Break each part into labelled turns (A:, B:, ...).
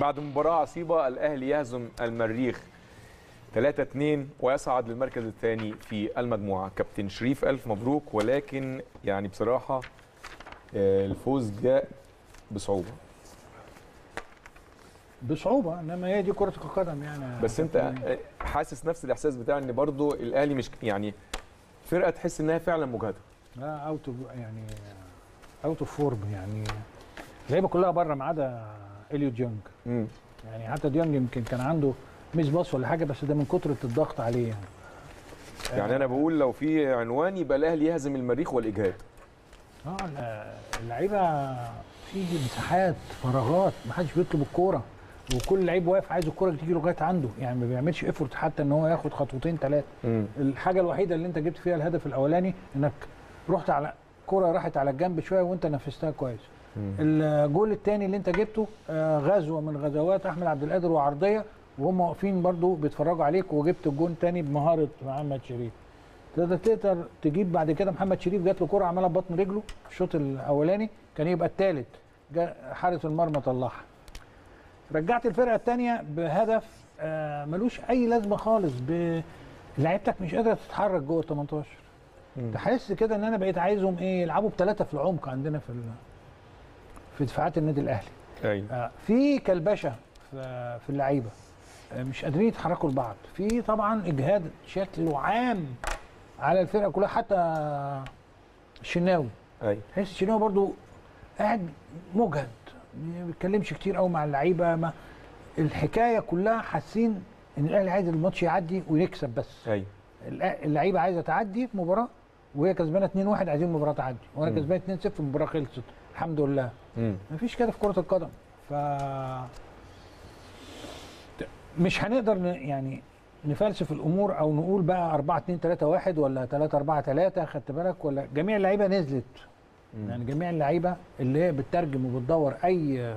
A: بعد مباراة عصيبة الأهلي يهزم المريخ 3-2 ويصعد للمركز الثاني في المجموعة. كابتن شريف ألف مبروك ولكن يعني بصراحة آه، الفوز جاء بصعوبة.
B: بصعوبة إنما هي دي كرة القدم يعني.
A: بس أنت آه، حاسس نفس الإحساس بتاع إن برضو الأهلي مش يعني فرقة تحس إنها فعلا مجهدة.
B: لا اوت يعني out of form يعني. اللعيبة كلها بره ما عدا أليو
A: ديانج.
B: يعني حتى ديانج يمكن كان عنده miss pass ولا حاجة بس ده من كتر الضغط عليه يعني
A: يعني أنا بقول لو في عنوان يبقى الأهلي يهزم المريخ والإجهاد
B: آه اللعيبة في مساحات فراغات ما حدش بيطلب الكورة وكل لعيب واقف عايز الكورة تيجي لغاية عنده يعني ما بيعملش effort حتى إن هو ياخد خطوتين
A: ثلاثة.
B: الحاجة الوحيدة اللي أنت جبت فيها الهدف الأولاني إنك رحت على كرة راحت على الجنب شوية وأنت نفذتها كويس. الجول الثاني اللي انت جبته آه، غزوة من غزوات أحمد عبد القادر وعرضية وهم واقفين برضو بيتفرجوا عليك وجبت الجون تاني بمهارة محمد شريف. تقدر تقدر تجيب بعد كده محمد شريف جات له كرة عملها ببطن رجله في الشوط الأولاني كان يبقى الثالث حارس المرمى طلعها. رجعت الفرقة الثانية بهدف آه، ملوش أي لازمة خالص ب- لعيبتك مش قادرة تتحرك جوه ال 18
A: مم.
B: تحس كده إن أنا بقيت عايزهم إيه يلعبوا بثلاثه في العمق عندنا في في دفاعات النادي الأهلي.
A: أيوة.
B: آه، في كلبشة في اللعيبة. آه، مش قادرين يتحركوا لبعض. في طبعا إجهاد شكله عام على الفرقة كلها حتى الشناوي.
A: أيوة.
B: تحس الشناوي برضو قاعد مجهد ما بيتكلمش كتير قوي مع اللعيبة ما الحكاية كلها حاسين إن الأهلي عايز الماتش يعدي ويكسب بس. الأ- اللعيبة عايزة تعدي في مباراة وهي كسبانة 2-1 عايزين المباراه تعدي. وأنا
A: مم.
B: كسبان 2-0 المباراه خلصت. الحمد لله.
A: مم.
B: مفيش كده في كرة القدم. ف مش هنقدر ن... يعني نفلسف الأمور أو نقول بقى 4 2 3 1 ولا 3 4 3 خدت بالك؟ ولا جميع اللعيبة نزلت.
A: مم.
B: يعني جميع اللعيبة اللي هي بتترجم وبتدور أي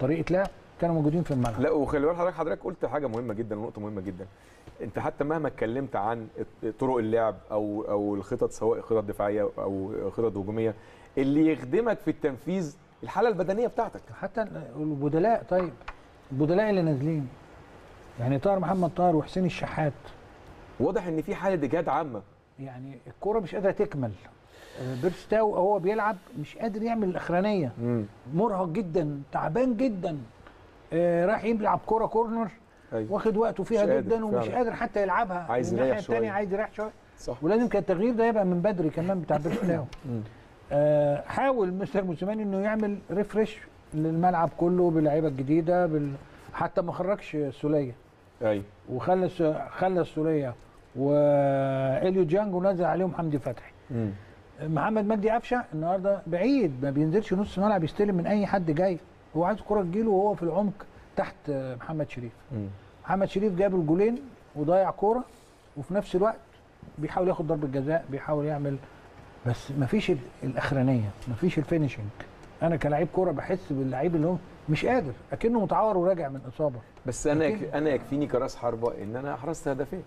B: طريقة لعب كانوا موجودين في الملعب.
A: لا وخلي بالك حضرتك حضرتك قلت حاجة مهمة جدا ونقطه مهمة جدا. أنت حتى مهما اتكلمت عن طرق اللعب أو أو الخطط سواء خطط دفاعية أو خطط هجومية اللي يخدمك في التنفيذ الحالة البدنية بتاعتك.
B: حتى البدلاء طيب البدلاء اللي نازلين يعني طاهر محمد طاهر وحسين الشحات.
A: واضح إن في حالة اجهاد عامة.
B: يعني الكورة مش قادرة تكمل. آه، بيرستاو هو بيلعب مش قادر يعمل
A: الأخرانية.
B: مرهق جدا تعبان جدا. آه، راح يلعب كورة corner.
A: أيوه.
B: واخد وقته فيها جدا ومش
A: فعلا.
B: قادر حتى يلعبها.
A: عايز يريح
B: الثانية
A: شوية.
B: عايز يريح شوية.
A: صح.
B: ولازم كان التغيير ده يبقى من بدري كمان بتاع
A: بيرسي
B: تاو حاول مستر موسيماني إنه يعمل refresh للملعب كله باللعيبة الجديدة بال... حتى ما خرجش سولية.
A: أيوه
B: وخلى خلى السوليه وأليو ديانج ونزل عليهم حمدي فتحي. محمد مجدي قفشة النهارده بعيد ما بينزلش نص ملعب يستلم من أي حد جاي. هو عايز الكره تجيله وهو في العمق تحت آه، محمد شريف.
A: مم.
B: محمد شريف جاب الجولين وضيع كورة وفي نفس الوقت بيحاول ياخد ضربة جزاء بيحاول يعمل بس مفيش ال- الأخرانية مفيش الفينشنج أنا كلاعب كورة بحس باللعيب اللي هو مش قادر أكنه متعور وراجع من إصابة.
A: بس أنا. أنا يكفيني كرأس حربة إن أنا أحرزت هدفين.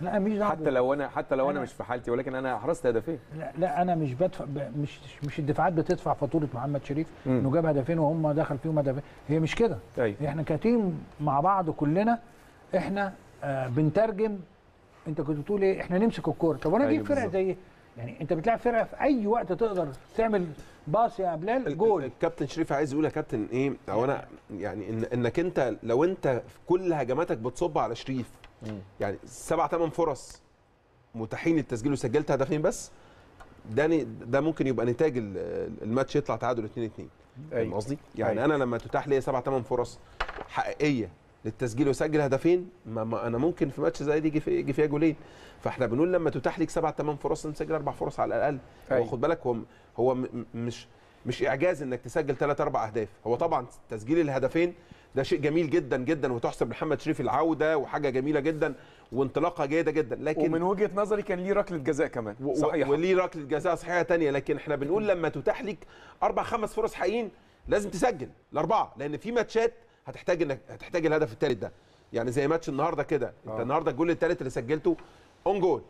B: لا مش دعوه
A: حتى لو أنا حتى لو أنا
B: أنا-
A: مش في حالتي ولكن أنا أحرزت هدفين.
B: لا, لا أنا مش بدفع مش مش الدفاعات بتدفع فاتورة محمد شريف. إنه جاب هدفين وهم دخل فيهم هدفين. هي مش كده.
A: أيوه
B: إحنا كتيم مع بعض كلنا إحنا آه بنترجم. أنت كنت بتقول إيه؟ إحنا نمسك الكورة. طب
A: وأنا
B: أجيب فرقة
A: بالظبط.
B: زي يعني انت بتلعب فرقة في أي وقت تقدر تعمل باص يا بلال جول
C: الكابتن شريف عايز يقول يا كابتن إيه أو أنا يعني إن إنك أنت لو أنت في كل هجماتك بتصب على شريف. يعني سبع ثمان فرص متاحين للتسجيل وسجلت هدفين بس ده ده ممكن يبقى نتاج ال- الماتش يطلع تعادل 2 2 فاهم
A: أيوة.
C: قصدي؟ يعني
A: أيوة.
C: أنا لما تتاح لي سبع ثمان فرص حقيقية للتسجيل وسجل هدفين. ما, ما أنا ممكن في ماتش زي دي يجي في- يجي فيها جولين. فإحنا بنقول لما تتاح لك سبع ثمان فرص نسجل أربع فرص على الأقل. هو
A: أيوة.
C: خد بالك؟ هو هو مش مش إعجاز إنك تسجل ثلاث أربع أهداف. هو طبعا تسجيل الهدفين ده شيء جميل جدا جدا. وتحسب لمحمد شريف العودة وحاجة جميلة جدا وانطلاقة جيدة جدا. لكن
A: ومن وجهة نظري كان ليه ركلة جزاء كمان. صحيح.
C: وليه ركلة جزاء صحيحة تانية. لكن إحنا بنقول لما تتاح لك أربع خمس فرص حقيقيين لازم تسجل الأربعة. لأن في ماتشات هتحتاج انك هتحتاج الهدف الثالث ده. يعني زي ماتش النهارده كده. انت
A: آه.
C: النهارده الجول الثالث اللي سجلته own
A: goal.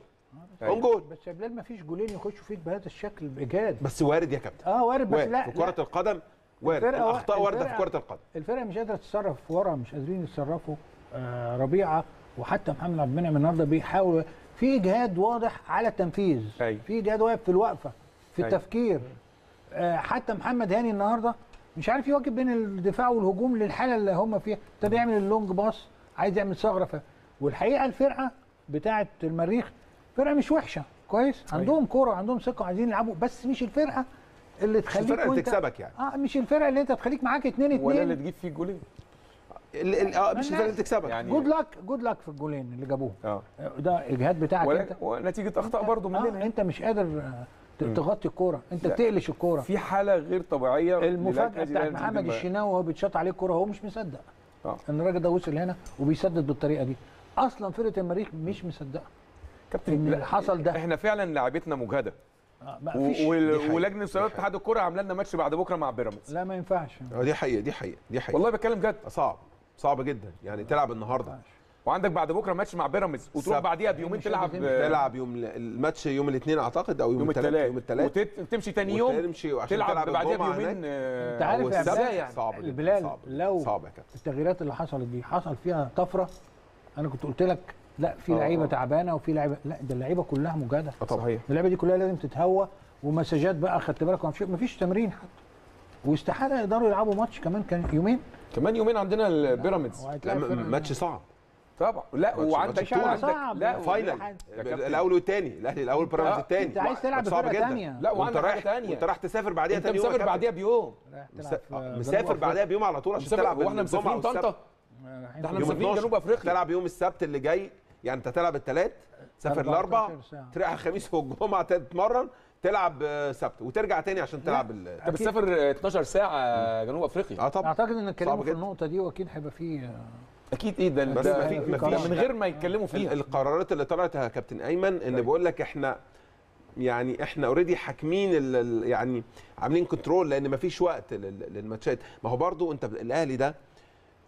C: Own goal
B: بس يا بلال ما فيش جولين يخشوا فيك بهذا الشكل بإجهاد.
C: بس وارد يا كابتن.
B: آه وارد بس
C: وارد.
B: لا
C: في كرة
B: لا,
C: القدم وارد. الأخطاء واردة في كرة القدم.
B: الفرقة مش قادرة تتصرف ورا مش قادرين يتصرفوا آه ربيعة وحتى محمد عبد المنعم النهارده بيحاول. في إجهاد واضح على التنفيذ. في إجهاد واقف في الوقفة في. التفكير. آه حتى محمد هاني النهارده مش عارف يواكب بين الدفاع والهجوم للحالة اللي هم فيها. ابتدى يعمل اللونج باص عايز يعمل ثغرة ف... والحقيقة الفرقة بتاعه المريخ فرقة مش وحشة. كويس؟ عندهم كورة عندهم ثقة عايزين يلعبوا بس مش الفرقة اللي
C: مش
B: تخليك
C: الفرقة اللي تكسبك يعني.
B: آه مش الفرقة اللي انت تخليك معاك اتنين اتنين.
A: ولا اللي تجيب فيه جولين.
C: آه مش. الفرقة اللي تكسبك.
A: يعني
B: جود لك جود لك في الجولين اللي جابوهم.
A: آه.
B: ده إجهاد بتاعك
A: ولا-
B: أنت.
A: ونتيجة أخطاء برضو
B: آه
A: مننا.
B: أنت مش قادر آه،. تغطي الكورة. انت
A: لا.
B: بتقلش الكورة.
A: في حالة غير طبيعية
B: المفاجأة
A: للاعب
B: بتاعت محمد الشناوي وهو بيتشاط عليه الكوره هو مش مصدق.
A: آه.
B: ان الراجل ده وصل هنا وبيسدد بالطريقة دي. أصلا فرقة المريخ مش مصدقة
A: كابتن لا،
B: حصل ده.
A: إحنا فعلا لعبتنا مجهدة.
B: آه،.
C: ولجنة حقيقة.
A: اتحاد الكره عاملة لنا ماتش بعد بكرة مع بيراميدز.
B: لا ما ينفعش.
C: آه دي حقيقة دي حقيقة دي حقيقة.
A: والله بتكلم جد.
C: صعب صعب جدا يعني تلعب النهارده.
A: وعندك بعد بكرة ماتش مع بيراميدز وتروح. بعديها بيومين تلعب. آه،
C: تلعب يوم ال- الماتش يوم الاثنين أعتقد أو يوم,
A: يوم
C: الثلاث يوم الثلاث
A: وتمشي تاني يوم
C: وتمشي وعشان
A: تلعب
C: تلعب
A: بعديها بيومين. آه،
B: أنت عارف يا بلال
A: يعني
C: صعب صعب
B: لو
C: صعب
B: التغييرات اللي حصلت دي حصل فيها طفرة أنا كنت قلت لك لا في
A: آه،
B: لعيبة
A: آه.
B: تعبانة وفي لعيبه لا ده اللعيبة كلها مجهده
A: صحيح
B: اللعيبة دي كلها لازم تتهوى ومساجات بقى خدت بالك مفيش تمرين حتى. واستحالة يقدروا يلعبوا ماتش كمان كان يومين.
A: كمان يومين عندنا البيراميدز.
C: ماتش صعب.
A: طبعا. لا وعندك
B: صعب.
A: لا final.
C: الأول والثاني الاهلي الأول بيراميدز
A: آه،
C: الثاني
B: أنت عايز تلعب
C: صعب
B: بفرقة
C: جدا.
B: ثانية
A: لا وأنت
C: رايح
A: ثانية
C: وأنت رايح تسافر بعديها
A: أنت
C: تاني يوم
A: مسافر. بعديها بيوم.
C: مس- مسافر بعدها بيوم على طول عشان تلعب وإحنا
A: مسافرين. طنطا. ده
C: إحنا
A: مسافرين
C: 12
A: جنوب أفريقيا.
C: تلعب يوم السبت اللي جاي. يعني انت تلعب الثلاث تسافر
B: 14
C: الاربع. تريح الخميس والجمعة تتمرن. تلعب آه، سبت. وترجع تاني عشان تلعب ال-
A: انت بتسافر 12 ساعة جنوب أفريقيا.
C: آه طبعا.
B: أعتقد إن
C: صعب
B: في. النقطة دي وأكيد هيبقى فيه
A: أكيد إيه ده
C: بس ما في- ما فيش-
A: من غير ما يتكلموا فيها.
C: القرارات اللي طلعت يا كابتن أيمن إن
A: أيوة.
C: بقول لك إحنا يعني إحنا already حاكمين ال- ال- يعني عاملين control لأن ما فيش وقت لل- للماتشات. ما هو برضو أنت الأهلي ده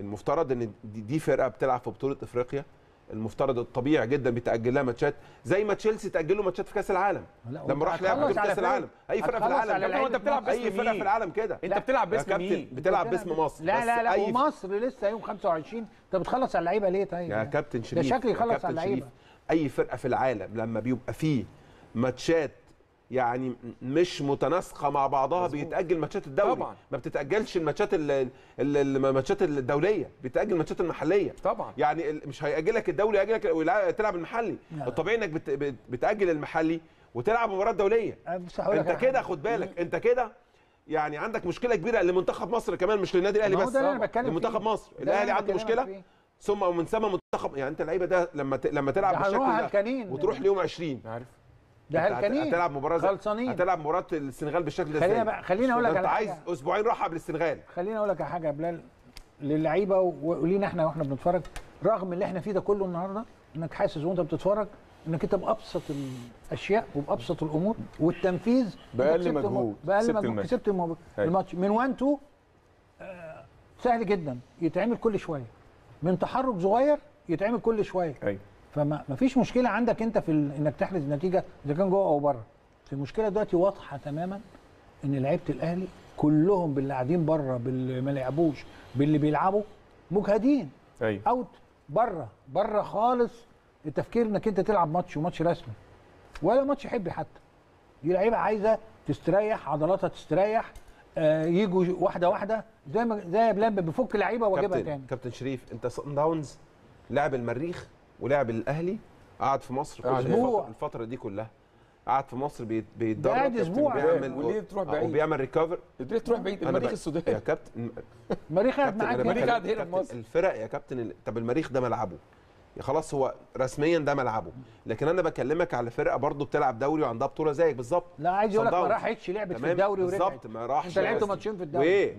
C: المفترض إن دي فرقة بتلعب في بطولة إفريقيا. المفترض الطبيعي جدا بيتأجل لها ماتشات زي ما تشيلسي تأجلوا ماتشات في كأس العالم. لما راح لعب
B: على كأس.
C: العالم. أي فرقة في العالم. وانت بتلعب أي فرقه؟ في العالم كده.
A: أنت بتلعب باسم
C: كابتن
A: مين؟
C: بتلعب باسم مصر.
B: لا لا لا ومصر لسه يوم 25 انت بتخلص على اللعيبة ليه طيب؟
C: يا كابتن شريف
B: شكل
C: يا
B: يخلص على اللعيبة.
C: شريف، أي فرقة في العالم لما بيبقى فيه ماتشات يعني مش متناسقة مع بعضها
A: مظبوط.
C: بيتأجل ماتشات الدوري
A: طبعا.
C: ما بتتأجلش الماتشات ال- ال- الماتشات الدولية بيتأجل الماتشات المحلية
A: طبعا
C: يعني مش هيأجلك الدولي يأجلك ويلع- تلعب المحلي
B: لا.
C: الطبيعي إنك بت- بت- بتأجل المحلي وتلعب
B: مباراة
C: دولية
B: أنت
C: كده. خد بالك أنت كده يعني عندك مشكلة كبيرة لمنتخب مصر كمان مش للنادي
B: الأهلي
C: بس. لمنتخب مصر
B: الأهلي
C: عنده مشكلة
B: فيه.
C: ثم ومن ثم منتخب يعني أنت اللعيبة ده لما ت... لما تلعب بالشكل ده. وتروح ليوم 20
A: عارف
B: ده هلكانين
C: هتلعب مباراة
B: خلصانين
C: هتلعب مباراة السنغال بالشكل ده
B: خلينا؟ بقى- خليني أقول لك على
C: عايز
B: حاجة.
C: أسبوعين راحة بالسنغال
B: خليني أقول لك على حاجة يا بلال للعيبة ولينا إحنا وإحنا بنتفرج رغم اللي إحنا فيه ده كله النهارده إنك حاسس وأنت بتتفرج إنك أنت بأبسط الأشياء وبأبسط الأمور والتنفيذ كسبت
A: مجهود. بأقل
B: مجهود. كسبت
A: أيوة.
B: الماتش من 1 2 سهل جدا يتعمل كل شوية من تحرك صغير يتعمل كل شوية
A: أيوه
B: فما ما فيش مشكلة عندك انت في. انك تحرز نتيجه إذا كان جوه أو بره. المشكلة دلوقتي واضحة تماما إن لعيبة الأهلي كلهم باللي قاعدين بره باللي ما لعبوش باللي بيلعبوا مجهدين.
A: أيوه
B: اوت بره. بره خالص التفكير إنك أنت تلعب ماتش وماتش رسمي. ولا ماتش حبي حتى. دي لعيبة عايزة تستريح عضلاتها تستريح آه يجوا واحدة واحدة. زي ما زي يا بلال بيفك لعيبة
C: وأجيبها
B: تاني.
C: كابتن شريف أنت صن داونز لعب المريخ ولعب الأهلي قعد في مصر كل. الفترة, الفترة دي كلها قعد في مصر بيت- بيتدرب
B: قاعد
C: كابتن،
B: أسبوع.
C: وبيعمل
A: وليه تروح بعيد؟
C: وبيعمل ريكفر
A: ليه تروح بعيد المريخ السوداني
C: يا كابتن
B: مريخ قاعد معاك.
A: المريخ قاعد هنا في مصر.
C: الفرق يا كابتن طب المريخ ده ملعبه يا خلاص هو رسميا ده ملعبه لكن أنا بكلمك على فرقة برضه بتلعب دوري وعندها بطولة زيك بالظبط
B: لا عايز يقول لك ما. راحتش لعبت في الدوري ورجعت
C: بالظبط ما راحش
B: أنت لعبت. ماتشين في الدوري
C: وإيه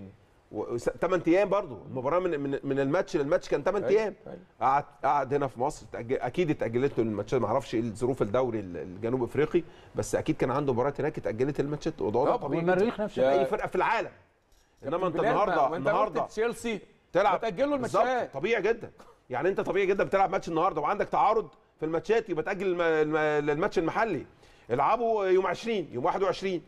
C: 8 أيام برضه المباراة من من, من الماتش للماتش كان 8
A: أيوة، أيام.
C: قعد قعد هنا في مصر. تأجل أكيد اتأجلت له الماتشات. ما أعرفش إيه ظروف الدوري ال- الجنوب إفريقي بس أكيد كان عنده مباراة هناك. اتأجلت الماتشات. وده وضع
A: طبعاً.
C: طبيعي. جداً.
B: والمريخ نفس
A: يا-
C: أي فرقة في العالم.
A: إنما أنت
C: النهارده النهارده
A: تشيلسي.
C: تلعب
A: هتأجل له الماتشات.
C: طبيعي جدا. يعني أنت طبيعي جدا بتلعب ماتش النهارده وعندك تعارض في الماتشات يبقى تأجل الم- الم- الماتش المحلي. العبوا يوم 20 يوم 21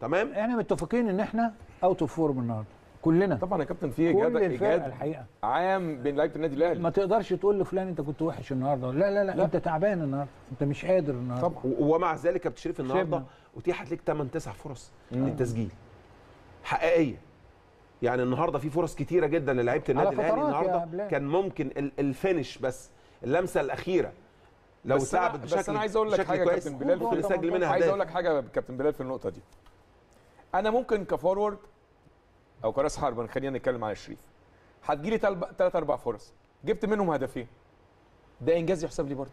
C: تمام؟
B: إحنا متفقين إن إحنا out of form النهارده. كلنا.
A: طبعا يا كابتن في اجهاد اجهاد
B: الحقيقة.
A: عام بين لعيبة النادي الأهلي.
B: ما تقدرش تقول لفلان أنت كنت وحش النهارده. لا لا لا,
A: لا.
B: أنت تعبان النهارده أنت مش قادر النهارده.
A: طبعا.
C: ومع ذلك يا كابتن شريف النهارده. اتيحت لك 8 9 فرص
A: مم.
C: للتسجيل. حقيقية. يعني النهارده في فرص كتيرة جدا للعيبة النادي
B: الأهلي
C: النهارده. كان ممكن ال- الفينش بس اللمسة الأخيرة. لو
A: بس أنا,
C: اتلعبت بشكل
A: بس أنا عايز أقول لك
C: حاجة
A: كابتن بلال
C: ممكن نسجل منها
A: عايز أقول لك حاجة يا كابتن بلال في النقطة دي. أنا ممكن كفورورد أو كراس حربا خلينا نتكلم عن الشريف. هتجيلي ثلاث أربع فرص. جبت منهم هدفين. ده إنجاز يحسب لي برضه.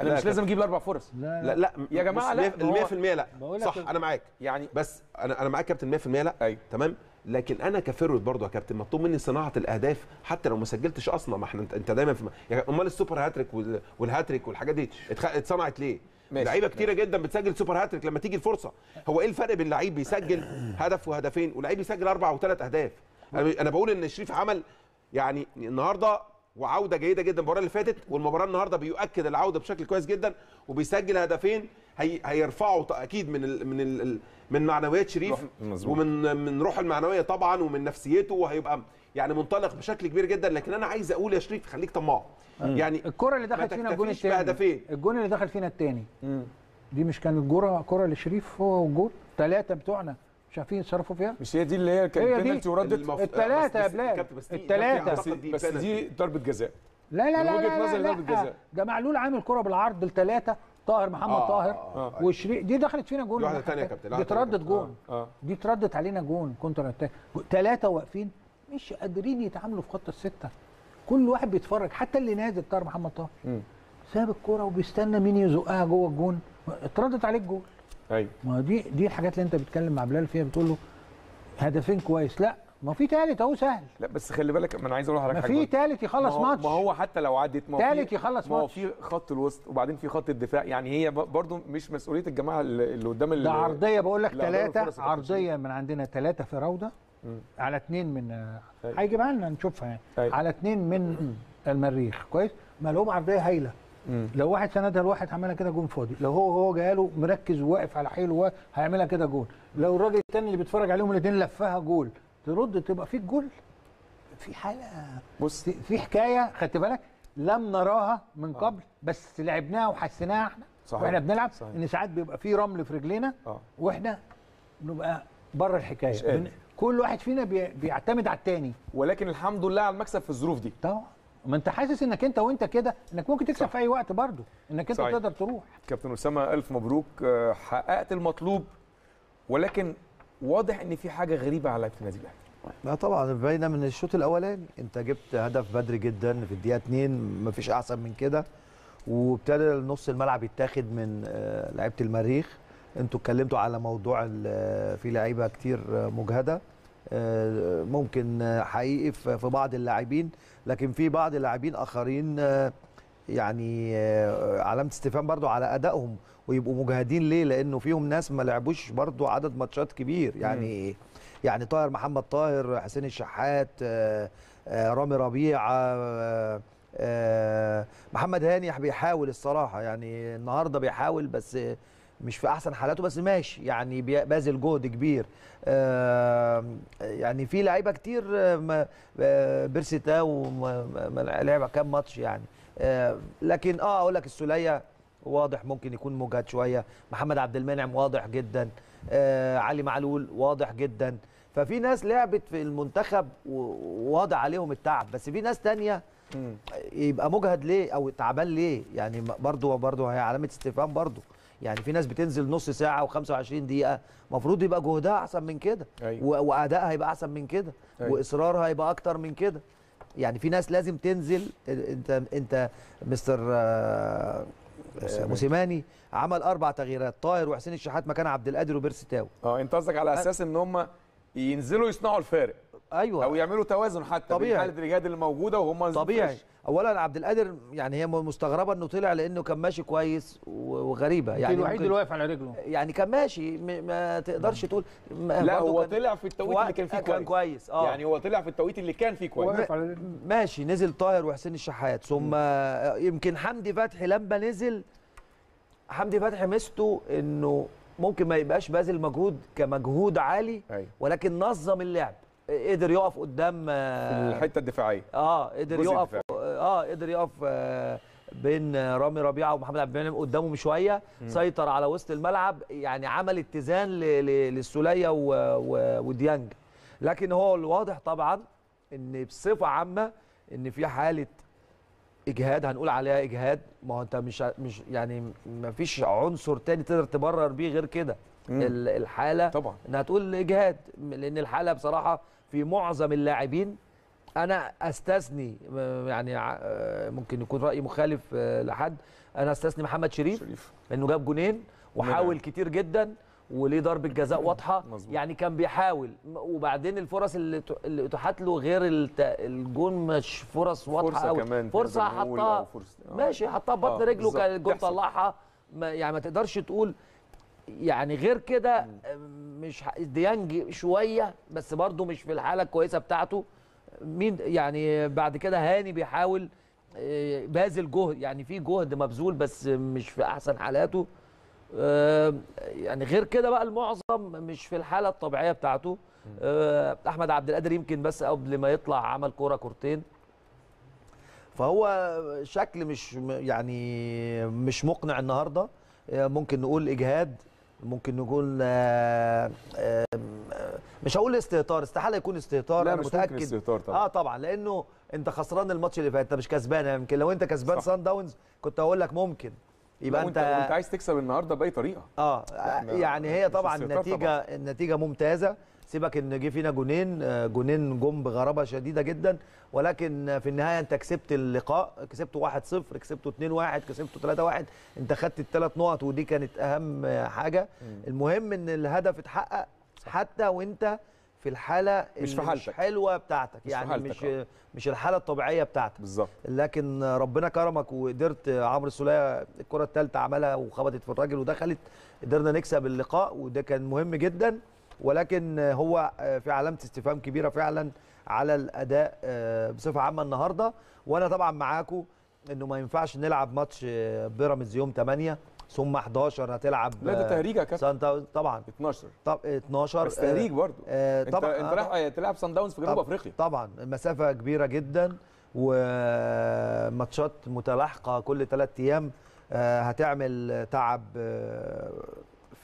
A: أنا
C: لا
A: مش لازم أجيب الأربع فرص.
B: لا
C: لا. لا
A: يا جماعة لا،
C: ال
A: ما هو-
C: 100% لا. صح أنا معاك.
A: يعني
C: بس أنا أنا معاك كابتن 100% لا.
A: أيوه.
C: تمام؟ لكن أنا ك forward برضه يا كابتن مطلوب مني صناعة الأهداف حتى لو ما سجلتش أصلا. ما إحنا انت- دايما في يعني أمال ال super hat-trick وال- والهاتريك والحاجات دي اتصنعت ليه؟
A: ماشي.
C: لعيبة كتيرة جدا بتسجل super hat-trick لما تيجي الفرصة هو إيه الفرق بين لعيب بيسجل هدف وهدفين ولعيب بيسجل أربع وثلاث أهداف أنا بقول إن شريف عمل يعني النهارده وعودة جيدة جدا المباراة اللي فاتت والمباراة النهارده بيؤكد العودة بشكل كويس جدا وبيسجل هدفين هي هيرفعوا أكيد من ال من ال من معنويات شريف. ومن من روحه المعنوية طبعا ومن نفسيته وهيبقى يعني منطلق بشكل كبير جدا لكن أنا عايز أقول يا شريف خليك طماع يعني
B: الكرة اللي دخلت فينا الجون الثاني
C: بهدفين.
B: الجون اللي دخل فينا الثاني. دي مش كانت جوره كرة لشريف هو والجول ثلاثة بتوعنا مش عارفين يتصرفوا فيها
A: مش هي دي اللي هي كانت
B: هي دي.
A: بينالتي وردت
B: التلاتة يا
C: بس- بس-
B: بلال.
C: كابتن، بس دي-.
A: بس,
C: دي
A: بس
C: penalty.
A: دي ضربة جزاء
B: لا لا لا
A: وجهة
B: لا,
A: نظري
B: لا,
A: ضربة. جزاء.
B: ده معلول عامل كرة بالعرض الثلاثه طاهر محمد
C: آه،
B: طاهر
C: آه، آه.
B: وشريك دي دخلت فينا جون
C: دي واحدة تانية يا كابتن،
B: دي اتردت. جون
A: آه
B: دي اتردت علينا جون كونتر اتاك ثلاثة واقفين مش قادرين يتعاملوا في خط الستة. كل واحد بيتفرج حتى اللي نازل طاهر محمد طاهر. ساب الكورة وبيستنى مين يزقها جوه الجون. اتردت عليك جول
A: أيوه.
B: ما دي دي الحاجات اللي انت بتتكلم مع بلال فيها بتقول له هدفين كويس. لا ما في ثالث أهو سهل.
A: لا بس خلي بالك ما أنا عايز أقول لحضرتك
B: ما
A: حاجة
B: في
A: برضه.
B: ثالث
A: ما
B: يخلص ماتش.
A: ما هو حتى لو عدت ما في-
B: يخلص
A: ما هو
B: ماتش.
A: في خط الوسط وبعدين في خط الدفاع. يعني هي برضو مش مسؤولية الجماعة اللي قدام
B: ده عرضية بقول لك
A: ثلاثة
B: عرضية من عندنا ثلاثة في
A: روضة.
B: على اثنين من آه،
A: أيوة.
B: هيجيبها لنا نشوفها يعني.
A: أيوة.
B: على اثنين من المريخ. كويس؟ ملعوب عرضية
A: هايلة.
B: لو واحد سندها لواحد عملها كده جون فاضي. لو هو هو جاله مركز وواقف على حيله هيعملها كده جول لو الراجل الثاني اللي بيتفرج عليهم الاثنين لفها جول. ترد تبقى فيك جول. في حالة.
A: بص.
B: في- حكاية خدت بالك؟ لم نراها من قبل بس لعبناها وحسيناها إحنا.
A: صحيح.
B: وإحنا بنلعب
A: صحيح.
B: إن ساعات بيبقى في رمل في رجلينا
A: آه.
B: وإحنا بنبقى بره الحكاية. كل واحد فينا بي- بيعتمد على التاني.
A: ولكن الحمد لله على المكسب في الظروف دي.
B: طبعا. ما انت حاسس انك انت وانت كده انك ممكن تكسب
A: صح.
B: في أي وقت برضه. انك انت
A: صحيح.
B: تقدر تروح.
A: كابتن أسامة ألف مبروك. آه، حققت المطلوب ولكن واضح إن في حاجة غريبة على لعيبة النادي الأهلي.
D: لا طبعا باينه من الشوط الأولاني. أنت جبت هدف بدري جدا في الدقيقة 2 مفيش أحسن من كده. وابتدى نص الملعب يتاخد من آه، لعيبة المريخ. أنتوا اتكلمتوا على موضوع ال- في لعيبة كتير مجهدة. آه، ممكن حقيقي في بعض اللاعبين لكن في بعض اللاعبين آخرين آه، يعني آه، علامة استفهام برضو على أدائهم ويبقوا مجهدين ليه؟ لأنه فيهم ناس ما لعبوش برضو عدد ماتشات كبير. يعني يعني طاهر محمد طاهر حسين الشحات رامي ربيعة محمد هاني بيحاول الصراحة. يعني النهارده بيحاول بس مش في أحسن حالاته بس ماشي. يعني باذل جهد كبير. يعني في لعيبة كتير آه، ما- بيرسي تاو ما- ما- ما لعب كام ماتش يعني. آه، لكن آه أقول لك السولية واضح ممكن يكون مجهد شوية. محمد عبد المنعم واضح جدا. آه علي معلول واضح جدا. ففي ناس لعبت في المنتخب وواضح عليهم التعب. بس في ناس تانية يبقى مجهد ليه أو تعبان ليه؟ يعني برضو برضو هي علامة استفهام برضو. يعني في ناس بتنزل نص ساعة و25 دقيقة المفروض يبقى جهدها أحسن من كده
A: أيوة.
D: وأدائها هيبقى أحسن من كده
A: أيوة.
D: وإصرارها هيبقى أكتر من كده يعني في ناس لازم تنزل إنت إنت مستر آه،
A: موسيماني.
D: موسيماني عمل أربع تغييرات طاهر وحسين الشحات مكان عبد القادر وبيرسي تاو
A: أه أنت قصدك على أساس إن هم ينزلوا يصنعوا الفارق
D: أيوه.
A: أو يعملوا توازن حتى
D: طبيعي.
A: بين حاله الاجهاد اللي موجوده وهم
D: طبيعي.
A: فريش.
D: اولا عبد القادر يعني هي مستغربة إنه طلع لأنه كان ماشي كويس وغريبة.
B: يعني الوحيد اللي واقف على رجله.
D: يعني كان ماشي. ما تقدرش تقول ما-
A: لا هو
D: كان
A: طلع في التوقيت اللي كان فيه
D: كان
A: كويس.
D: كويس. آه.
A: يعني هو طلع في التوقيت اللي كان فيه كويس.
D: ماشي نزل طاهر وحسين الشحات. ثم يمكن حمدي فتحي لما نزل حمدي فتحي ميزته إنه ممكن ما يبقاش باذل مجهود كمجهود عالي
A: أيوه.
D: ولكن نظم اللعب. قدر يقف قدام
A: في
D: آه،
A: الحتة الدفاعية.
D: آه قدر يقف
A: الدفاعي.
D: آه قدر يقف آه بين رامي ربيعة ومحمد عبد المنعم قدامهم شوية سيطر على وسط الملعب يعني عمل اتزان للسوليه وديانج. لكن هو الواضح طبعا إن بصفة عامة إن في حالة إجهاد هنقول عليها إجهاد. ما هو أنت مش مش يعني ما فيش عنصر تاني تقدر تبرر بيه غير كده. الحالة
A: طبعا.
D: إنها تقول إجهاد لأن الحالة بصراحة في معظم اللاعبين أنا أستثني يعني ممكن يكون رايي مخالف آه، لحد أنا أستثني محمد شريف
A: شريف
D: انه جاب جونين وحاول
A: منعم.
D: كتير جدا وليه ضربة جزاء واضحة
A: مظبوط.
D: يعني كان بيحاول وبعدين الفرص اللي اتاحت له غير الجون مش فرص واضحة
A: فرصة
D: قوي
A: كمان فرصة
D: حطها
A: أو.
D: ماشي حطها ببطن
A: آه،
D: رجله. كان الجون. طلعها ما يعني ما تقدرش تقول يعني غير كده مش ح- ديانج شوية بس برضه مش في الحالة الكويسة بتاعته. مين يعني بعد كده هاني بيحاول آه، باذل جهد يعني في جهد مبذول بس مش في أحسن حالاته. آه، يعني غير كده بقى المعظم مش في الحالة الطبيعية بتاعته. آه، أحمد عبد القادر يمكن بس قبل ما يطلع عمل كورة كورتين. فهو شكل مش يعني مش مقنع النهارده. آه، ممكن نقول إجهاد. ممكن نقول آه، آه، مش هقول استهتار استحالة يكون استهتار
A: لا أنا
D: متأكد.
A: استهتار طبعا.
D: آه طبعا لأنه أنت خسران الماتش اللي فات. أنت مش كسبان يمكن لو أنت كسبان
A: صح.
D: سان داونز كنت هقول لك ممكن. يبقى أنت
A: وانت عايز تكسب النهارده بأي
D: طريقة.
A: آه
D: يعني هي طبعا. النتيجه النتيجة ممتازة. سيبك إن جه فينا جونين آه، جونين جم بغرابة شديدة جدا ولكن في النهاية أنت كسبت اللقاء كسبته 1-0 كسبته 2-1 كسبته 3-1 أنت خدت الثلاث نقط ودي كانت أهم حاجة. المهم إن الهدف اتحقق حتى وأنت في الحالة
A: مش في حالتك.
D: حلوة بتاعتك
A: مش
D: يعني
A: حالتك،
D: مش
A: آه.
D: مش الحالة الطبيعية بتاعتك.
A: بالظبط.
D: لكن ربنا كرمك وقدرت عمرو السولية الكرة الثالثه عملها وخبطت في الراجل ودخلت قدرنا نكسب اللقاء وده كان مهم جدا. ولكن هو في علامة استفهام كبيرة فعلا على الأداء بصفة عامة النهارده. وأنا طبعا معاكم إنه ما ينفعش نلعب ماتش بيراميدز يوم 8 ثم 11 هتلعب
A: لا ده تهريج يا كابتن.
D: سان داونز طبعا.
A: 12
D: طب 12
A: بس تهريج برضه.
D: آه،
A: انت
D: طبعا
A: انت
D: آه،
A: رايح تلعب سان داونز في جنوب أفريقيا.
D: طبعا المسافه كبيرة جدا وماتشات متلاحقة كل ثلاث أيام آه، هتعمل تعب آه،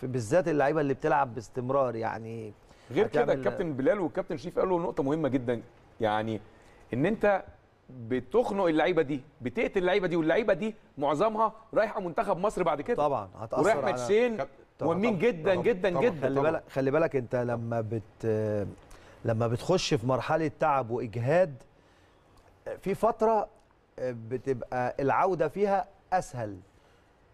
D: بالذات اللعيبة اللي بتلعب باستمرار يعني
A: غير كده الكابتن بلال والكابتن شريف قالوا نقطة مهمة جدا يعني إن أنت بتخنق اللعيبة دي بتقتل اللعيبة دي واللعيبة دي معظمها رايحة منتخب مصر بعد كده.
D: طبعا هتأثر
A: ورايح ماتشين مهمين
C: طبعاً،
A: جدا
C: طبعاً،
A: جدا
C: طبعاً.
A: جدا.
D: خلي بالك خلي بالك أنت لما بت لما بتخش في مرحلة تعب وإجهاد في فترة بتبقى العودة فيها أسهل.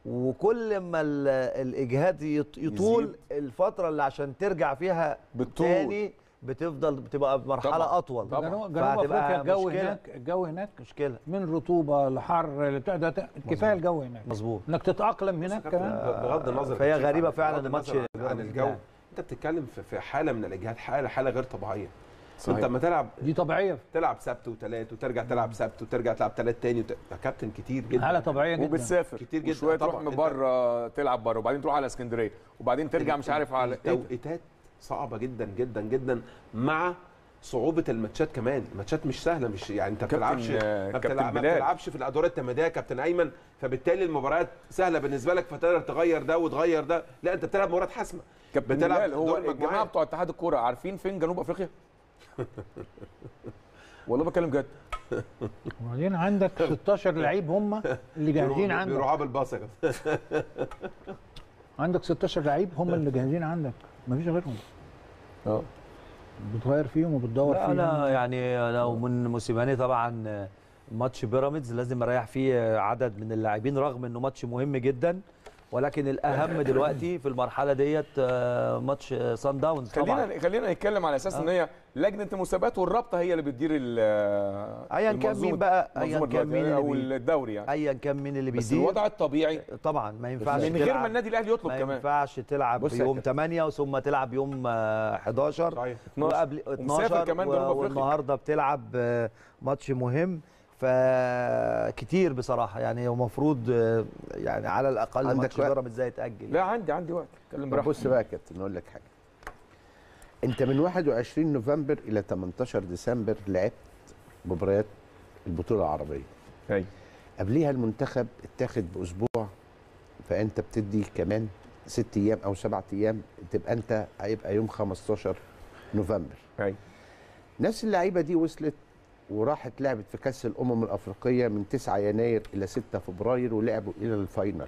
D: وكل ما ال- الإجهاد يط- يطول
A: يزيد.
D: الفترة اللي عشان ترجع فيها
A: بالطول.
D: تاني بتفضل بتبقى مرحلة
A: طبعاً.
D: أطول
A: طبعاً.
B: جنوب أفريقيا الجو. هناك الجو هناك
D: مشكلة
B: من رطوبة لحر لبتاع ده كفاية الجو هناك
D: مظبوط
B: إنك تتأقلم هناك كمان
C: بغض النظر
D: فهي
C: عن-
D: فعلا الماتش
C: عن الجو. أنت بتتكلم في- في حالة من الإجهاد حاله حالة غير طبيعية
A: صحيح.
C: انت لما تلعب
B: دي طبيعية
C: تلعب سبت وثلاث وترجع تلعب سبت وترجع تلعب ثلاث تاني وت... يا كابتن كتير جدا
B: حاله طبيعية جدا
A: وبتسافر
C: كتير جدا.
A: وشوية تروح. من
C: انت-
A: بره تلعب بره وبعدين تروح على اسكندرية وبعدين ترجع مش عارف على إيه ده؟
C: توقيتات صعبة جدا جدا جدا مع صعوبة الماتشات كمان الماتشات مش سهلة مش يعني انت بتلعبش
A: آه،
C: ما
A: كابتن
C: بتلعب ما
A: بلال.
C: بتلعبش في الأدوار التمهيديه يا كابتن أيمن فبالتالي المباريات سهلة بالنسبة لك فتقدر تغير ده وتغير ده لا انت بتلعب مباريات حاسمة
A: كابتن
C: بتلعب
A: بلال هو
C: الجماعة.
A: بتوع اتحاد الكورة عارفين فين جنوب أفريقيا والله بتكلم جد.
B: وبعدين عندك 16 لعيب هم اللي جاهزين عندك.
C: بيروحوا بالباص يا كابتن
B: عندك 16 لعيب هم اللي جاهزين عندك. مفيش غيرهم.
A: آه.
B: بتغير فيهم وبتدور
D: لا
B: فيهم.
D: أنا يعني لو من موسيماني طبعا ماتش بيراميدز لازم أريح فيه عدد من اللاعبين رغم إنه ماتش مهم جدا. ولكن الأهم دلوقتي في المرحلة ديت آه، ماتش سان داونز طبعا.
A: خلينا خلينا نتكلم على أساس إن هي لجنة المسابقات والرابطة هي اللي بتدير ال-
D: ايا كان مين بقى؟ ايا كان مين أو.
A: الدوري يعني.
D: ايا كان مين اللي
A: بس
D: بيدير؟
A: الوضع الطبيعي.
D: طبعا ما ينفعش
A: من غير ما النادي الأهلي يطلب
D: ما
A: كمان.
D: ينفعش تلعب يوم
C: كابتن.
D: 8 ثم تلعب يوم آه، 11
C: صحيح.
D: وقبل
A: ومسافر
D: 12
A: كمان.
D: والنهاردة بتلعب آه، ماتش مهم. فكتير بصراحة يعني هو المفروض يعني على الأقل
E: عندك؟
D: بيراميدز ده يتاجل
A: لا عندي عندي وقت. اتكلم براحتك
E: بص بقى يا كابتن أقول لك حاجة. أنت من 21 نوفمبر إلى 18 ديسمبر لعبت مباريات البطولة العربية.
A: أيوه
E: قبليها المنتخب اتاخد بأسبوع فأنت بتدي كمان ست أيام أو سبعة أيام تبقى أنت هيبقى يوم 15 نوفمبر.
A: أيوه
E: نفس اللعيبة دي وصلت وراحت لعبت في كأس الأمم الأفريقية من 9 يناير إلى 6 فبراير ولعبوا إلى الفاينل.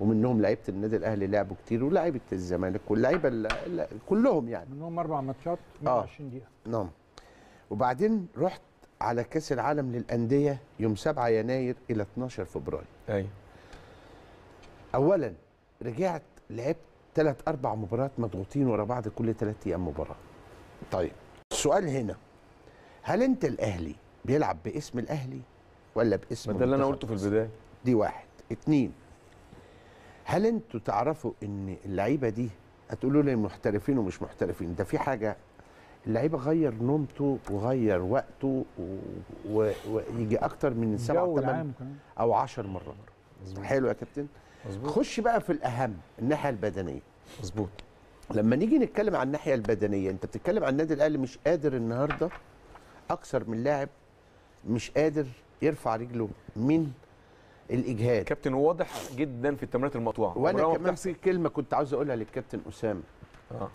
E: ومنهم لعيبة النادي الأهلي لعبوا كتير ولاعيبه الزمالك واللعيبة ال- ال- كلهم يعني.
B: منهم أربع ماتشات 120 دقيقة.
E: نعم. وبعدين رحت على كأس العالم للأندية يوم 7 يناير إلى 12 فبراير.
A: أيوه
E: اولا رجعت لعبت ثلاث أربع مباريات مضغوطين ورا بعض كل ثلاث أيام مباراة. طيب السؤال هنا. هل انت الاهلي بيلعب باسم الاهلي ولا باسم
A: ده اللي
E: أنا
A: قلته في؟ البداية.
E: دي واحد. اتنين هل أنتوا تعرفوا ان اللعيبة دي هتقولوا لي محترفين ومش محترفين؟ ده في حاجة اللعيبة غير نومته وغير وقته و- و- ويجي أكتر من سبعة
B: الجو
E: ثمان أو عشر مرات. حلو يا كابتن؟
A: مظبوط.
E: خش بقى في الأهم الناحية البدنية.
A: مظبوط.
E: لما نيجي نتكلم عن الناحية البدنية انت بتتكلم عن النادي الأهلي مش قادر النهارده أكثر من لاعب مش قادر يرفع رجله من الإجهاد.
A: كابتن واضح جدا في التمريرات المقطوعة. وأنا
E: كمان. في كلمة كنت عاوز أقولها للكابتن أسامة.
A: آه.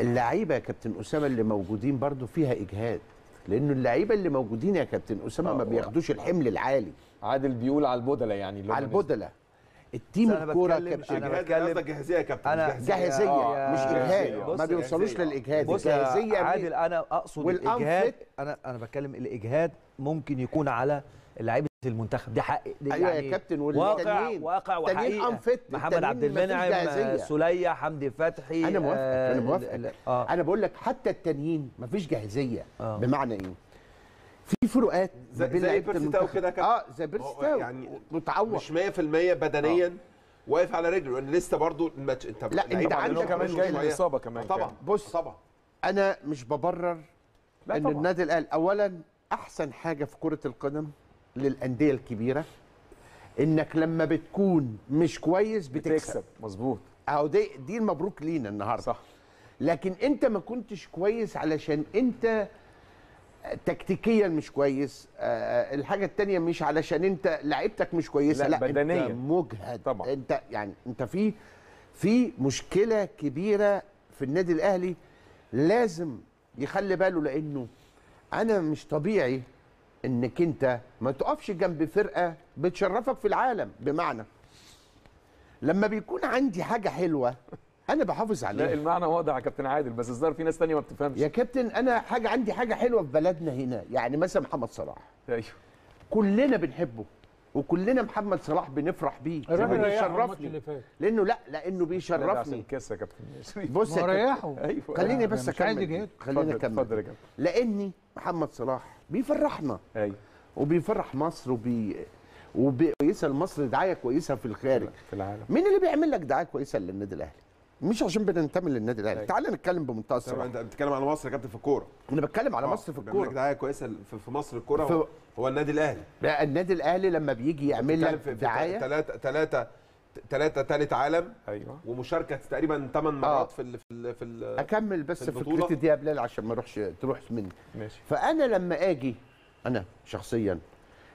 E: اللعيبة يا كابتن أسامة اللي موجودين برضو فيها إجهاد. لأنه اللعيبة اللي موجودين يا كابتن أسامة
A: آه،
E: ما بياخدوش الحمل العالي.
A: عادل بيقول على البدلة يعني
E: على. البدلة. التيم
D: الكورة
E: كابتن
C: إجهاد،
D: بتكلم-
C: جاهزية يا كابتن. جاهزية
A: آه،
E: مش. اجهاد ما بيوصلوش. للاجهاد
D: بص
E: الجاهزيه
D: عادل؟ أنا
E: أقصد
D: الاجهاد أنا أنا بتكلم الإجهاد ممكن يكون على لعيبة المنتخب دي حق دي
E: أيوه يا كابتن
D: واقع
E: والتانيين
D: واقع
E: وحقيقة
D: محمد عبد المنعم. آه، سوليه حمدي فتحي
E: أنا موافقك
D: آه، أنا
E: موافقك
D: ال- آه
E: أنا بقول لك حتى التانيين مفيش جاهزية
D: آه.
E: بمعنى إيه في فروقات
C: زي-
E: بين
C: زي بيرسي تاو. كده كابتن.
E: آه زي بيرسي تاو
C: يعني
E: متعور
C: مش 100% بدنيا واقف على رجله لأن لسه برضو الماتش أنت
E: لا،
C: لعيبة
E: عندك
A: كمان
C: مش
A: جاي
C: شوية.
A: الإصابة كمان
C: طبعا
A: كان.
E: بص
C: طبعا
E: أنا مش ببرر
A: لا
E: إن
A: طبعا.
E: النادي الأهلي اولا أحسن حاجة في كرة القدم للأندية الكبيرة إنك لما بتكون مش كويس بتكسب
A: بتكسب مظبوط
E: أهو دي دي المبروك لينا النهارده
A: صح
E: لكن أنت ما كنتش كويس علشان أنت تكتيكيا مش كويس آه، الحاجة التانية مش علشان انت لعيبتك مش كويسة
A: لا،
E: لا,
A: بدنياً.
E: انت مجهد
A: طبعاً.
E: انت يعني انت في في مشكلة كبيرة في النادي الأهلي لازم يخلي باله لأنه أنا مش طبيعي إنك انت ما تقفش جنب فرقة بتشرفك في العالم بمعنى لما بيكون عندي حاجة حلوة أنا بحافظ عليها
A: لا المعنى واضح يا كابتن عادل بس الظاهر في ناس تانية ما بتفهمش.
E: يا كابتن أنا حاجة عندي حاجة حلوة في بلدنا هنا يعني مثلا محمد صلاح.
A: أيوه.
E: كلنا بنحبه وكلنا محمد صلاح بنفرح بيه بيشرفني لأنه لا لأنه
A: عشان
E: بيشرفني.
A: الكاس يا كابتن
E: بص
B: ريحه.
A: أيوه.
E: خليني بس
B: أكمل.
E: خليني أكمل.
A: اتفضل يا كابتن.
E: لأني محمد صلاح بيفرحنا.
A: أيوه.
E: وبيفرح مصر وبي وكويسه لمصر دعاية كويسة في الخارج.
A: في العالم.
E: مين اللي بيعمل لك دعاية كويسة للنادي الأهلي؟ مش عشان بننتمي للنادي الأهلي.
A: أيوة.
E: تعال نتكلم بمنتهى
C: طبعا
E: الصراحة.
C: أنت بتتكلم على مصر يا كابتن في الكورة.
E: أنا بتكلم على
C: آه،
E: مصر في
C: بيعمل لك
E: الكوره
C: دعاية كويسة في في مصر الكورة
E: في-
C: هو, النادي الأهلي.
E: لا، النادي الأهلي لما بيجي يعمل لك دعاية.
C: ثلاثة ثلاثة ثلاثة ثالث عالم
A: أيوه.
C: ومشاركة تقريبا ثمان مرات في ال في ال في ال
E: أكمل بس
C: في.
E: فكرتي دي يا بلال عشان ما أروحش تروح مني.
A: ماشي.
E: فأنا لما آجي أنا شخصيا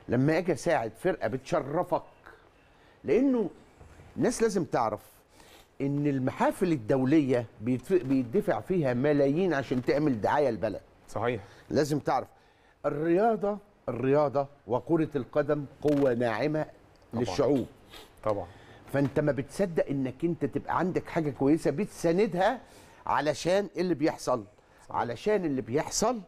E: لما آجي أساعد فرقة بتشرفك لأنه الناس لازم تعرف إن المحافل الدولية بيدفع فيها ملايين عشان تعمل دعاية البلد.
A: صحيح.
E: لازم تعرف الرياضة الرياضة وكرة القدم قوة ناعمة للشعوب.
A: طبعا.
E: فأنت ما بتصدق إنك أنت تبقى عندك حاجة كويسة بتساندها علشان اللي بيحصل. علشان اللي بيحصل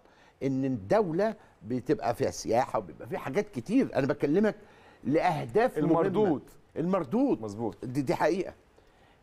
E: إن الدولة بتبقى فيها سياحة وبيبقى فيها حاجات كتير. أنا بكلمك لأهداف مهمة.
A: المردود.
E: المردود.
A: مظبوط.
E: دي, دي حقيقة.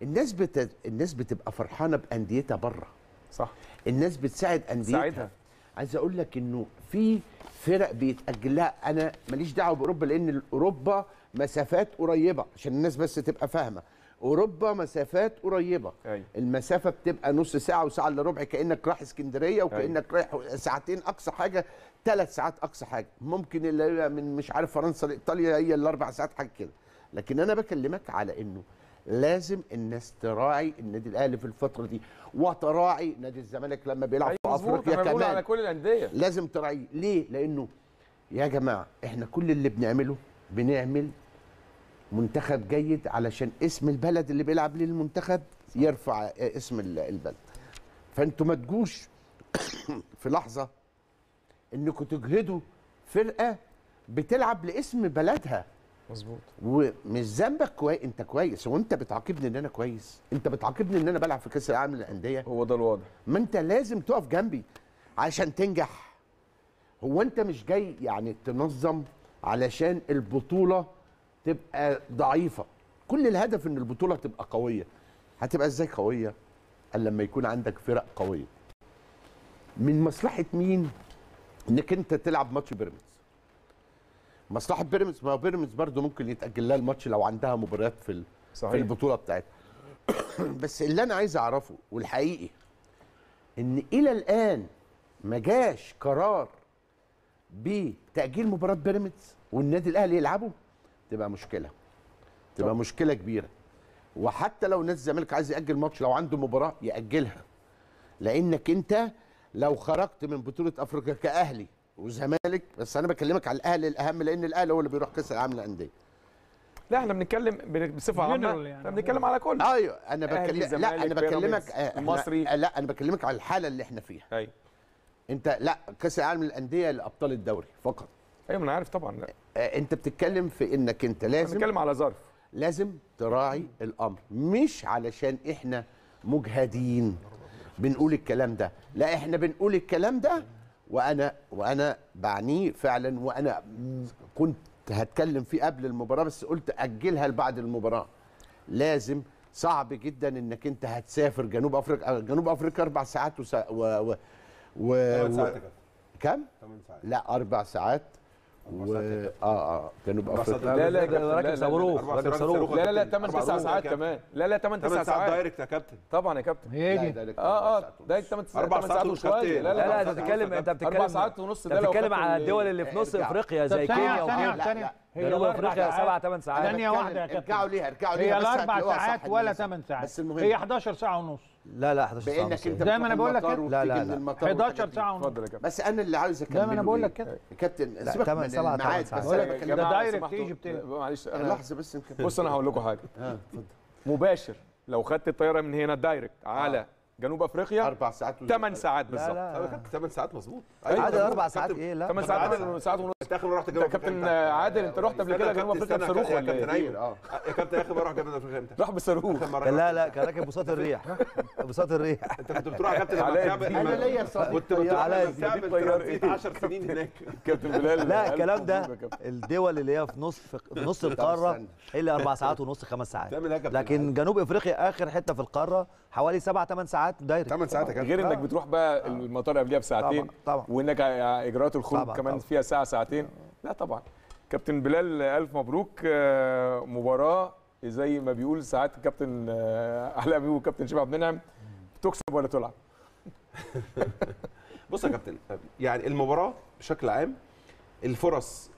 E: الناس بت... الناس بتبقى فرحانة بأنديتها بره
A: صح.
E: الناس بتساعد أنديتها.
A: ساعدها.
E: عايز أقول لك إنه في فرق بيتاجل لها أنا ماليش دعوة بأوروبا لأن أوروبا مسافات قريبة عشان الناس بس تبقى فاهمة. أوروبا مسافات قريبة.
A: أيوة.
E: المسافة بتبقى نص ساعة وساعة إلا ربع كأنك رايح اسكندرية وكأنك رايح ساعتين أقصى حاجة ثلاث ساعات أقصى حاجة. ممكن اللي من مش عارف فرنسا لإيطاليا هي الأربع ساعات حاجة كده. لكن أنا بكلمك على إنه لازم الناس تراعي النادي الأهلي في الفترة دي وتراعي نادي الزمالك لما بيلعب في
A: أفريقيا بقول على
E: كمان
A: كل الأندية.
E: لازم تراعيه ليه؟ لأنه يا جماعة إحنا كل اللي بنعمله بنعمل منتخب جيد علشان اسم البلد اللي بيلعب ليه المنتخب يرفع اسم ال- البلد. فأنتوا ما تجوش في لحظة انكم تجهدوا فرقة بتلعب لاسم بلدها.
A: مظبوط.
E: ومش ذنبك كويس انت كويس. هو انت بتعاقبني ان أنا كويس؟ انت بتعاقبني ان أنا بلعب في كأس العالم للأندية؟
A: هو ده الواضح
E: ما انت لازم تقف جنبي عشان تنجح. هو انت مش جاي يعني تنظم علشان البطولة تبقى ضعيفة. كل الهدف إن البطولة تبقى قوية. هتبقى إزاي قوية؟ الا لما يكون عندك فرق قوية. من مصلحة مين إنك أنت تلعب ماتش بيراميدز؟ مصلحة بيراميدز ما بيراميدز برضه ممكن يتأجل لها الماتش لو عندها مباريات في ال- في
A: صحيح.
E: البطولة بتاعتها. بس اللي أنا عايز أعرفه والحقيقي إن إلى الآن ما جاش قرار بتأجيل مباراة بيراميدز والنادي الأهلي يلعبه؟ تبقى مشكلة. تبقى
A: طبعا.
E: مشكلة كبيرة. وحتى لو نادي الزمالك عايز يأجل ماتش لو عنده مباراة يأجلها. لأنك أنت لو خرجت من بطولة أفريقيا كأهلي وزمالك بس أنا بكلمك على الأهلي الأهم لأن الأهلي هو اللي بيروح كأس العالم للأندية.
A: لا إحنا بنتكلم بن- بصفة
B: عامة. يعني.
A: إحنا بنتكلم على كل
E: أيوه
A: أنا
E: بكلم لا أنا بكلمك آه،
A: المصري.
E: آه، لا أنا بكلمك على الحالة اللي إحنا فيها.
A: أيوه
E: أنت لا كأس العالم للأندية لأبطال الدوري فقط.
A: أيوه ما أنا عارف طبعا لا.
E: آه، أنت بتتكلم في إنك
A: أنت
E: لازم
A: بنتكلم على ظرف.
E: لازم تراعي الأمر مش علشان إحنا مجهدين بنقول الكلام ده. لا إحنا بنقول الكلام ده وأنا وأنا بعنيه فعلا وأنا كنت هتكلم فيه قبل المباراة بس قلت أجلها لبعد المباراة. لازم صعب جدا إنك أنت هتسافر جنوب أفريقيا جنوب أفريقيا أربع ساعات وسا و, و... و... و... كم؟
C: ثمان ساعات.
E: لا أربع ساعات. و آه آه جنوب
C: أربع
E: افريقيا
C: ساعات.
A: لا لا
D: ده
A: لا
D: راكب
A: لا
D: صاروخ راكب
C: ساعات
D: صاروخ
A: لا لا لا
C: كابتن.
A: 8
C: أربع
A: 9
C: ساعات.
A: كمان لا لا 8 9
C: ثمان ساعات direct يا كابتن
A: طبعا يا كابتن
B: هي
E: لا، آه
A: آه
E: ونص.
A: 8
C: أربع
A: ساعات
C: ساعات
A: وشويه. لا
D: لا لا
A: لا
D: انت بتتكلم انت بتتكلم
A: أربع ساعات ونص ده
D: بتتكلم على
A: ال-
D: الدول اللي في نص. افريقيا زي كينيا
B: ثانية
D: وكينيا
E: لا،
B: ثانية
E: لا.
B: هي
D: جنوب افريقيا
B: ساعات.
D: سبع ثمان ساعات
B: ثانية
E: بتكلم-
B: واحدة يا كابتن.
E: ارجعوا ليها ارجعوا
B: هي
E: ليها
B: الأربع
E: هتلاقوها صح
B: ساعات ولا
E: المسافة.
B: ثمان ساعات
E: بس المهم
B: هي 11 ساعة ونص
D: لا لا 11 ساعه بأنك.
E: أنت
B: زي ما
E: بتروح
B: بقول لك كده.
D: لا، لا، لا.
E: المطار
B: 11
E: والحاجات دي.
B: ساعة ونص
A: اتفضل يا كابتن
E: بس أنا اللي عاوز اكمله
B: زي ما أنا بقول لك؟ كده.
E: كابتن سيبك من الميعاد. بس أنا
B: ده
E: بكلمك
B: دايركت
A: سمحتوا-
B: ايجيبت.
A: معلش أنا
E: لحظة بس.
A: بص أنا هقول لكم
E: حاجة اتفضل
A: مباشر لو خدت الطيارة من هنا دايركت على جنوب أفريقيا
E: أربع ساعات
A: 8 ساعات بالظبط.
C: أيوة
D: لا
C: كابتن 8 ساعات مظبوط.
D: عادي
C: مظبوط.
D: أربع ساعات إيه؟ لا.
A: 8
D: أربع
A: ساعات 8 ساعات ونص.
C: أنت آخر مرة رحت جنوب
A: كابتن؟ عادل أنت رحت قبل كده جنوب
C: أفريقيا
A: بصاروخ
C: يا
A: ولا
C: كابتن
A: إيه؟
C: ايمن
E: آه.
C: يا كابتن آخر مرة رحت جنوب أفريقيا إمتى؟
A: راح بصاروخ.
D: لا لا كان راكب بساط الريح. بساط الريح.
C: أنت كنت بتروح يا كابتن.
E: أنا ليا صديق
A: طيار.
C: ترانزيت
A: إيه؟
C: 10 سنين هناك.
A: كابتن بلال
D: لا الكلام ده. الدول اللي هي في نص في نص
E: القارة.
D: هي اللي أربع ساعات ونص خمس ساعات.
C: كابتن
D: لكن جنوب أفريقيا آخر حتة في القارة حوالي سبع ثمان ساعات دايركت.
C: 8 ساعات كابتن.
A: غير إنك بتروح بقى المطار قبلها بساعتين
D: طبعا طبعا.
A: وإنك إجراءات الخروج
D: طبعا،
A: كمان
D: طبعا.
A: فيها ساعة ساعتين. لا طبعا. كابتن بلال ألف مبروك. آه، مباراة زي ما بيقول ساعات الكابتن آه، علاء بيقول والكابتن شباب عبد المنعم تكسب ولا تلعب؟
C: بص يا كابتن يعني المباراة بشكل عام الفرص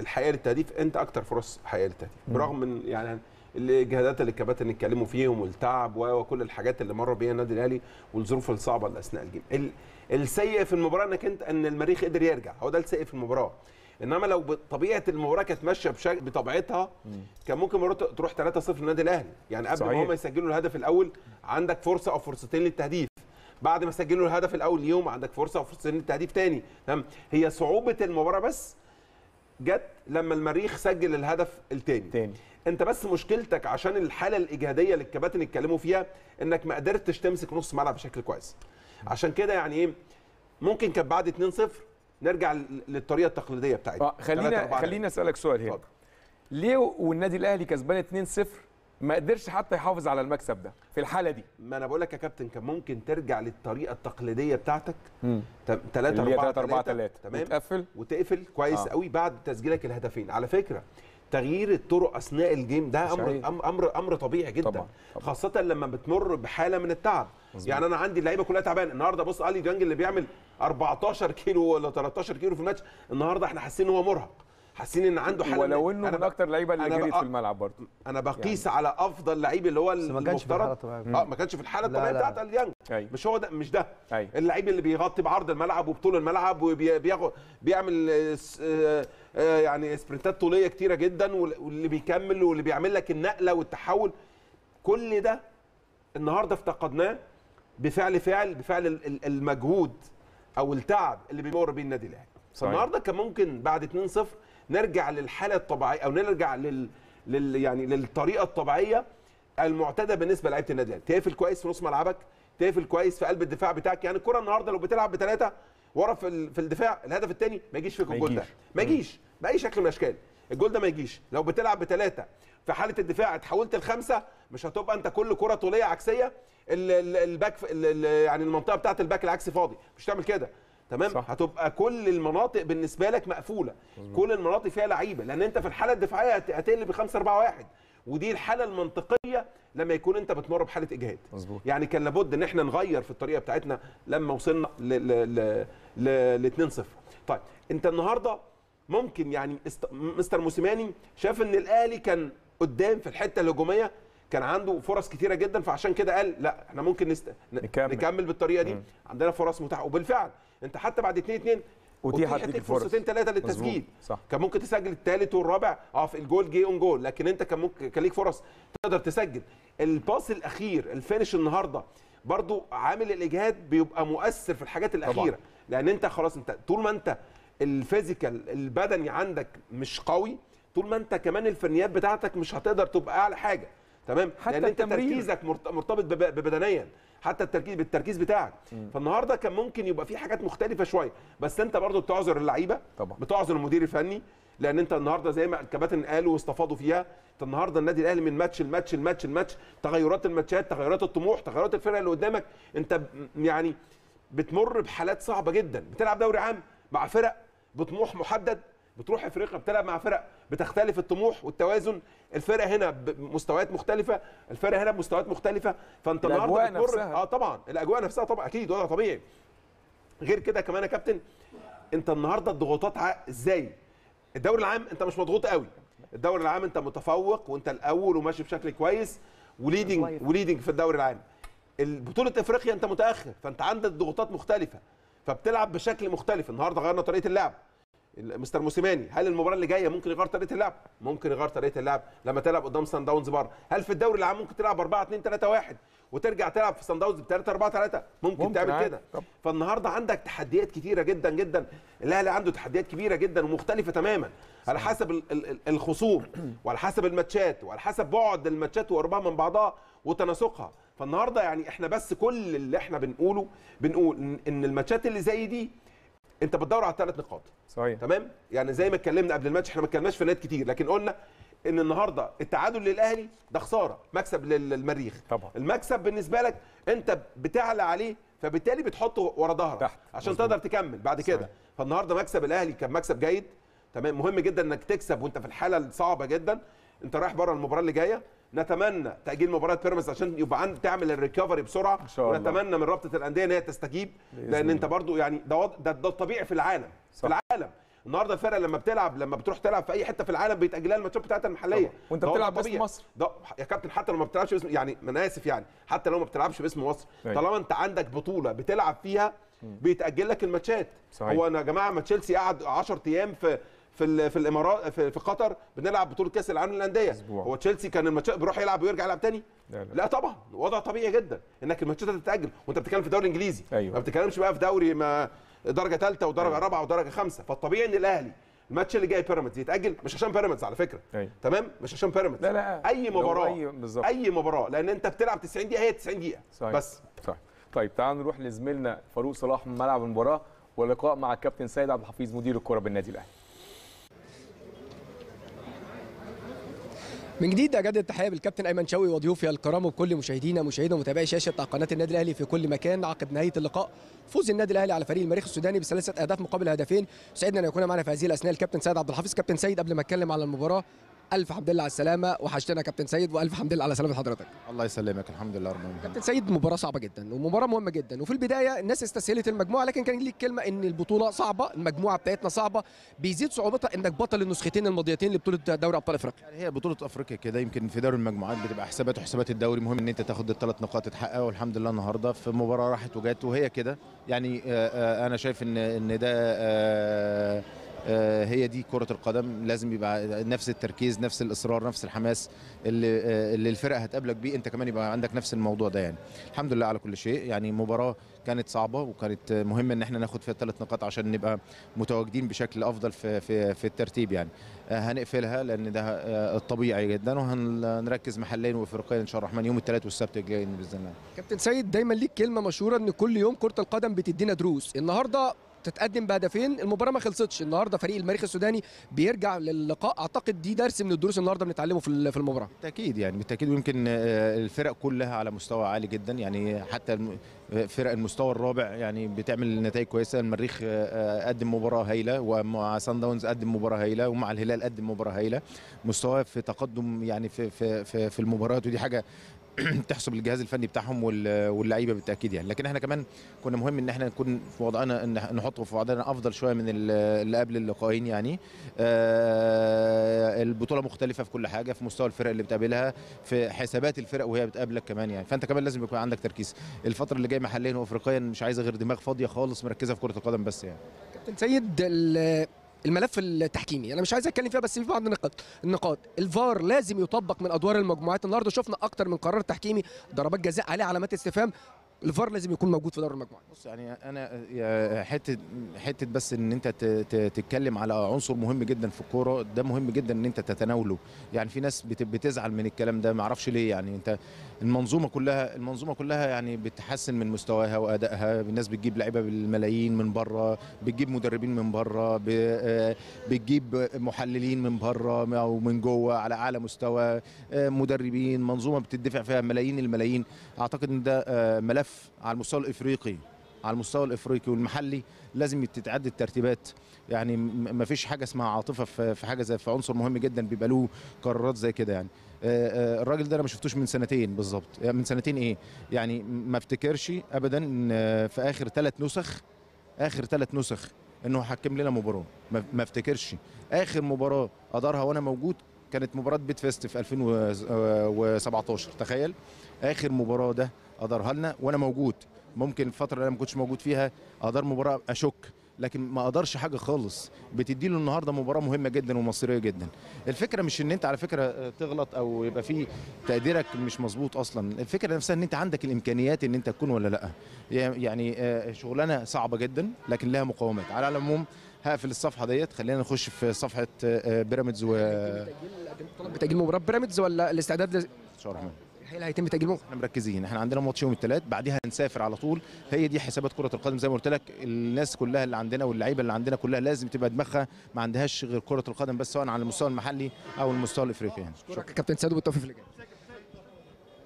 C: الحقيقة للتهديف أنت أكتر فرص حقيقه للتهديف. برغم من يعني الاجهادات اللي الكباتن اتكلموا فيهم والتعب وكل الحاجات اللي مر بيها النادي الأهلي والظروف الصعبة اللي اثناء الجيم. ال- السيء في المباراة إنك انت إن المريخ قدر يرجع. هو ده السيء في المباراة. إنما لو طبيعة المباراة كانت ماشية بشكل بطبيعتها كان ممكن المباراه تروح 3-0 للنادي الأهلي. يعني قبل
A: صحيح.
C: ما هم يسجلوا الهدف الأول عندك فرصة أو فرصتين للتهديف. بعد ما سجلوا الهدف الأول اليوم عندك فرصة أو فرصتين للتهديف تاني. تمام؟ هي صعوبة المباراة بس جت لما المريخ سجل الهدف التاني.
A: تاني.
C: انت بس مشكلتك عشان الحالة الإجهادية اللي الكباتن اتكلموا فيها انك ما قدرتش تمسك نص ملعب بشكل كويس. عشان كده يعني إيه ممكن كان بعد 2-0 نرجع لل- للطريقة التقليدية بتاعتنا.
A: آه، خلينا خلينا أسألك سؤال هنا. ليه والنادي الأهلي كسبان 2-0 ما قدرش حتى يحافظ على المكسب ده في الحالة دي.
C: ما أنا بقول لك يا كابتن كان ممكن ترجع للطريقة التقليدية بتاعتك. 3
A: اللي هي
C: 4
A: 3 4 3
C: تمام؟
A: وتقفل.
C: وتقفل كويس
A: آه.
C: قوي بعد تسجيلك الهدفين. على فكرة تغيير الطرق أثناء الجيم ده أمر أمر أمر طبيعي جدا.
A: طبعاً، طبعاً.
C: خاصة لما بتمر بحالة من التعب.
A: مظبوط.
C: يعني أنا عندي اللعيبة كلها تعبان النهارده بص علي ديانج اللي بيعمل 14 كيلو ولا 13 كيلو في الماتش النهارده إحنا حاسين إن هو مرهق. حاسين إن عنده حاله
A: ولو إنه
C: أنا
A: من أكتر اللعيبه اللي جريت في الملعب برضه.
C: أنا بقيس يعني. على أفضل لعيب اللي هو
D: بس ما كانش في الحالة
C: المفترض آه ما كانش في الحالة
D: لا، الطبيعية.
C: بتاعت اليانج.
A: أيوه
C: مش هو ده مش ده. اللعيب اللي بيغطي بعرض الملعب وبطول الملعب وبياخد بيعمل آه، س- آه، يعني سبرنتات طولية كتيرة جدا وال- واللي بيكمل واللي بيعمل لك النقلة والتحول. كل ده النهارده افتقدناه بفعل فعل بفعل ال- ال- المجهود أو التعب اللي بيمر بيه النادي
A: الأهلي.
C: فالنهاردة كان ممكن بعد 2-0 نرجع للحالة الطبيعية أو نرجع لل, لل... يعني للطريقة الطبيعية المعتادة بالنسبة لعيبة النادي. الاهلي تقفل كويس في نص ملعبك تقفل كويس في قلب الدفاع بتاعك. يعني الكرة النهارده لو بتلعب بثلاثه ورا في. في الدفاع الهدف الثاني ما يجيش فيك الجول ده. ما يجيش. بأي شكل من الأشكال. الجول ده ما يجيش. لو بتلعب بثلاثه في حالة الدفاع اتحولت لخمسة مش هتبقى أنت كل كرة طولية عكسية. ال- ال- ال back ال- ال- يعني المنطقة بتاعت ال back العكسي فاضي. مش تعمل كده. تمام
A: صح.
C: هتبقى كل المناطق بالنسبة لك مقفولة مزبوط. كل المناطق فيها لعيبة لأن أنت في الحالة الدفاعية هت- هتقلب ب 5 4 1 ودي الحالة المنطقية لما يكون أنت بتمر بحالة إجهاد
A: مظبوط.
C: يعني كان لابد إن إحنا نغير في الطريقة بتاعتنا لما وصلنا ل ل ل ل, ل 2 0 طيب أنت النهارده ممكن يعني است... مستر موسيماني شاف إن الأهلي كان قدام في الحتة الهجومية كان عنده فرص كتيرة جدا فعشان كده قال لا إحنا ممكن نست...
A: نكمل.
C: نكمل بالطريقة دي عندنا فرص متاحة وبالفعل أنت حتى بعد 2 2
A: أتيحت ليك.
C: فرصتين ثلاثة للتسجيل.
A: صح.
C: كان ممكن تسجل الثالث والرابع أه في الجول جه own goal لكن أنت كان ممكن كان ليك فرص تقدر تسجل ال pass الأخير ال finish النهارده برضو عامل الإجهاد بيبقى مؤثر في الحاجات الأخيرة
A: طبعاً.
C: لأن أنت خلاص أنت طول ما أنت الفيزيكال البدني عندك مش قوي طول ما أنت كمان الفنيات بتاعتك مش هتقدر تبقى أعلى حاجة تمام؟
A: حتى
C: لأن
A: أنت.
C: تركيزك مرت- مرتبط بب- ببدنيا. حتى التركيز بالتركيز بتاعك. فالنهاردة كان ممكن يبقى في حاجات مختلفة شوية. بس أنت برضو بتعذر اللعيبة
A: طبعا.
C: بتعذر المدير الفني لأن أنت النهارده زي ما الكباتن قالوا واستفاضوا فيها أنت النهارده النادي الأهلي من ماتش لماتش لماتش لماتش تغيرات الماتشات تغيرات الطموح تغيرات الفرق اللي قدامك أنت يعني بتمر بحالات صعبة جدا. بتلعب دوري عام مع فرق بطموح محدد بتروح افريقيا بتلعب مع فرق بتختلف الطموح والتوازن الفرق هنا بمستويات مختلفة الفرق هنا بمستويات مختلفة فانت النهارده بتمر
A: نفسها.
C: آه طبعا الأجواء نفسها طبعا أكيد وضع طبيعي. غير كده كمان يا كابتن انت النهارده الضغوطات إزاي؟ الدوري العام انت مش مضغوط قوي. الدوري العام انت متفوق وانت الأول وماشي بشكل كويس و leading و leading في الدوري العام. البطوله إفريقيا انت متأخر فانت عندك ضغوطات مختلفة فبتلعب بشكل مختلف. النهارده غيرنا طريقة اللعب. مستر موسيماني هل المباراة اللي جاية ممكن يغير طريقة اللعب؟ ممكن يغير طريقة اللعب. لما تلعب قدام سان داونز بره هل في الدوري العام ممكن تلعب 4 2 3 1 وترجع تلعب في سان داونز ب 3 4 3 ممكن,
A: ممكن
C: تعمل. كده. فالنهاردة عندك تحديات كتيرة جدا جدا. الأهلي عنده تحديات كبيرة جدا ومختلفة تماما. على حسب ال- ال- ال- الخصوم وعلى حسب الماتشات وعلى حسب بعد الماتشات وقربها من بعضها وتناسقها. فالنهاردة يعني إحنا بس كل اللي إحنا بنقوله بنقول إن الماتشات اللي زي دي انت بتدور على ثلاث نقاط.
A: صحيح.
C: تمام؟ يعني زي ما اتكلمنا قبل الماتش إحنا ما اتكلمناش في نادي كتير لكن قلنا إن النهارده التعادل للأهلي ده خسارة مكسب لل- للمريخ.
A: طبعا.
C: المكسب بالنسبة لك انت بتعلى عليه فبالتالي بتحطه ورا ظهرك
A: تحت.
C: عشان
A: مظبوط.
C: تقدر تكمل بعد كده.
A: صحيح.
C: فالنهاردة مكسب الأهلي كان مكسب جيد. تمام؟ مهم جدا إنك تكسب وأنت في الحالة الصعبة جدا. أنت رايح بره المباراة اللي جاية. نتمنى تأجيل مباراة بيراميدز عشان يبقى عند تعمل الريكفري بسرعة
A: إن شاء الله.
C: ونتمنى من رابطة الأندية إن هي تستجيب لأن
A: أنت.
C: برضو يعني ده وضع- ده, ده الطبيعي في العالم
A: صح.
C: في العالم النهارده الفرقة لما بتلعب لما بتروح تلعب في أي حتة في العالم بيتاجل لها الماتشات بتاعتها المحلية
A: طبعا.
C: وأنت
A: بتلعب باسم. مصر.
C: ده يا كابتن حتى لو ما بتلعبش باسم يعني أنا آسف يعني حتى لو ما بتلعبش باسم مصر
A: أيوة.
C: طالما أنت عندك بطولة بتلعب فيها بيتأجل لك الماتشات. هو أنا يا جماعة ما تشيلسي قعد 10 أيام في في في الامارات في, في قطر بنلعب بطولة كأس العالم
A: للأندية.
C: هو تشيلسي كان الماتشات بيروح يلعب ويرجع يلعب تاني؟
A: لا، لا.
C: لا طبعا وضع طبيعي جدا إنك الماتشات هتتأجل. وأنت بتتكلم في الدوري الانجليزي
A: أيوة.
C: ما بتتكلمش بقى في دوري ما درجة ثالثه ودرجة رابعة ودرجة خمسه فالطبيعي إن الأهلي الماتش اللي جاي بيراميدز يتأجل مش عشان بيراميدز على فكرة.
A: أيوة.
C: تمام؟ مش عشان بيراميدز.
A: لا، لا. أي
C: مباراة.
A: أي-.
C: أي مباراة. لأن أنت بتلعب 90 دقيقة هي 90 دقيقة.
A: صحيح.
C: بس.
A: صحيح. طيب تعالوا نروح لزميلنا فاروق صلاح من ملعب المباراة ولقاء مع الكابتن سيد عبد الحفيظ مدير الكرة بالنادي الأهلي.
F: من جديد اجدد التحية بالكابتن أيمن شوقي وضيوفي الكرام وكل مشاهدينا مشاهدي ومتابعي شاشة قناة النادي الأهلي في كل مكان عقب نهاية اللقاء. فوز النادي الأهلي على فريق المريخ السوداني بثلاثة أهداف مقابل هدفين. سعدنا أن يكون معنا في هذه الأثناء الكابتن سيد عبد الحفيظ كابتن سيد قبل ما أتكلم على المباراة ألف حمد لله على السلامة. وحشتنا يا كابتن سيد وألف حمد لله على سلامة حضرتك.
G: الله يسلمك. الحمد لله رب العالمين.
F: كابتن سيد مباراة صعبة جدا ومباراة مهمة جدا. وفي البداية الناس استسهلت المجموعة لكن كان ليك كلمة إن البطولة صعبة المجموعة بتاعتنا صعبة. بيزيد صعوبتها إنك بطل النسختين الماضيتين لبطولة دوري أبطال إفريقيا.
G: يعني هي بطولة أفريقيا كده يمكن في دوري المجموعات بتبقى حسابات وحسابات الدوري. مهم إن أنت تاخد الثلاث نقاط تحققها والحمد لله النهارده في مباراة راحت وجات. وهي كده. يعني آه، آه، أنا شايف إن إن ده آه، هي دي كرة القدم. لازم يبقى نفس التركيز نفس الإصرار نفس الحماس اللي آه، اللي الفرقة هتقابلك بيه. أنت كمان يبقى عندك نفس الموضوع ده يعني. الحمد لله على كل شيء. يعني مباراة كانت صعبة وكانت مهم إن إحنا ناخد فيها ثلاث نقاط عشان نبقى متواجدين بشكل أفضل في في في الترتيب يعني. آه، هنقفلها لأن ده آه، الطبيعي جدا. وهنركز محليا وافريقيا إن شاء الله. الرحمن يوم الثلاث والسبت الجايين بإذن الله.
F: كابتن سيد دايما ليك كلمة مشهورة إن كل يوم كرة القدم بتدينا دروس. النهارده تتقدم بهدفين. المباراة ما خلصتش. النهارده فريق المريخ السوداني بيرجع للقاء. أعتقد دي درس من الدروس النهارده بنتعلمه في في المباراة.
G: بالتأكيد يعني بالتأكيد ويمكن آه، الفرق كلها على مستوى عالي جدا. يعني حتى فرق المستوى الرابع يعني بتعمل نتائج كويسة. المريخ آه، آه، قدم مباراة هايلة ومع سان داونز قدم مباراة هايلة ومع الهلال قدم مباراة هايلة. مستواه في تقدم يعني في في في, في المباريات ودي حاجة تحسب الجهاز الفني بتاعهم وال- واللعيبة بالتأكيد يعني. لكن إحنا كمان كنا مهم إن إحنا نكون في وضعنا إن نحطه في وضعنا أفضل شوية من ال- اللي قبل اللقاءين يعني. آه، البطولة مختلفة في كل حاجة في مستوى الفرق اللي بتقابلها في حسابات الفرق وهي بتقابلك كمان يعني. فأنت كمان لازم يكون عندك تركيز. الفترة اللي جاية محليا وافريقيا مش عايزة غير دماغ فاضية خالص مركزة في كرة القدم بس يعني.
F: كابتن سيد الملف التحكيمي. أنا مش عايز أتكلم فيها بس في بعض النقاط. النقاط. الفار لازم يطبق من أدوار المجموعات. النهارده شفنا أكتر من قرار تحكيمي ضربات جزاء عليه علامات استفهام. الفار لازم يكون موجود في دور المجموعات.
G: بص يعني أنا حتة حتة بس إن أنت تتكلم على عنصر مهم جدا في الكورة ده مهم جدا إن أنت تتناوله. يعني في ناس بت- بتزعل من الكلام ده ما أعرفش ليه. يعني أنت المنظومة كلها المنظومة كلها يعني بتحسن من مستواها وأدائها. الناس بتجيب لعيبة بالملايين من بره بتجيب مدربين من بره آه، بتجيب محللين من بره أو من جوه على أعلى مستوى آه، مدربين. منظومة بتدفع فيها ملايين الملايين. أعتقد إن ده آه، ملف على المستوى الإفريقي على المستوى الإفريقي والمحلي لازم تتعدد الترتيبات. يعني ما فيش حاجة اسمها عاطفة في حاجة زي في عنصر مهم جدا بيبقى له قرارات زي كده يعني. الراجل ده أنا ما شفتوش من سنتين بالظبط. يعني من سنتين إيه؟ يعني ما افتكرش ابدا آه، في اخر ثلاث نسخ اخر ثلاث نسخ انه حكم لنا مباراة. ما افتكرش. اخر مباراة ادارها وأنا موجود كانت مباراة بيت فيست في 2017 تخيل؟ اخر مباراة ده ادارها لنا وأنا موجود. ممكن الفترة اللي أنا ما كنتش موجود فيها ادار مباراة اشك. لكن ما قدرش حاجة خالص. بتدي له النهارده مباراة مهمة جدا ومصيرية جدا. الفكرة مش إن أنت على فكرة آه، تغلط أو يبقى في تقديرك مش مظبوط أصلا. الفكرة نفسها إن أنت عندك الإمكانيات إن أنت تكون ولا لأ. يعني آه، شغلانة صعبة جدا لكن لها مقاومات. على العموم هقفل الصفحة ديت. خلينا نخش في صفحة آه، بيراميدز و
F: بتأجيل مباراة بيراميدز ولا الاستعداد
G: إن شاء الله الرحمن
F: الحقيقة هيتم مباراه
G: إحنا مركزين. إحنا عندنا ماتش يوم الثلاث بعدها هنسافر على طول. هي دي حسابات كرة القدم. زي ما قلت لك الناس كلها اللي عندنا واللعيبة اللي عندنا كلها لازم تبقى دماغها. ما عندهاش غير كرة القدم بس سواء على المستوى المحلي أو المستوى الإفريقي يعني.
F: شكرا. كابتن سيد وبالتوفيق في اللي جاي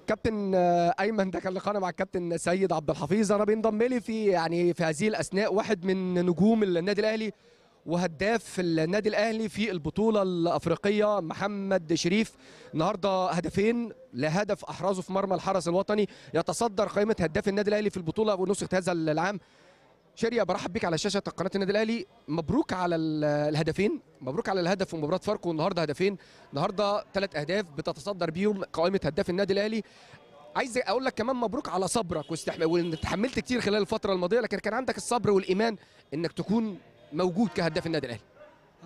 F: كابتن آه، أيمن ده كان لقاءنا مع الكابتن سيد عبد الحفيظ. أنا بينضم لي في يعني في هذه الأثناء واحد من نجوم النادي الأهلي. وهداف النادي الأهلي في البطولة الأفريقية محمد شريف. النهارده هدفين لهدف أحرزه في مرمى الحرس الوطني يتصدر قائمة هداف النادي الأهلي في البطولة ونسخه هذا العام. شيريا برحب بك على شاشة قناة النادي الأهلي. مبروك على ال- الهدفين. مبروك على الهدف في مباراه فاركو. والنهارده هدفين. النهارده ثلاث أهداف بتتصدر بيهم قائمة هداف النادي الأهلي. عايز أقول لك كمان مبروك على صبرك واستحمال وان تحملت كتير خلال الفترة الماضية لكن كان عندك الصبر والإيمان إنك تكون موجود كهداف النادي الأهلي؟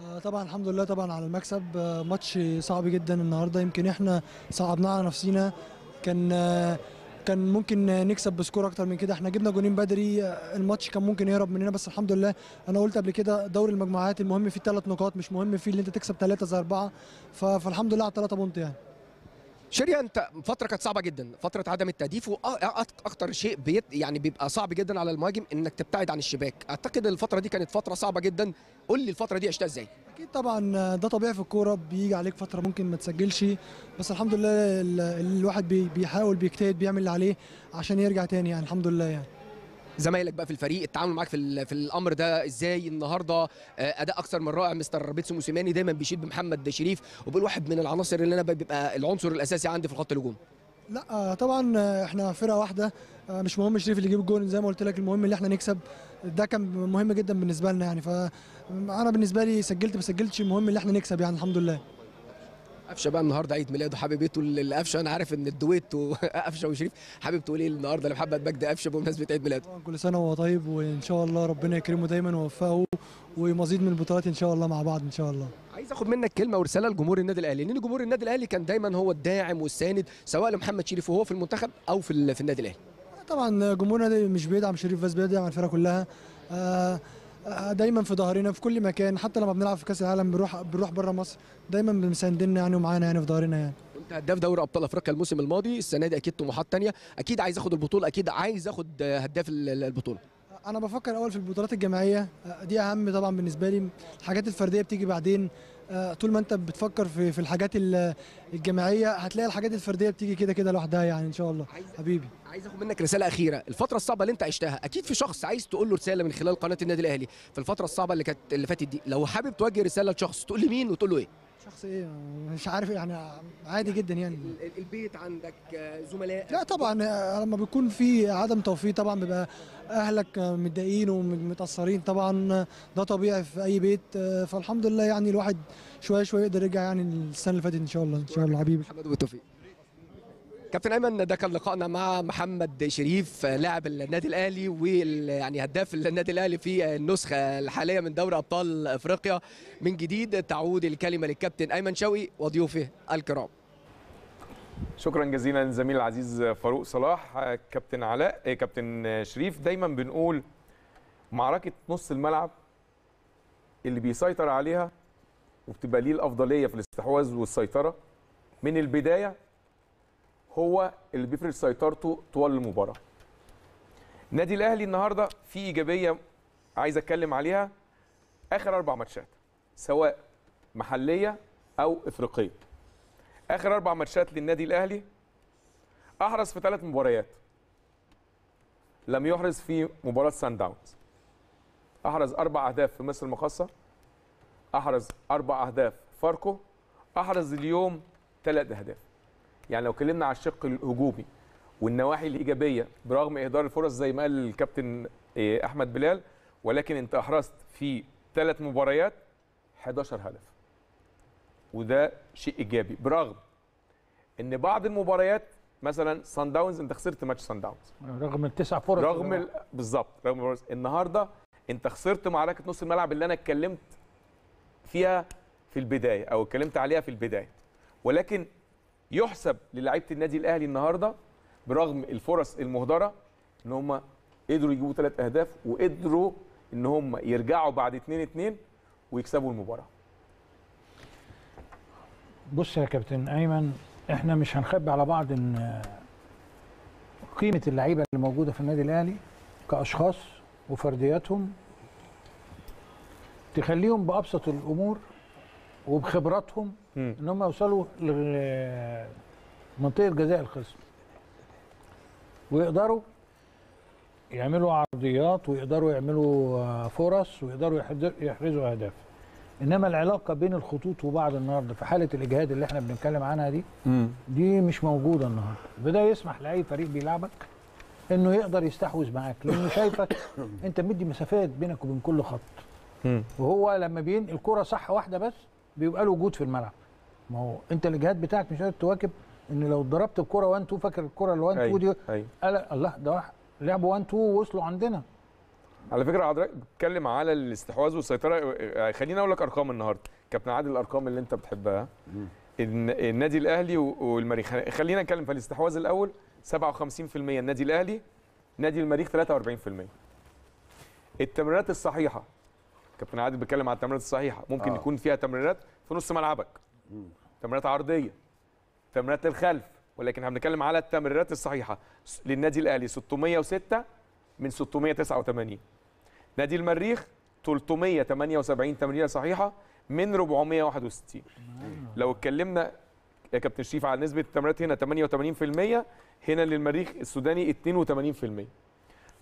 H: آه، طبعا الحمد لله طبعا على المكسب. آه، ماتش صعب جدا النهارده. يمكن إحنا صعبناه على نفسينا. كان آه، كان ممكن نكسب ب score أكتر من كده. إحنا جبنا جونين بدري. الماتش كان ممكن يهرب مننا بس الحمد لله. أنا قلت قبل كده دوري المجموعات المهم فيه ثلاث نقاط مش مهم فيه اللي أنت تكسب ثلاثة زي أربعة. فالحمد لله على الثلاثه point يعني.
F: شريف انت فترة كانت صعبة جدا فترة عدم التهديف وأكتر شيء بيت يعني بيبقى صعب جدا على المهاجم إنك تبتعد عن الشباك. أعتقد الفترة دي كانت فترة صعبة جدا. قول لي الفترة دي عشتها إزاي؟
H: أكيد طبعا ده طبيعي في الكورة بيجي عليك فترة ممكن ما تسجلش بس الحمد لله ال- الواحد بي- بيحاول بيجتهد بيعمل اللي عليه عشان يرجع تاني يعني الحمد لله يعني.
F: زمايلك بقى في الفريق التعامل معاك في في الأمر ده إزاي النهارده؟ آه، أداء أكثر من رائع. مستر بيتسو موسيماني دايما بيشيد بمحمد شريف وبيقول واحد من العناصر اللي أنا بيبقى العنصر الأساسي عندي في خط الهجوم.
H: لا آه، طبعا آه، إحنا فرقة واحدة مش مهم شريف اللي يجيب الجول زي ما قلت لك المهم اللي إحنا نكسب. ده كان مهم جدا بالنسبة لنا يعني فانا بالنسبة لي سجلت ما سجلتش المهم اللي إحنا نكسب يعني الحمد لله.
F: قفشه بقى النهارده عيد ميلاده حابب تقول لقفشه أنا عارف إن الدويت قفشه وشريف. حابب تقول إيه النهارده؟ لمحمد مجدي قفشه بمناسبة عيد ميلاده.
H: كل سنة وهو طيب وإن شاء الله ربنا يكرمه دايما ويوفقه ومزيد من البطولات إن شاء الله مع بعض إن شاء الله.
F: عايز آخد منك كلمة ورسالة لجمهور النادي الأهلي. لأن جمهور النادي الأهلي كان دايما هو الداعم والساند سواء لمحمد شريف وهو في المنتخب أو في في النادي الأهلي.
H: طبعا جمهورنا مش بيدعم شريف بس بيدعم الفرقة كلها. آه، دايما في ظهرنا في كل مكان حتى لما بنلعب في كأس العالم بنروح بنروح بره مصر دايما مساندنا يعني ومعانا يعني في ظهرنا يعني.
F: كنت هداف دوري أبطال أفريقيا الموسم الماضي السنة دي أكيد طموحات تانية أكيد عايز اخد البطولة أكيد عايز اخد هداف ال- البطولة.
H: أنا بفكر أول في البطولات الجماعية دي أهم طبعا بالنسبة لي. الحاجات الفردية بتيجي بعدين. طول ما انت بتفكر في في الحاجات ال- الجماعية هتلاقي الحاجات الفردية بتيجي كده كده لوحدها يعني إن شاء الله. حبيبي.
F: عايز أخد منك رسالة أخيرة. الفترة الصعبة اللي أنت عشتها أكيد في شخص عايز تقول له رسالة من خلال قناة النادي الأهلي. في الفترة الصعبة اللي كانت اللي فاتت دي لو حابب توجه رسالة لشخص تقول لي مين وتقول له إيه؟
H: شخص إيه مش عارف يعني عادي جدا يعني.
F: البيت عندك زملاء؟
H: لا طبعا آه، لما بيكون في عدم توفيق طبعا بيبقى أهلك آه، متضايقين ومتأثرين طبعا آه، ده طبيعي في أي بيت آه، فالحمد لله يعني الواحد شوية شوية يقدر يرجع يعني السنة اللي فاتت إن شاء الله إن شاء الله. حبيبي.
F: محمد وبالتوفيق كابتن ايمن ده كان لقائنا مع محمد شريف لاعب النادي الاهلي ويعني هداف النادي الاهلي في النسخة الحالية من دوري أبطال إفريقيا. من جديد تعود الكلمة للكابتن ايمن شوقي وضيوفه الكرام.
A: شكرا جزيلا للزميل العزيز فاروق صلاح كابتن علاء آه، كابتن شريف. دايما بنقول معركة نص الملعب اللي بيسيطر عليها وبتبقى ليه الأفضلية في الاستحواذ والسيطرة من البداية هو اللي بيفرض سيطرته طوال المباراة. النادي الأهلي النهارده في إيجابية عايز أتكلم عليها. آخر أربع ماتشات سواء محلية أو إفريقية. آخر أربع ماتشات للنادي الأهلي أحرز في ثلاث مباريات. لم يحرز في مباراة سان داونز. أحرز أربع أهداف في مصر المقاصه أحرز أربع أهداف فاركو. أحرز اليوم ثلاث أهداف. يعني لو اتكلمنا على الشق الهجومي والنواحي الإيجابية برغم إهدار الفرص زي ما قال الكابتن إيه، أحمد بلال ولكن أنت أحرزت في ثلاث مباريات 11 هدف. وده شيء إيجابي. برغم إن بعض المباريات مثلا سان داونز أنت خسرت ماتش سان داونز
B: رغم التسع فرص
A: رغم ال... بالظبط رغم الفرص. النهارده أنت خسرت معركة نص الملعب اللي أنا اتكلمت فيها في البداية أو اتكلمت عليها في البداية. ولكن يحسب للاعيبه النادي الأهلي النهارده برغم الفرص المهدرة إن هم قدروا يجيبوا ثلاث أهداف وقدروا إن هم يرجعوا بعد 2 2 ويكسبوا المباراة
B: بص يا كابتن أيمن إحنا مش هنخبي على بعض إن قيمة اللعيبة اللي موجودة في النادي الأهلي كأشخاص وفردياتهم تخليهم بأبسط الأمور وبخبراتهم. ان هم يوصلوا لمنطقة جزاء الخصم. ويقدروا يعملوا عرضيات ويقدروا يعملوا آه، فرص ويقدروا يحرزوا أهداف. إنما العلاقة بين الخطوط وبعض النهارده في حالة الإجهاد اللي إحنا بنتكلم عنها دي دي مش موجودة النهارده. وده يسمح لأي فريق بيلعبك إنه يقدر يستحوذ معاك لأنه شايفك أنت مدي مسافات بينك وبين كل خط.
A: مم.
B: وهو لما بينقل الكره صح واحدة بس بيبقى له وجود في الملعب. ما هو انت الاجهاد بتاعك مش قادر تواكب ان لو ضربت الكرة 1 2 فاكر الكرة ال 1 2 دي؟
A: أيوه.
B: قال الله ده لعبوا 1 2 ووصلوا عندنا.
A: على فكرة حضرتك بتتكلم على الاستحواذ والسيطرة. آه، خليني أقول لك أرقام النهارده. كابتن عادل الأرقام اللي أنت بتحبها. الن- النادي الأهلي والمريخ. خ- خلينا نتكلم في الاستحواذ الأول. 57% النادي الأهلي نادي المريخ 43% التمريرات الصحيحة. كابتن عادل بيتكلم على التمريرات الصحيحة. ممكن
E: آه.
A: يكون فيها تمريرات في نص ملعبك. تمريرات عرضية تمريرات الخلف ولكن إحنا بنتكلم على التمريرات الصحيحة. للنادي الأهلي 606 من 689 نادي المريخ 378 تمريره صحيحة من 461 لو اتكلمنا يا كابتن شريف على نسبة التمريرات هنا 88% هنا للمريخ السوداني 82%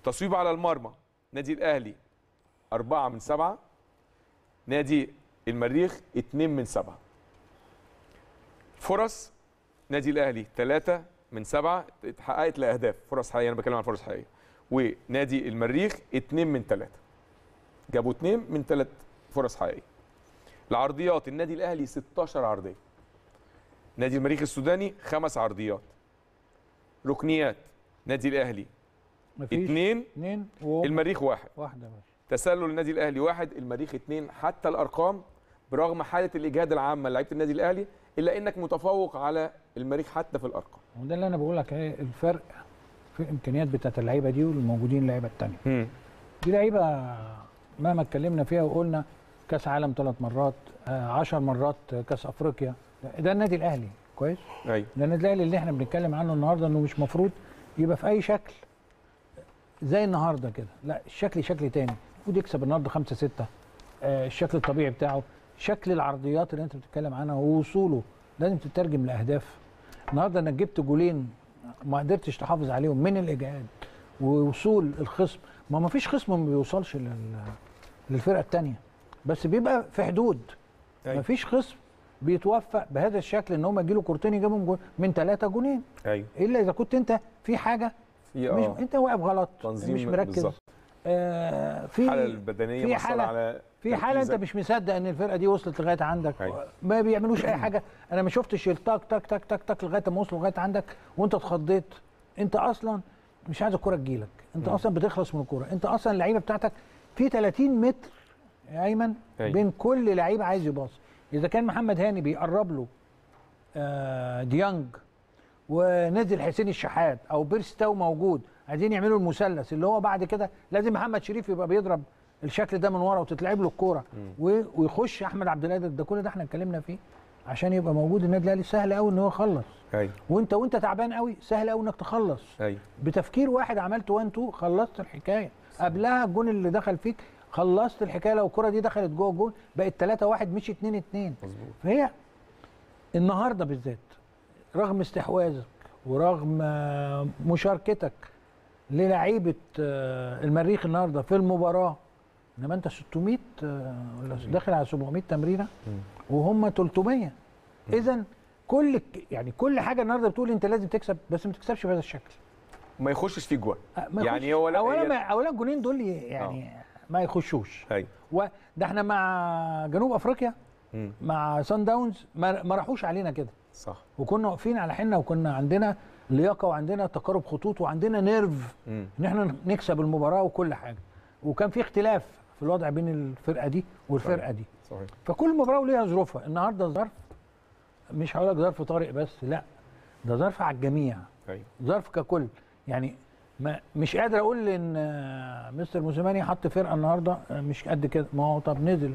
A: تصويب على المرمى نادي الأهلي أربعة من سبعة نادي المريخ اتنين من سبعة. فرص نادي الأهلي ثلاثة من سبعة اتحققت لأهداف فرص حقيقية أنا بتكلم عن فرص حقيقية. ونادي المريخ اتنين من ثلاثة جابوا اتنين من ثلاث فرص حقيقية. العرضيات النادي الأهلي 16 عرضية. نادي المريخ السوداني خمس عرضيات. ركنيات نادي اتنين
B: اثنين وهم
A: المريخ واحد.
B: واحدة بس.
A: تسلل النادي الأهلي واحد المريخ اثنين حتى الأرقام برغم حالة الإجهاد العامه لعيبة النادي الأهلي إلا إنك متفوق على المريخ حتى في الأرقام.
B: وده اللي أنا بقول لك إيه الفرق في الامكانيات بتاعت اللعيبة دي والموجودين اللعيبة الثانية دي لعيبة مهما اتكلمنا فيها وقلنا كأس عالم ثلاث مرات آه، عشر مرات كأس أفريقيا. ده النادي الأهلي كويس؟
A: أيوه.
B: ده النادي الأهلي اللي إحنا بنتكلم عنه النهارده إنه مش مفروض يبقى في أي شكل. زي النهارده كده. لا الشكل شكل تاني. المفروض يكسب النهارده 5 6 آه الشكل الطبيعي بتاعه. شكل العرضيات اللي انت بتتكلم عنها ووصوله. لازم تترجم لأهداف. النهارده انك جبت جولين ما قدرتش تحافظ عليهم من الاجهاد ووصول الخصم ما ما فيش خصم ما بيوصلش لل... للفرقة الثانية بس بيبقى في حدود.
A: أيوة.
B: ما فيش خصم بيتوفق بهذا الشكل إن هم يجي له كورتين يجيبهم جول من ثلاثة جولين
A: أيوه.
B: إلا إذا كنت أنت في حاجة
A: في
B: مش أنت واقف غلط مش مركز. آه في
A: الحاله البدنية
B: في حالة-
A: على
B: في حالة
A: أنت.
B: مش مصدق إن الفرقة دي وصلت لغاية عندك
A: أيوة.
B: ما بيعملوش أي حاجة أنا ما شفتش التاك تاك تاك تاك تاك لغاية ما وصلوا لغاية عندك وأنت اتخضيت أنت أصلا مش عايز الكرة تجيلك
A: أنت.
B: أصلا بتخلص من الكوره أنت أصلا اللعيبة بتاعتك في 30 متر يا أيمن
A: أيوة.
B: بين كل لعيب عايز يباص إذا كان محمد هاني بيقرب له آه ديانج ونزل حسين الشحات أو بيرستاو موجود عايزين يعملوا المثلث اللي هو بعد كده لازم محمد شريف يبقى بيضرب الشكل ده من ورا وتتلعب له الكوره. ويخش أحمد عبد القادر ده كل ده إحنا اتكلمنا فيه عشان يبقى موجود النادي الأهلي. سهل قوي إن هو يخلص.
A: أيوه.
B: وانت وأنت تعبان قوي سهل قوي إنك تخلص.
A: أيوه.
B: بتفكير واحد عملت 1 2 خلصت الحكاية. قبلها الجون اللي دخل فيك خلصت الحكاية. لو الكرة دي دخلت جوه الجون بقت 3 1 مش 2 2
A: مظبوط.
B: فهي النهارده بالذات رغم استحواذك ورغم مشاركتك للعيبة آه، المريخ النهارده في المباراة إنما أنت 600 آه، ولا داخل على 700 تمريره وهم 300 اذا كل يعني كل حاجة النهارده بتقول أنت لازم تكسب بس ما تكسبش بهذا الشكل.
A: ما يخشش فيه جوان.
B: آه،
A: يعني هو لا
B: اولا اولا الجونين دول يعني ما يخشوش.
A: أيوه.
B: وده إحنا مع جنوب أفريقيا
A: مم.
B: مع سان داونز ما ما راحوش علينا كده.
A: صح.
B: وكنا واقفين على حنا وكنا عندنا لياقة وعندنا تقارب خطوط وعندنا نيرف. إن إحنا نكسب المباراة وكل حاجة. وكان في اختلاف. في الوضع بين الفرقة دي والفرقة دي.
A: صحيح.
B: فكل مباراة وليها ظروفها. النهارده ظرف مش هقول لك ظرف طارق بس لا. ده ظرف على الجميع.
A: أيوه.
B: ظرف ككل. يعني ما مش قادر أقول إن مستر موسيماني حط فرقة النهارده مش قد كده. ما هو طب نزل.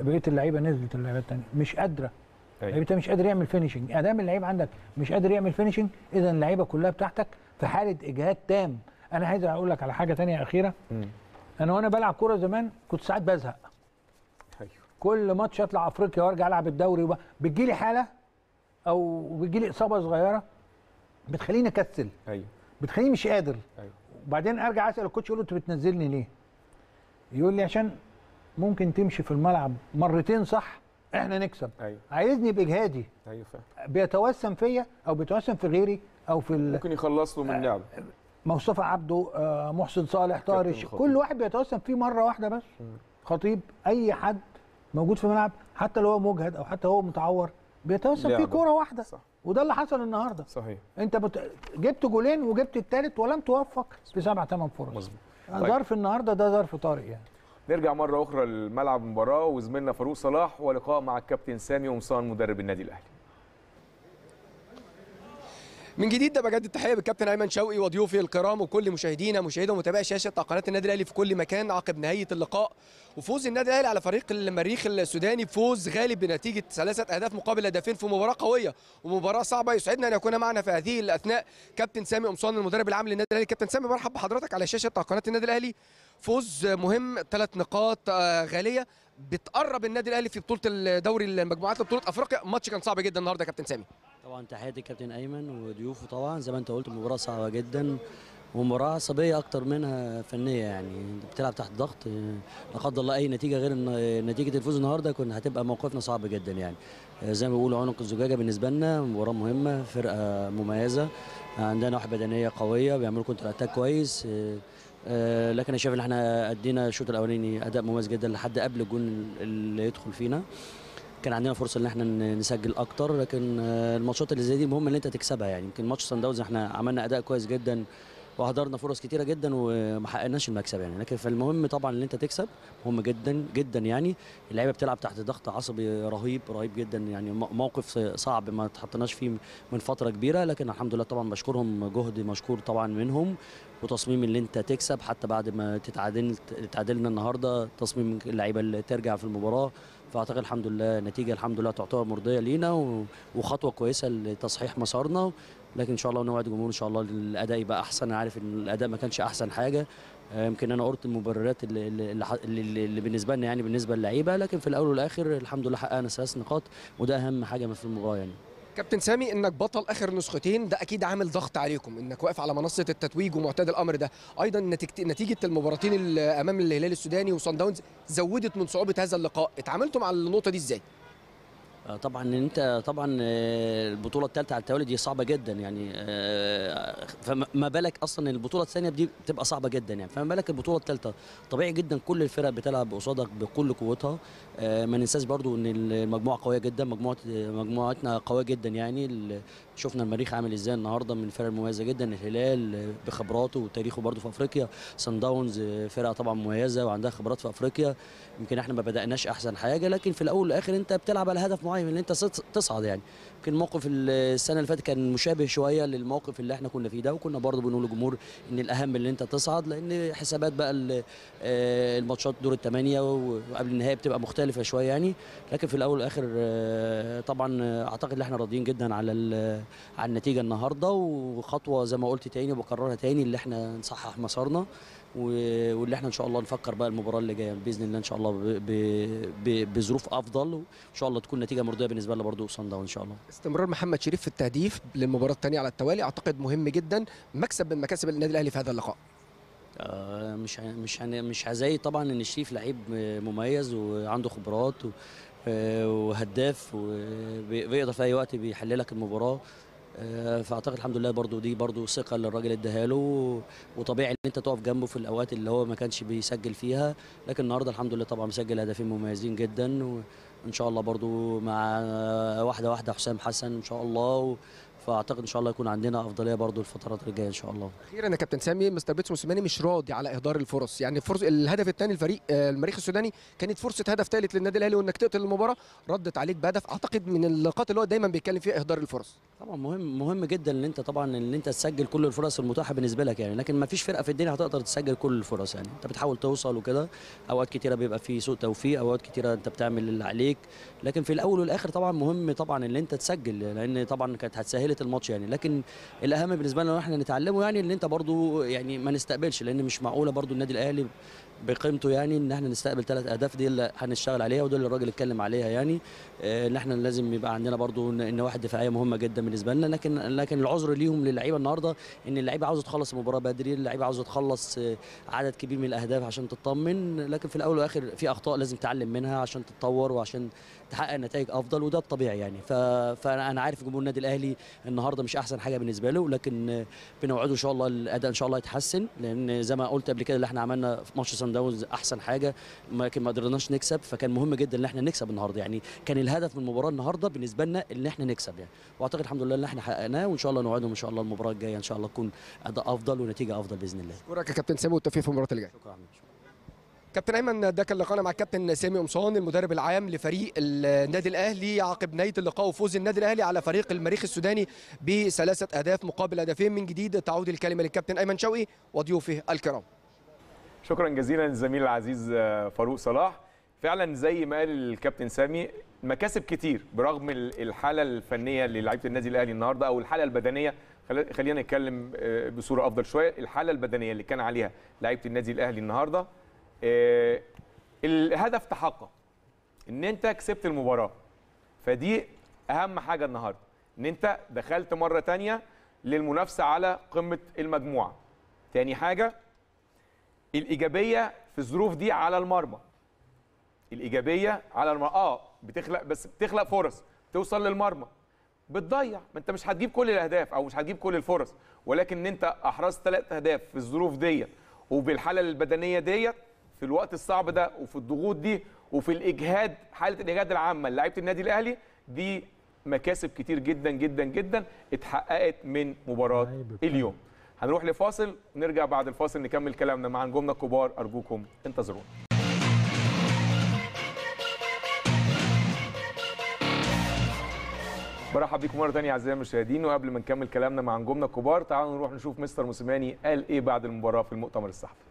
B: بقية اللعيبة نزلت اللعيبة الثانية مش قادرة.
A: أيوة.
B: اللعيبه التانية مش قادر يعمل finishing ادام اللعيب عندك مش قادر يعمل finishing اذا اللعيبة كلها بتاعتك في حالة إجهاد تام. أنا عايز أقول لك على حاجة تانية أخيرة.
A: مم.
B: أنا وأنا بلعب كورة زمان كنت ساعات بزهق.
A: أيوه.
B: كل ماتش أطلع أفريقيا وأرجع ألعب الدوري وب... بتجيلي حالة أو بتجيلي إصابة صغيرة بتخليني أكسل.
A: أيوه.
B: بتخليني مش قادر.
A: أيوه.
B: وبعدين أرجع أسأل الكوتش يقول له أنت بتنزلني ليه؟ يقول لي عشان ممكن تمشي في الملعب مرتين صح إحنا نكسب.
A: أيوه.
B: عايزني باجهادي
A: أيوه فاهم.
B: بيتوسم فيا أو بيتوسم في غيري أو في ال-
A: ممكن يخلص له من لعب
B: مصطفى عبده آه، محسن صالح
A: الخطيب.
B: كل واحد بيتوسم فيه مرة واحدة بس. خطيب أي حد موجود في الملعب حتى لو هو مجهد أو حتى هو متعور بيتوسم فيه. كورة واحدة.
A: صح.
B: وده اللي حصل النهارده.
A: صحيح.
B: أنت بت... جبت جولين وجبت الثالث ولم توفق في سبع ثمان فرص.
A: مظبوط. طيب.
B: ظرف النهارده ده ظرف طارق يعني.
A: نرجع مرة أخرى لملعب المباراة وزميلنا فاروق صلاح ولقاء مع الكابتن سامي قمصان مدرب النادي الأهلي.
F: من جديد ده بجد التحية بالكابتن أيمن شوقي وضيوفي الكرام وكل مشاهدينا مشاهدي ومتابعي شاشة قناة النادي الأهلي في كل مكان عقب نهاية اللقاء. وفوز النادي الأهلي على فريق المريخ السوداني بفوز غالب بنتيجة ثلاثة أهداف مقابل هدفين في مباراة قوية ومباراة صعبة. يسعدنا أن يكون معنا في هذه الأثناء كابتن سامي قمصان المدرب العام للنادي الأهلي. كابتن سامي مرحب بحضرتك على شاشة قناة النادي الأهلي. فوز مهم ثلاث نقاط آه، غالية. بتقرب النادي الأهلي في بطولة الدوري المجموعات لبطولة أفريقيا. ماتش كان صعب جدا النهارده كابتن سامي.
I: طبعا تحياتي كابتن أيمن وضيوفه طبعا. زي ما أنت قلت مباراة صعبة جدا ومباراة عصبية أكتر منها فنية يعني. بتلعب تحت ضغط. لا قدر الله أي نتيجة غير نتيجة الفوز النهارده كنا هتبقى موقفنا صعب جدا يعني. زي ما بيقولوا عنق الزجاجة بالنسبة لنا مباراة مهمة فرقة مميزة عندنا واحد بدنية قوية بيعملوا counter attack كويس. آه، لكن أنا شايف إن إحنا أدينا الشوط الأولاني أداء مميز جدا لحد قبل الجون اللي يدخل فينا. كان عندنا فرصة إن إحنا نسجل أكتر لكن آه، الماتشات اللي زي دي المهم إن أنت تكسبها يعني. يمكن ماتش سان داونز إحنا عملنا أداء كويس جدا وهدرنا فرص كتيرة جدا وما حققناش المكسب يعني. لكن فالمهم طبعا إن أنت تكسب مهم جدا جدا يعني. اللعيبة بتلعب تحت ضغط عصبي رهيب رهيب جدا يعني. موقف صعب ما تحطناش فيه من فترة كبيرة لكن الحمد لله طبعا بشكرهم جهد مشكور طبعا منهم. وتصميم اللي أنت تكسب حتى بعد ما تتعادل تعادلنا النهارده تصميم اللعيبة اللي ترجع في المباراة. فاعتقد الحمد لله نتيجة الحمد لله تعتبر مرضية لينا وخطوة كويسة لتصحيح مسارنا. لكن إن شاء الله نوعد الجمهور إن شاء الله الأداء يبقى أحسن. أنا عارف إن الأداء ما كانش أحسن حاجة. آه، يمكن أنا قلت المبررات اللي, اللي, اللي بالنسبة لنا يعني بالنسبة للعيبة. لكن في الأول والآخر الحمد لله حققنا ثلاث نقاط. وده أهم حاجة في المباراة يعني.
F: كابتن سامي إنك بطل آخر نسختين ده أكيد عامل ضغط عليكم إنك واقف على منصة التتويج ومعتاد الأمر ده. أيضا نتيجه المباراتين أمام الهلال السوداني وصن داونز زودت من صعوبة هذا اللقاء. اتعاملتوا مع النقطة دي
I: إزاي؟ طبعا أنت طبعا آه، البطولة الثالثه على التوالي دي صعبة جدا يعني آه، فما ما بالك أصلا البطولة الثانية دي بتبقى صعبة جدا يعني فما بالك البطولة الثالثه طبيعي جدا كل الفرق بتلعب قصادك بكل قوتها آه، ما ننساش برضو إن المجموعة قوية جدا مجموعة مجموعتنا قوية جدا يعني شفنا المريخ عامل إزاي النهارده من الفرق المميزه جدا الهلال بخبراته وتاريخه برضو في أفريقيا سان داونز فرقة طبعا مميزة وعندها خبرات في أفريقيا يمكن إحنا ما بدأناش أحسن حاجة لكن في الأول والآخر أنت بتلعب على هدف معين ان أنت تص- تصعد يعني. يمكن موقف السنة اللي فاتت كان مشابه شوية للموقف اللي إحنا كنا فيه ده وكنا برضه بنقول للجمهور إن الأهم ان أنت تصعد لأن حسابات بقى آه، الماتشات دور الثمانيه وقبل النهائي بتبقى مختلفة شوية يعني. لكن في الأول والآخر آه، طبعا أعتقد إن إحنا راضيين جدا على على النتيجة النهارده وخطوة زي ما قلت تاني وبكررها تاني اللي إحنا نصحح مسارنا واللي إحنا إن شاء الله نفكر بقى المباراة اللي جاية بإذن الله إن شاء الله ب- ب- ب- بظروف أفضل وإن شاء الله تكون نتيجة مرضية بالنسبة لنا برضه صن داون ان شاء الله.
F: استمرار محمد شريف في التهديف للمباراة الثانية على التوالي أعتقد مهم جدا مكسب من مكاسب النادي الأهلي في هذا اللقاء.
I: آه، مش مش مش هزايد طبعا إن شريف لعيب مميز وعنده خبرات وهداف وبيقدر في أي وقت بيحل لك المباراة. آه، فأعتقد الحمد لله برضو دي برضو ثقة اللي الراجل اداها له وطبيعي إن أنت تقف جنبه في الأوقات اللي هو ما كانش بيسجل فيها. لكن النهارده الحمد لله طبعا مسجل هدفين مميزين جدا وإن شاء الله برضو مع واحدة واحدة حسام حسن إن شاء الله فأعتقد إن شاء الله يكون عندنا أفضلية برضو الفترات اللي جاية إن شاء الله.
F: أخيرا يا كابتن سامي مستر بيتسو موسيماني مش راضي على إهدار الفرص. يعني فرص الهدف الثاني الفريق آه، المريخ السوداني كانت فرصة هدف ثالث للنادي الأهلي وإنك تقتل المباراة. ردت عليك بهدف أعتقد من اللقاءات اللي هو دايما بيتكلم فيها إهدار الفرص.
I: طبعا مهم مهم جدا إن أنت طبعا إن أنت تسجل كل الفرص المتاحة بالنسبة لك يعني. لكن ما فيش فرقة في الدنيا هتقدر تسجل كل الفرص يعني. أنت بتحاول توصل وكده. أوقات كتيرة بيبقى في سوء توفيق أوقات كتيرة أنت بتعمل اللي عليك. لكن في الأول والآخر طبعا مهم طبعا إن أنت تسجل لأن طبعا كانت هتسهلت الماتش يعني. لكن الأهم بالنسبة لنا إحنا نتعلمه يعني إن أنت برضو يعني ما نستقبلش لأن مش معقولة برضو النادي الأهلي بقيمته يعني إن إحنا نستقبل ثلاث أهداف دي اللي هنشتغل عليها وده اللي الراجل اتكلم عليها يعني. آه، إن إحنا لازم يبقى عندنا برضو ان واحد دفاعية مهمة جدا بالنسبة لنا. لكن لكن العذر ليهم للعيبة النهارده إن اللعيبة عاوزة تخلص المباراه بدري اللعيبة عاوزة تخلص آه، عدد كبير من الأهداف عشان تطمن. لكن في الأول والآخر في أخطاء لازم تتعلم منها عشان تتطور وعشان تحقق نتائج أفضل وده الطبيعي يعني. فأنا عارف جمهور النادي الأهلي النهارده مش أحسن حاجة بالنسبة له لكن بنوعده إن شاء الله الأداء إن شاء الله يتحسن لأن زي ما قلت قبل كده اللي إحنا عملنا في ماتش سان داونز أحسن حاجة لكن ما قدرناش نكسب فكان مهم جدا إن إحنا نكسب النهارده يعني. كان الهدف من المباراة النهارده بالنسبة لنا إن إحنا نكسب يعني. وأعتقد الحمد لله إن إحنا حققناه وإن شاء الله نوعدهم إن شاء الله المباراة الجاية إن شاء الله تكون أداء أفضل ونتيجة أفضل بإذن الله.
F: اشكرك يا كابتن سامي والتوفيق في المباراة اللي جاية.
I: شكرا
F: كابتن ايمن ده كان لقاءنا مع الكابتن سامي قمصان المدرب العام لفريق النادي الأهلي عقب نهاية اللقاء وفوز النادي الأهلي على فريق المريخ السوداني بثلاثة أهداف مقابل هدفين. من جديد تعود الكلمة للكابتن ايمن شوقي وضيوفه الكرام.
A: شكرا جزيلا للزميل العزيز فاروق صلاح. فعلا زي ما قال الكابتن سامي مكاسب كتير برغم ال- الحالة الفنية للاعيبه النادي الأهلي النهارده أو الحالة البدنية. خل- خلينا نتكلم آه، بصورة أفضل شوية. الحالة البدنية اللي كان عليها لعيبة النادي الأهلي النهارده آه، الهدف تحقق إن أنت كسبت المباراة. فدي أهم حاجة النهارده إن أنت دخلت مرة تانية للمنافسة على قمة المجموعة. تاني حاجة الإيجابية في الظروف دي على المرمى. الإيجابية على المرمى. آه بتخلق بس بتخلق فرص توصل للمرمى. بتضيع ما أنت مش هتجيب كل الأهداف أو مش هتجيب كل الفرص. ولكن إن أنت أحرزت ثلاث أهداف في الظروف دي وبالحالة البدنية ديت في الوقت الصعب ده وفي الضغوط دي وفي الإجهاد حالة الإجهاد العامة لعيبة النادي الأهلي دي مكاسب كتير جدا جدا جدا اتحققت من مباراة اليوم. هنروح لفاصل ونرجع بعد الفاصل نكمل كلامنا مع نجومنا الكبار. أرجوكم انتظرونا. برحب بيكم مرة ثانية أعزائي المشاهدين وقبل ما نكمل كلامنا مع نجومنا الكبار تعالوا نروح نشوف مستر موسيماني قال إيه بعد المباراة في المؤتمر الصحفي.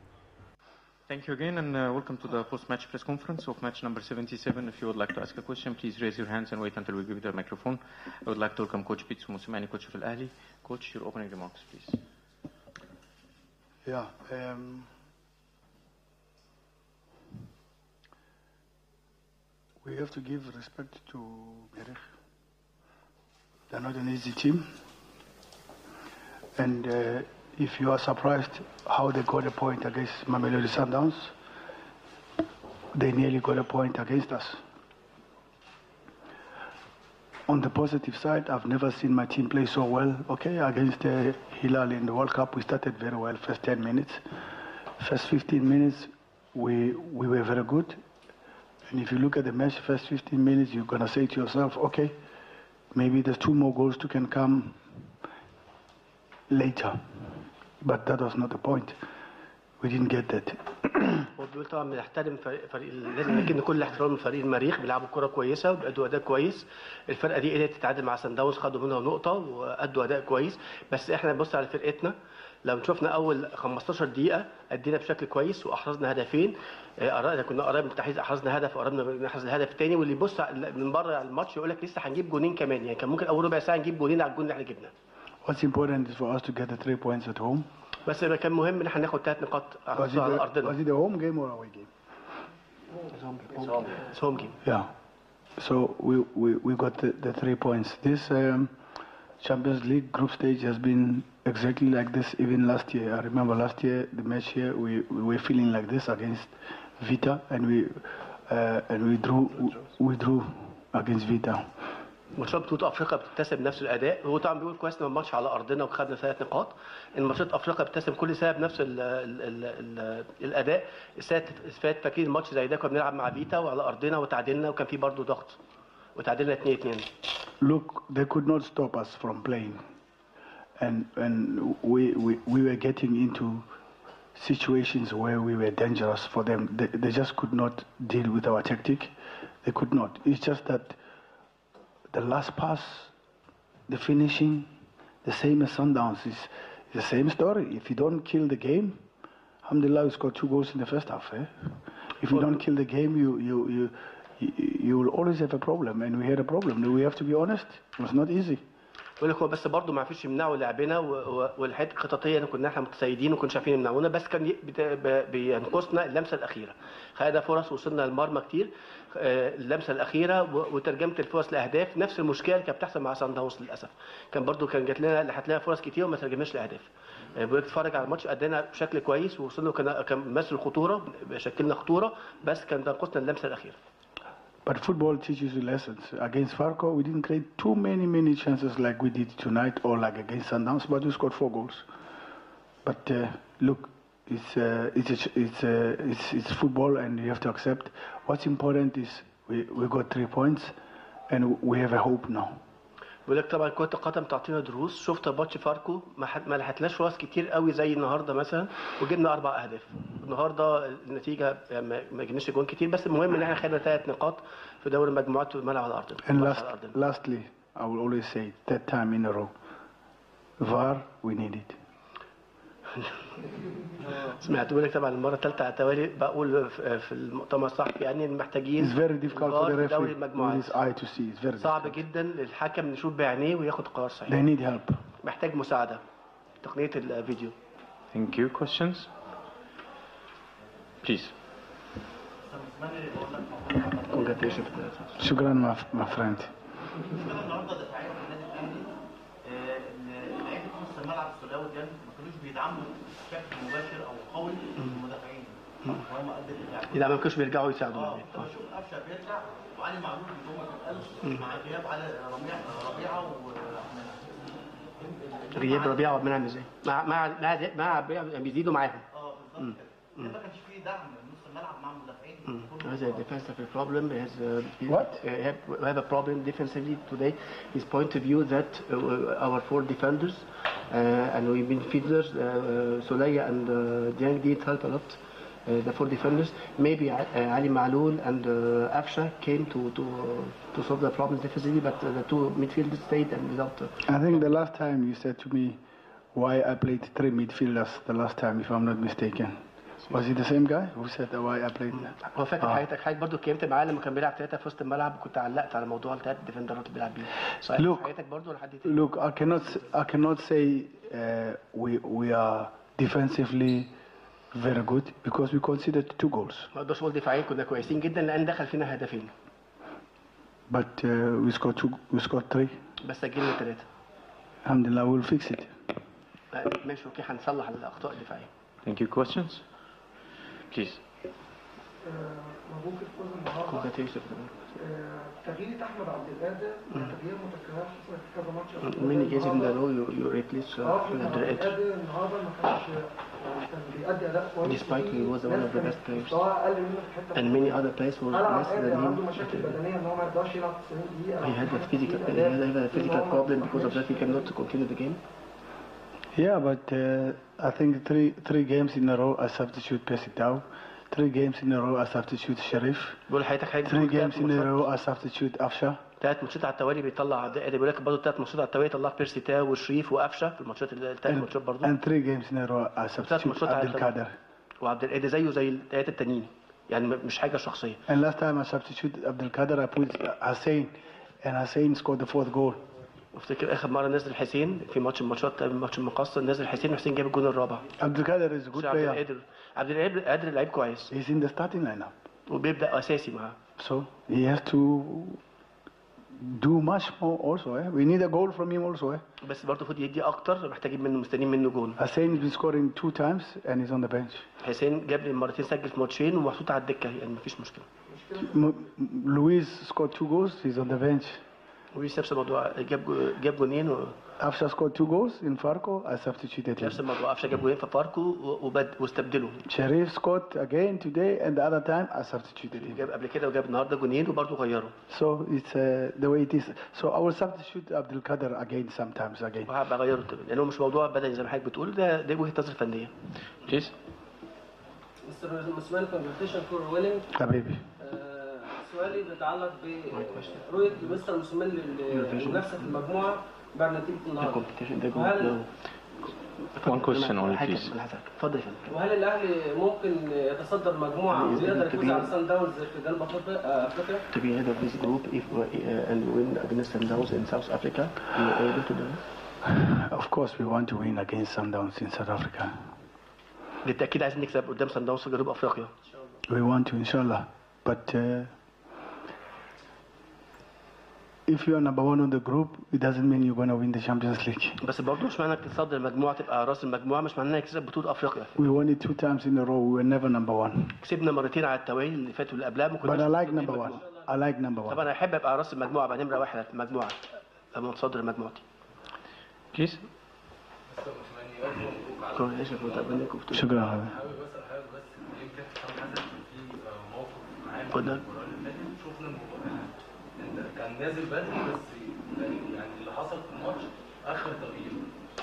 J: Thank you again and uh, welcome to the post-match press conference of match number 77. If you would like to ask a question, please raise your hands and wait until we give you the microphone. I would like to welcome Coach Pitsu Musimani, Coach of Al Ahly. Coach, your opening remarks, please.
K: Yeah. Um, we have to give respect to Merich. They're not an easy team. And uh, if you are surprised how they got a point against Mamelodi Sundowns, they nearly got a point against us. On the positive side, I've never seen my team play so well. Okay, against uh, Hilal in the World Cup, we started very well first 10 minutes. First 15 minutes, we, we were very good. And if you look at the match, first 15 minutes, you're going to say to yourself, okay, maybe there's two more goals to can come later. But that was not the point. We didn't get that.
L: وبيقول طبعا بنحترم فريق, لازم نكن كل احترام لفريق المريخ بيلعبوا كرة كويسة وبيأدوا أداء كويس. الفرقة دي قدرت تتعادل مع سان داونز خدوا منها نقطة وأدوا أداء كويس. بس إحنا نبص على فرقتنا لو شفنا أول 15 دقيقة أدينا بشكل كويس وأحرزنا هدفين. آه، كنا قريب من التحريز أحرزنا هدف وقربنا نحرز الهدف الثاني واللي يبص من بره على الماتش يقول لك لسه هنجيب جونين كمان. يعني كان ممكن أول ربع ساعة نجيب جونين على الجون اللي إحنا جبناه.
K: What's important is for us to get the three points at home.
L: بس كان مهم ان احنا ناخد ثلاث نقاط
K: Was
L: على
K: it,
L: على
K: a,
L: ارضنا
K: was it a home game or away game?
L: It's home game.
K: Yeah. So we, we, we got the, the three points. This um, Champions League group stage has been exactly like this even last year. I remember last year, the match here, we, we were feeling like this against Vita and we uh, and we drew we drew against Vita.
L: ماتشات بطولة أفريقيا بتكتسب نفس الأداء هو طبعا بيقول كويس إن الماتش على أرضنا وخدنا ثلاث نقاط إن ماتشات أفريقيا بتكتسب كل سنه بنفس ال ال ال ال الأداء السنة اللي فاتت فاكرين الماتش زي ده كنا بنلعب مع فيتا وعلى أرضنا وتعادلنا وكان في برضه ضغط وتعادلنا 2 2
K: Look, they could not stop us from playing, and and we we, we were getting into situations where we were dangerous for them. They, they just could not deal with our tactic. They could not. It's just that the last pass, the finishing, the same as Sundowns is the same story. If you don't kill the game, Alhamdulillah, we scored two goals in the first half. Eh? If you don't kill the game, you you you you, you will always have a problem, and we had a problem. We have to be honest. It was not easy.
L: بيقول لك هو بس برضه ما عرفوش يمنعوا و- والحته الخططيه كنا إحنا متسيدين وكنا عارفين يمنعونا بس كان بينقصنا اللمسه الاخيره. خدنا فرص وصلنا للمرمى كتير آه، اللمسه الاخيره وترجمه الفرص لاهداف. نفس المشكلة اللي كانت بتحصل مع سان داونز للاسف. كان برضه كان جات لنا لنا فرص كتير وما ترجمناش لاهداف. آه، بيقول اتفرج على الماتش ادينا بشكل كويس ووصلنا كان كان بيمثل الخطوره شكلنا خطوره بس كان ناقصنا اللمسه الاخيره.
K: But football teaches you lessons. Against Farco, we didn't create too many, many chances like we did tonight or like against Sundowns, but we scored four goals. But uh, look, it's, uh, it's, it's, uh, it's, it's football and you have to accept. What's important is we, we got three points and we have a hope now.
L: بيقول لك طبعا كرة القدم تعطينا دروس. شفت ماتش فاركو؟ ما لحقتلاش فرص كتير قوي زي النهارده مثلا وجبنا أربع أهداف. النهارده النتيجة ما جبناش جون كتير بس المهم إن إحنا خدنا ثلاث نقاط في دوري المجموعات والملعب على ارضنا
K: And last, lastly, I will always say, third time in a row, VAR, we need it.
L: سمعت بيقول لك طبعا المرة الثالثه على التوالي بقول في المؤتمر الصحفي يعني محتاجين في دوري المجموعات صعب جدا للحكم يشوف بعينيه وياخد قرار
K: They
L: صحيح
K: need help.
L: محتاج مساعدة تقنية الفيديو
J: Thank you. Questions? Please.
L: Congratulations.
K: Shukran, my, my friend.
M: الملعب السوليه وديان ما كانوش بيدعموا بشكل مباشر أو قوي المدافعين.
L: لا ما كانوش بيرجعوا يساعدوا
M: آه كنت بشوف قفشه بيرجع وعلي معلول بيضم في القلب مع غياب على ربيعه ربيعة واحمد
L: غياب ربيعة وابن عامل إزاي؟ مع مع مع بيزيدوا معاهم.
M: آه بالظبط كده. ما كانش فيه دعم Mm.
L: As a defensive problem, has, uh, what? Uh, have, have a problem defensively today. His point of view that uh, our four defenders uh, and we've been feeders, uh, uh Solaya and uh, Dieng did help a lot. Uh, the four defenders, maybe Ali Maloul and Afsha came to to, to solve the problems defensively, but the two midfielders stayed and without.
K: I think the last time you said to me why I played three midfielders the last time, if I'm not mistaken. Was he the same guy who said why I played?
L: هو فاكر حضرتك حضرتك برضه اتكلمت معاه لما كان بيلعب ثلاثة في وسط الملعب وكنت علقت على موضوع الثلاث ديفندرات اللي بيلعب بيه. صحيح
K: Look,
L: حضرتك برضه ولا حد تاني؟
K: Look, I cannot I cannot say uh, we we are defensively very good because we conceded two goals.
L: ما أقدرش أقول دفاعيا كنا كويسين جدا لأن دخل فينا هدفين
K: But uh, we scored two, we scored three.
L: بس سجلنا ثلاثة.
K: الحمد لله, we'll fix it.
L: ماشي okay هنصلح الأخطاء الدفاعية.
J: Thank you. Questions? Please.
N: مبروك الفوز النهارده
L: Congratulations.
N: تغيير احمد عبد القادر تغيير متكرر حصلت في كذا ماتش
L: Many games in a row you, you replace uh,
N: اه في
L: Abdul
N: عبد
L: Qadir.
N: القادر النهارده ما كانش كان بيأدي اداء كويس
L: Despite he was one of the best players.
N: مستواه اقل منه في الحته
L: And many other players were
N: هل عبد
L: less
N: القادر
L: than
N: عنده
L: him.
N: مشاكل بدنيه ان هو ما يقدرش يلعب 90 دقيقه
L: He had a physical, he had a physical problem because of that he cannot continue the game.
K: Yeah, but uh, I think three three games in a row I substitute Percy Tau. Three games in a row I substitute Sharif.
L: بقول لحضرتك حضرتك
K: Three games in a row I substitute Afsha.
L: تلات ماتشات على التوالي بيطلع عبد القادر بيقول لك برضه تلات ماتشات على التوالي طلع بيرسي تاو وشريف وقفشه في الماتشات التلات ماتشات برضه
K: And three games in a row I substitute
L: التوالي
K: Kader.
L: وعبد القادر زيه زي الثلاثه التانيين يعني مش حاجة شخصيه
K: And last time I substitute Abdel Kader, I put Hussein, and Hussein scored the fourth goal.
L: وافتكر آخر مرة نزل حسين في ماتش الماتشات ماتش المقصه نزل حسين وحسين جاب الجون الرابع
K: Abdel Kader is a good
L: عبد. القادر عبد القادر قادر لعيب كويس
K: He's in the starting lineup.
L: وبيبدأ أساسي معاه
K: So he has to do much more also. Eh? We need a goal from him also. Eh?
L: بس برضه المفروض يدي أكتر محتاجين منه مستنيين منه جون
K: Hussein has been scoring two times and he's on the bench.
L: حسين جاب لي مرتين سجل في ماتشين ومحطوط على الدكة يعني مفيش مشكلة
K: M- Luis scored two goals. He's on the
L: نفس الموضوع جاب جاب جونين و...
K: Afsha scored two goals in Farco. I substituted
L: نفس
K: him.
L: الموضوع قفشه جاب جونين في فاركو وبد... واستبدله
K: Sharif scored again today, and the other time I substituted him.
L: جاب قبل كده وجاب النهارده جونين وبرضه غيره
K: So it's uh, the way it is. So I will substitute Abdul Kader again sometimes again.
L: وهبقى اغيره تاني لأنه مش موضوع بدني زي ما حضرتك بتقول ده ده وجهه نظر فنيه
J: Please.
O: Mr. Musman, congratulations for winning.
K: حبيبي.
O: آه، سؤالي بيتعلق برؤية مستر موسيماني للمنافسة في المجموعة بعد نتيجة النهارده. وهل
J: One question only, please.
L: اتفضل
O: وهل الأهلي ممكن يتصدر المجموعة ويقدر يفوز على سان داونز في جنوب أفريقيا؟ آه، أفريقيا؟
L: to be head of this group if uh, and win against Sundowns in South Africa you are able to do it?
K: Of course, we want to win against Sundowns in South Africa.
L: بالتاكيد عايزين نكسب قدام سان داونز في جنوب افريقيا
K: We want to, inshallah. But uh, if you are number one on the group, it doesn't mean you're going to win the Champions League.
L: بس برضه مش معنى انك تتصدر المجموعة تبقى رأس المجموعة مش معنى انك تكسب بطولة أفريقيا
K: We won it two times in a row. We were never number one.
L: كسبنا مرتين على التوالي اللي فاتوا اللي قبلها ما
K: But
L: كناش
K: I like number one. I like number one.
L: طبعا أنا أحب أبقى رأس المجموعة أبقى نمره واحد في المجموعة ابقى متصدر مجموعتي of-
K: شكرا
P: شفنا كان نازل بدري بس يعني اللي حصل في الماتش آخر تغيير.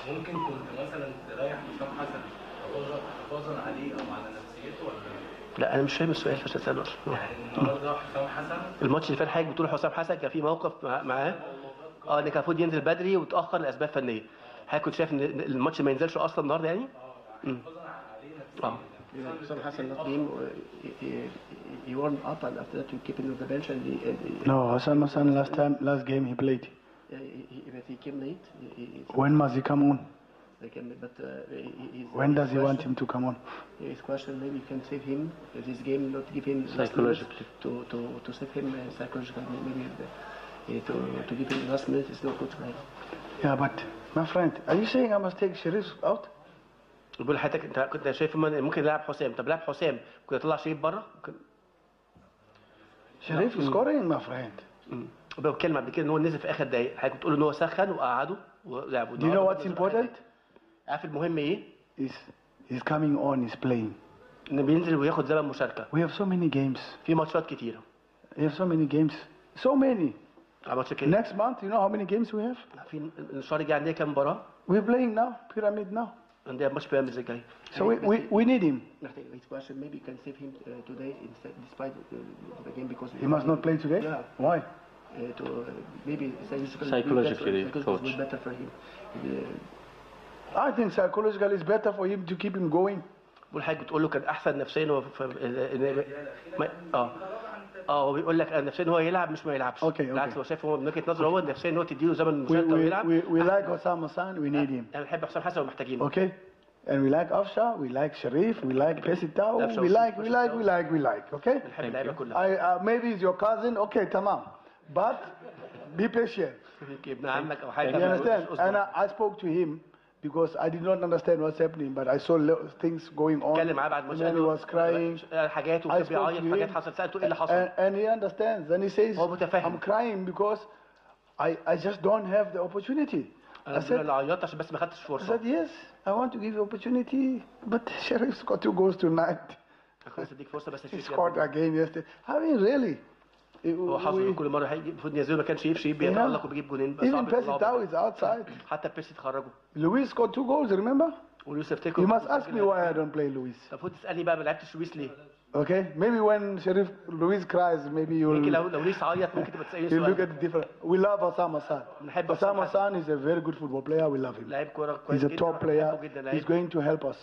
P: ممكن كنت مثلا تريح حسام حسن حفاظا حفاظا عليه أو على نفسيته ولا؟
L: لا أنا مش فاهم السؤال اساله أصلا.
P: يعني النهارده حسام حسن.
L: الماتش اللي فات حضرتك بتقول حسام حسن كان في موقف مع- معاه. آه إن كان المفروض ينزل بدري وتأخر لأسباب فنية. حضرتك كنت شايف إن الماتش ما ينزلش أصلا النهارده يعني؟ آه. Some Hassan he, he, he warmed up, and after that he came him the bench. And he, and he,
K: no, Hassan Hassan last time, last game he played.
L: Yeah, he, he, but he came late. He, he,
K: when must he come on?
L: Can, but uh,
K: when does he want him to come on?
L: His question maybe can save him this game, not give him
J: psychologically
L: to, to, to save him uh, psychologically. Maybe uh, to, to give him last minute is not good for him.
K: Yeah, but my friend, are you saying I must take Sharif out?
L: بقول لحضرتك انت كنت شايف ممكن يلعب حسام طب لعب حسام كنت يطلع شريف بره
K: is scoring, my friend.
L: بتكلم قبل كده إن هو نزل في آخر دقايق حضرتك بتقول إن هو سخن وقعده ولعبه
K: Do you know what's important?
L: عارف المهم إيه؟
K: Is he's coming on, he's playing.
L: إنه بينزل وياخد زمن مشاركة
K: We have so many games.
L: في ماتشات كتيرة
K: We have so many games. So many.
L: كده
K: Next month, you know how many games we have?
L: في الشهر الجاي عندنا كام مباراة؟
K: We're playing now, Pyramid now.
L: عندنا ماتش بيراميدز الجاي
K: So we, we, we need him.
L: محتاج wait question maybe you can save him uh, today instead despite the, the game because
K: He must not play today?
L: Yeah.
K: Why?
L: Uh, to uh, maybe psychological
P: Psychologically,
L: better,
P: coach.
L: will better for him. Uh,
K: I think psychological is better for him to keep him going.
L: بقول حاجه بتقول له كان احسن نفسيا هو في في- ما- اه آه هو بيقول لك نفسيا هو يلعب مش ما يلعبش
K: أوكي،
L: بالعكس
K: أوكي.
L: هو شايف هو من وجهه نظره هو نفسيا ان هو تديله زمن
K: we,
L: ويلعب
K: we like Osama San, we need him.
L: أنا بحب حسام حسن ومحتاجينه
K: Okay? And we like Afsha, we like Sharif, we like Pesitao, we like, we like, we like, we like, okay?
L: بنحب اللعيبه كلها
K: I, uh, maybe it's your cousin, okay, tamam. But be patient.
L: ابن عمك أو
K: You
L: حاجة
K: understand? And I, I spoke to him because I did not understand what's happening, but I saw lo- things going on.
L: اتكلم معاه بعد
K: And
L: ماتش
K: then he was crying.
L: حاجات
K: I
L: وكان
K: spoke
L: بيعيط
K: to
L: حاجات
K: him,
L: حصلت سالته ايه اللي حصل
K: and, and he understands. And he says,
L: هو متفاهم
K: I'm crying because I, I just don't have the opportunity.
L: انا
K: I
L: بقول
K: said,
L: اللي عيطت عشان بس ما خدتش
K: I
L: فرصه
K: said, yes, I want to give you opportunity, but Sheriff's got two goals tonight.
L: كويس اديك فرصه بس
K: He
L: تشوف
K: scored again yesterday. I mean, really. It-
L: هو حظه
K: we-
L: كل مره هيجي المفروض ينزله ما كانش يمشي
K: Yeah.
L: بيتالق وبيجيب جولين بس
K: Even
L: صعب يطلعوا
K: Pesitao is outside.
L: حتى بيرسي اتخرجوا
K: Luis scored two goals, remember?
L: ويوسف تيكو
K: You must ask me why I don't play Luis.
L: المفروض تسالني بقى ما لعبتش لويس ليه؟
K: Okay? Maybe when Sheriff Luis cries, maybe
L: يمكن
K: you'll,
L: لو لو لويس عيط ممكن تبقى تسالني
K: you'll look
L: سؤال
K: at it different. We love Osama San.
L: نحب حسام
K: Osama
L: حسن
K: San is a very good football player. We love him.
L: لعيب كوره
K: He's
L: كويس
K: a
L: جدا
K: top
L: بنحبه
K: player.
L: جدا
K: He's
L: لعيب
K: going to help us.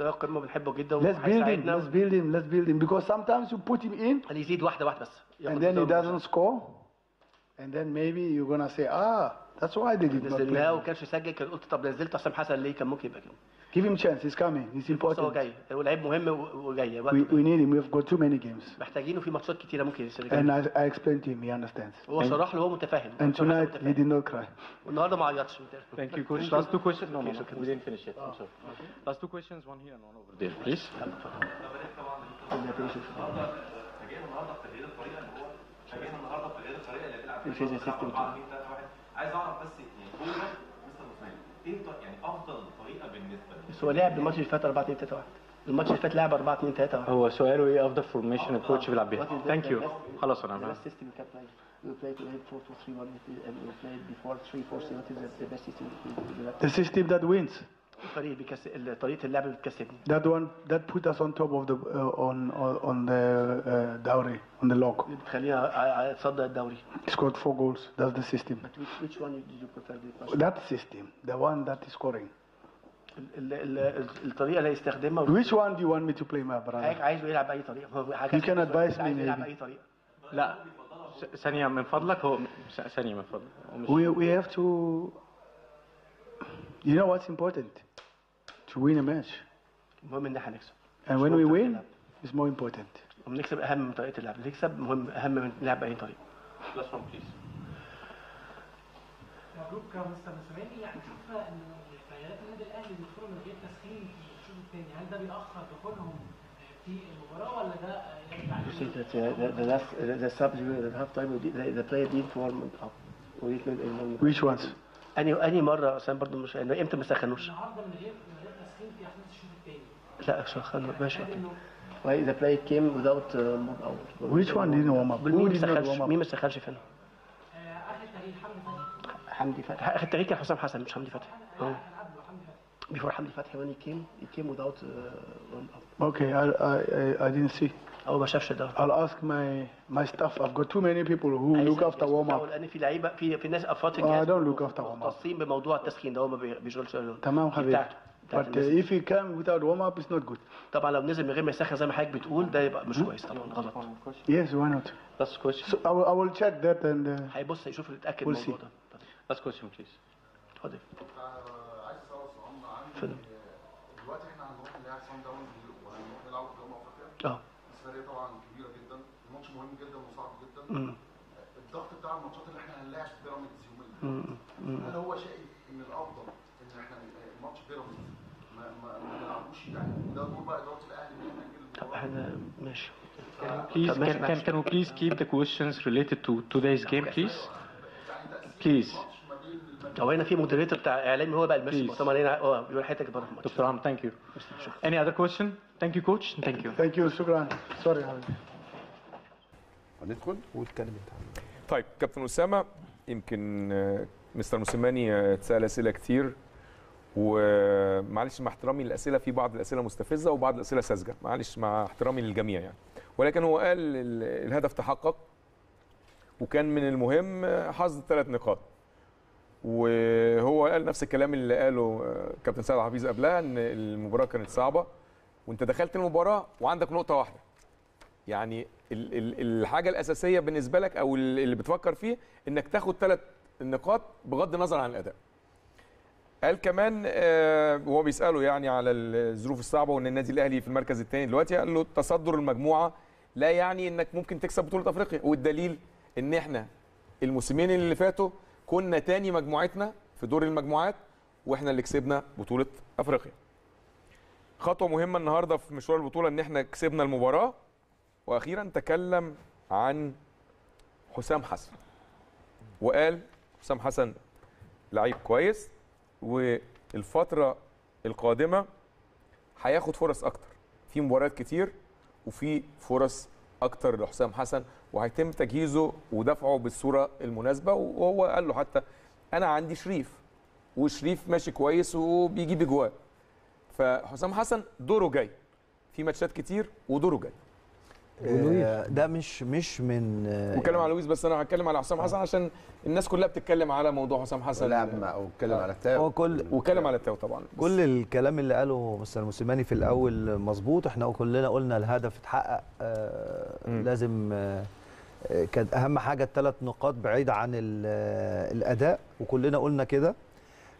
L: مستواه قمة بنحبه جدا لاس
K: بيلدينج لاس بيلدينج لاس بيلدينج بيكوز سام تايمز يو بوت هيم ان
L: اللي يزيد واحدة واحدة بس؟
K: اند ذن هي دازنت سكور اند ذن ميبي يو جونا سي آه ذاتس واي دي
L: نزلناه وكانش سجل كان قلت طب نزلت حسام حسن ليه؟ كان ممكن يبقى كده.
K: Give him chance. He's coming. He's
L: بس هو
K: important.
L: جاي هو لعيب مهم و- وجاي وقته
K: We, we need him. We've got too many games.
L: محتاجينه في ماتشات كتيره ممكن يصير
K: And I, I explained to him. He understands.
L: هو شرح له هو متفاهم
K: And
L: حسام حسن
K: tonight he
L: متفاهم.
K: did not cry.
L: والنهارده ما عيطش
P: Thank you, coach. Last two questions. No, no, no. We didn't finish yet. I'm sorry. Last two questions. One here and one over there, please.
M: عايز اعرف بس يعني هو مستر عثمان إيه يعني أفضل طريقة بالنسبة له
L: بس هو لعب الماتش اللي فات 4 2 3 1 الماتش اللي فات لعب 4 2 3 1
P: هو سؤاله إيه أفضل formation ال coach بيلعب بيها؟ thank you خلاص أنا
L: The
P: فاهم
L: best system you can play. You play today 4 2 3 1 and you played before 3 4 3 what is the- the best system you can do?
K: The system that wins.
L: طريقه اللعب اللي بتكسبني
K: That one that put us on top of the uh, on on on the uh, دوري on the
L: ع- ع- تصدر الدوري
K: He scored four goals. That's the system.
L: which, which one did you prefer?
K: That system, the one that is scoring.
L: ال- ال- ال- الطريقة اللي هيستخدمها
K: Which one do you want me to play, my brother?
L: حضرتك عايزه يلعب باي طريقه
K: You can advise me
L: يلعب
K: maybe.
L: باي طريقه
P: لا ثانية من فضلك هو ثانية من فضلك
K: We we have to. You know what's important? To win a match,
L: المهم إن إحنا نكسب.
K: And when we win, it's more important.
L: وبنكسب أهم من طريقة اللعب. نكسب مهم أهم من نلعب باي طريقه
P: Last one, please.
Q: مبروك يا مستر موسيماني يعني شوف إن فريقات النادي الأهلي بيدخلوا من غير تسخين في الشوط الثاني؟ هل ده بيأخر دخولهم في المباراة ولا ده يرجع
L: You see that uh, the, the last uh, the sub the half time the, the player didn't warm up
K: Which ones?
L: اني اني مره عشان برضه مش إنه إمتى ما سخنوش؟
Q: النهارده من غير من غير تسخين في احداث الشوط الثاني
L: لا سخنوا ماشي Why the player came without uh, move out
K: Which one didn't warm up?
L: مين
K: Who
L: ما
K: up?
L: مين ما سخنش فينا
Q: اخر تغيير حمدي فتحي
L: حمدي فتحي اخر تغيير كان حسام حسن مش حمدي فتحي آه before حمدي فتحي when he came he came without uh, warm up
K: Okay, I, I I didn't see.
L: هو ما شافش ده
K: I'll ask my my staff. I've got too many people who look after warm up.
L: لأن في لعيبه في في ناس افراد
K: Oh, I
L: الجهاز
K: don't look after warm up.
L: مختصين بموضوع التسخين ده هو ما بي- بيشغلش
K: تمام حبيبي. But uh, if he came without warm up, it's not good.
L: طبعا لو نزل من غير ما يسخن زي ما حضرتك بتقول ده يبقى مش كويس طبعا غلط
K: Yes, why not?
P: Last question.
K: So I will, I will check that and uh,
L: هيبص يشوف يتاكد
K: We'll
L: من الموضوع. ده
P: Last question, please.
L: اتفضل
R: عايز اسال سؤال عن
L: اتفضل.
R: دلوقتي إحنا هنروح نلعب سان داونز وهنروح نلعب في جنوب افريقيا
L: آه
R: السفريه طبعا كبيره جدا الماتش مهم جدا وصعب جدا
L: مم.
R: الضغط بتاع الماتشات اللي إحنا هنلاعب بيراميدز
L: مم.
R: يومين
L: مم.
R: هل هو شايف ان الأفضل ان إحنا الماتش بيراميدز ما ما ما نلعبوش يعني ده دور بقى اداره الاهلي ان
L: إحنا ماشي
J: Please, can, can, can we please keep the questions related to today's game, please? Please.
L: هو هنا في مودريتور بتاع إعلامي هو بقى
J: Please.
L: المؤتمر هنا آه بيقول حتة بره الماتش
J: Dr. Am, thank you. Any other question? Thank you, coach. Thank you.
K: Thank you, شكرا. Sorry حبيبي.
C: هندخل
D: والكلام انت
A: طيب كابتن أسامة يمكن آه، مستر موسيماني آه، اتسال أسئلة كتير ومعلش مع احترامي للأسئلة في بعض الأسئلة مستفزة وبعض الأسئلة ساذجة. معلش مع احترامي للجميع يعني. ولكن هو قال ال- الهدف تحقق وكان من المهم حظ الثلاث نقاط. وهو قال نفس الكلام اللي قاله كابتن سيد حفيظ قبلها إن المباراة كانت صعبة وأنت دخلت المباراة وعندك نقطة واحدة. يعني ال- ال- الحاجة الأساسية بالنسبة لك أو ال- اللي بتفكر فيه إنك تاخد ثلاث نقاط بغض النظر عن الأداء. قال كمان آه، وهو بيسأله يعني على الظروف الصعبة وإن النادي الأهلي في المركز الثاني دلوقتي قال له تصدر المجموعة لا يعني إنك ممكن تكسب بطولة أفريقيا. والدليل إن إحنا الموسمين اللي فاتوا كنا تاني مجموعتنا في دور المجموعات وإحنا اللي كسبنا بطولة أفريقيا. خطوة مهمة النهارده في مشوار البطولة إن إحنا كسبنا المباراة. وأخيرا تكلم عن حسام حسن. وقال حسام حسن لعيب كويس. والفترة القادمة هياخد فرص أكتر. في مباريات كتير وفي فرص أكتر لحسام حسن وهيتم تجهيزه ودفعه بالصورة المناسبة وهو قال له حتى أنا عندي شريف وشريف ماشي كويس وبيجيب اجوان فحسام حسن دوره جاي. في ماتشات كتير ودوره جاي.
D: ده مش مش من آه،
A: واتكلم على لويس بس أنا هتكلم على حسام حسن عشان الناس كلها بتتكلم على موضوع حسام حسن.
C: مع- واتكلم على التاو.
D: هو كل
A: واتكلم على التاو طبعا.
D: كل الكلام اللي قاله مستر موسيماني في الأول مظبوط. إحنا كلنا قلنا الهدف اتحقق آه. لازم آه آه، كانت أهم حاجة الثلاث نقاط بعيد عن ال- آه، الأداء وكلنا قلنا كده.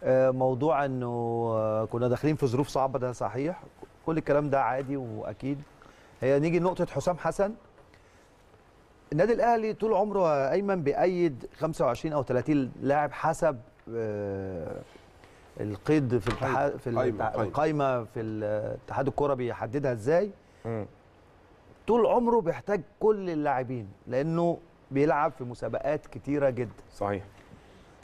D: آه، موضوع إنه آه، كنا داخلين في ظروف صعبة ده صحيح. كل الكلام ده عادي وأكيد. هي نيجي لنقطه حسام حسن. النادي الأهلي طول عمره أيمن بيأيد 25 أو 30 لاعب حسب آه، القيد في الاتحاد في. القايمه في اتحاد الكورة بيحددها إزاي. طول عمره بيحتاج كل اللاعبين لأنه بيلعب في مسابقات كتيرة جدا.
A: صحيح.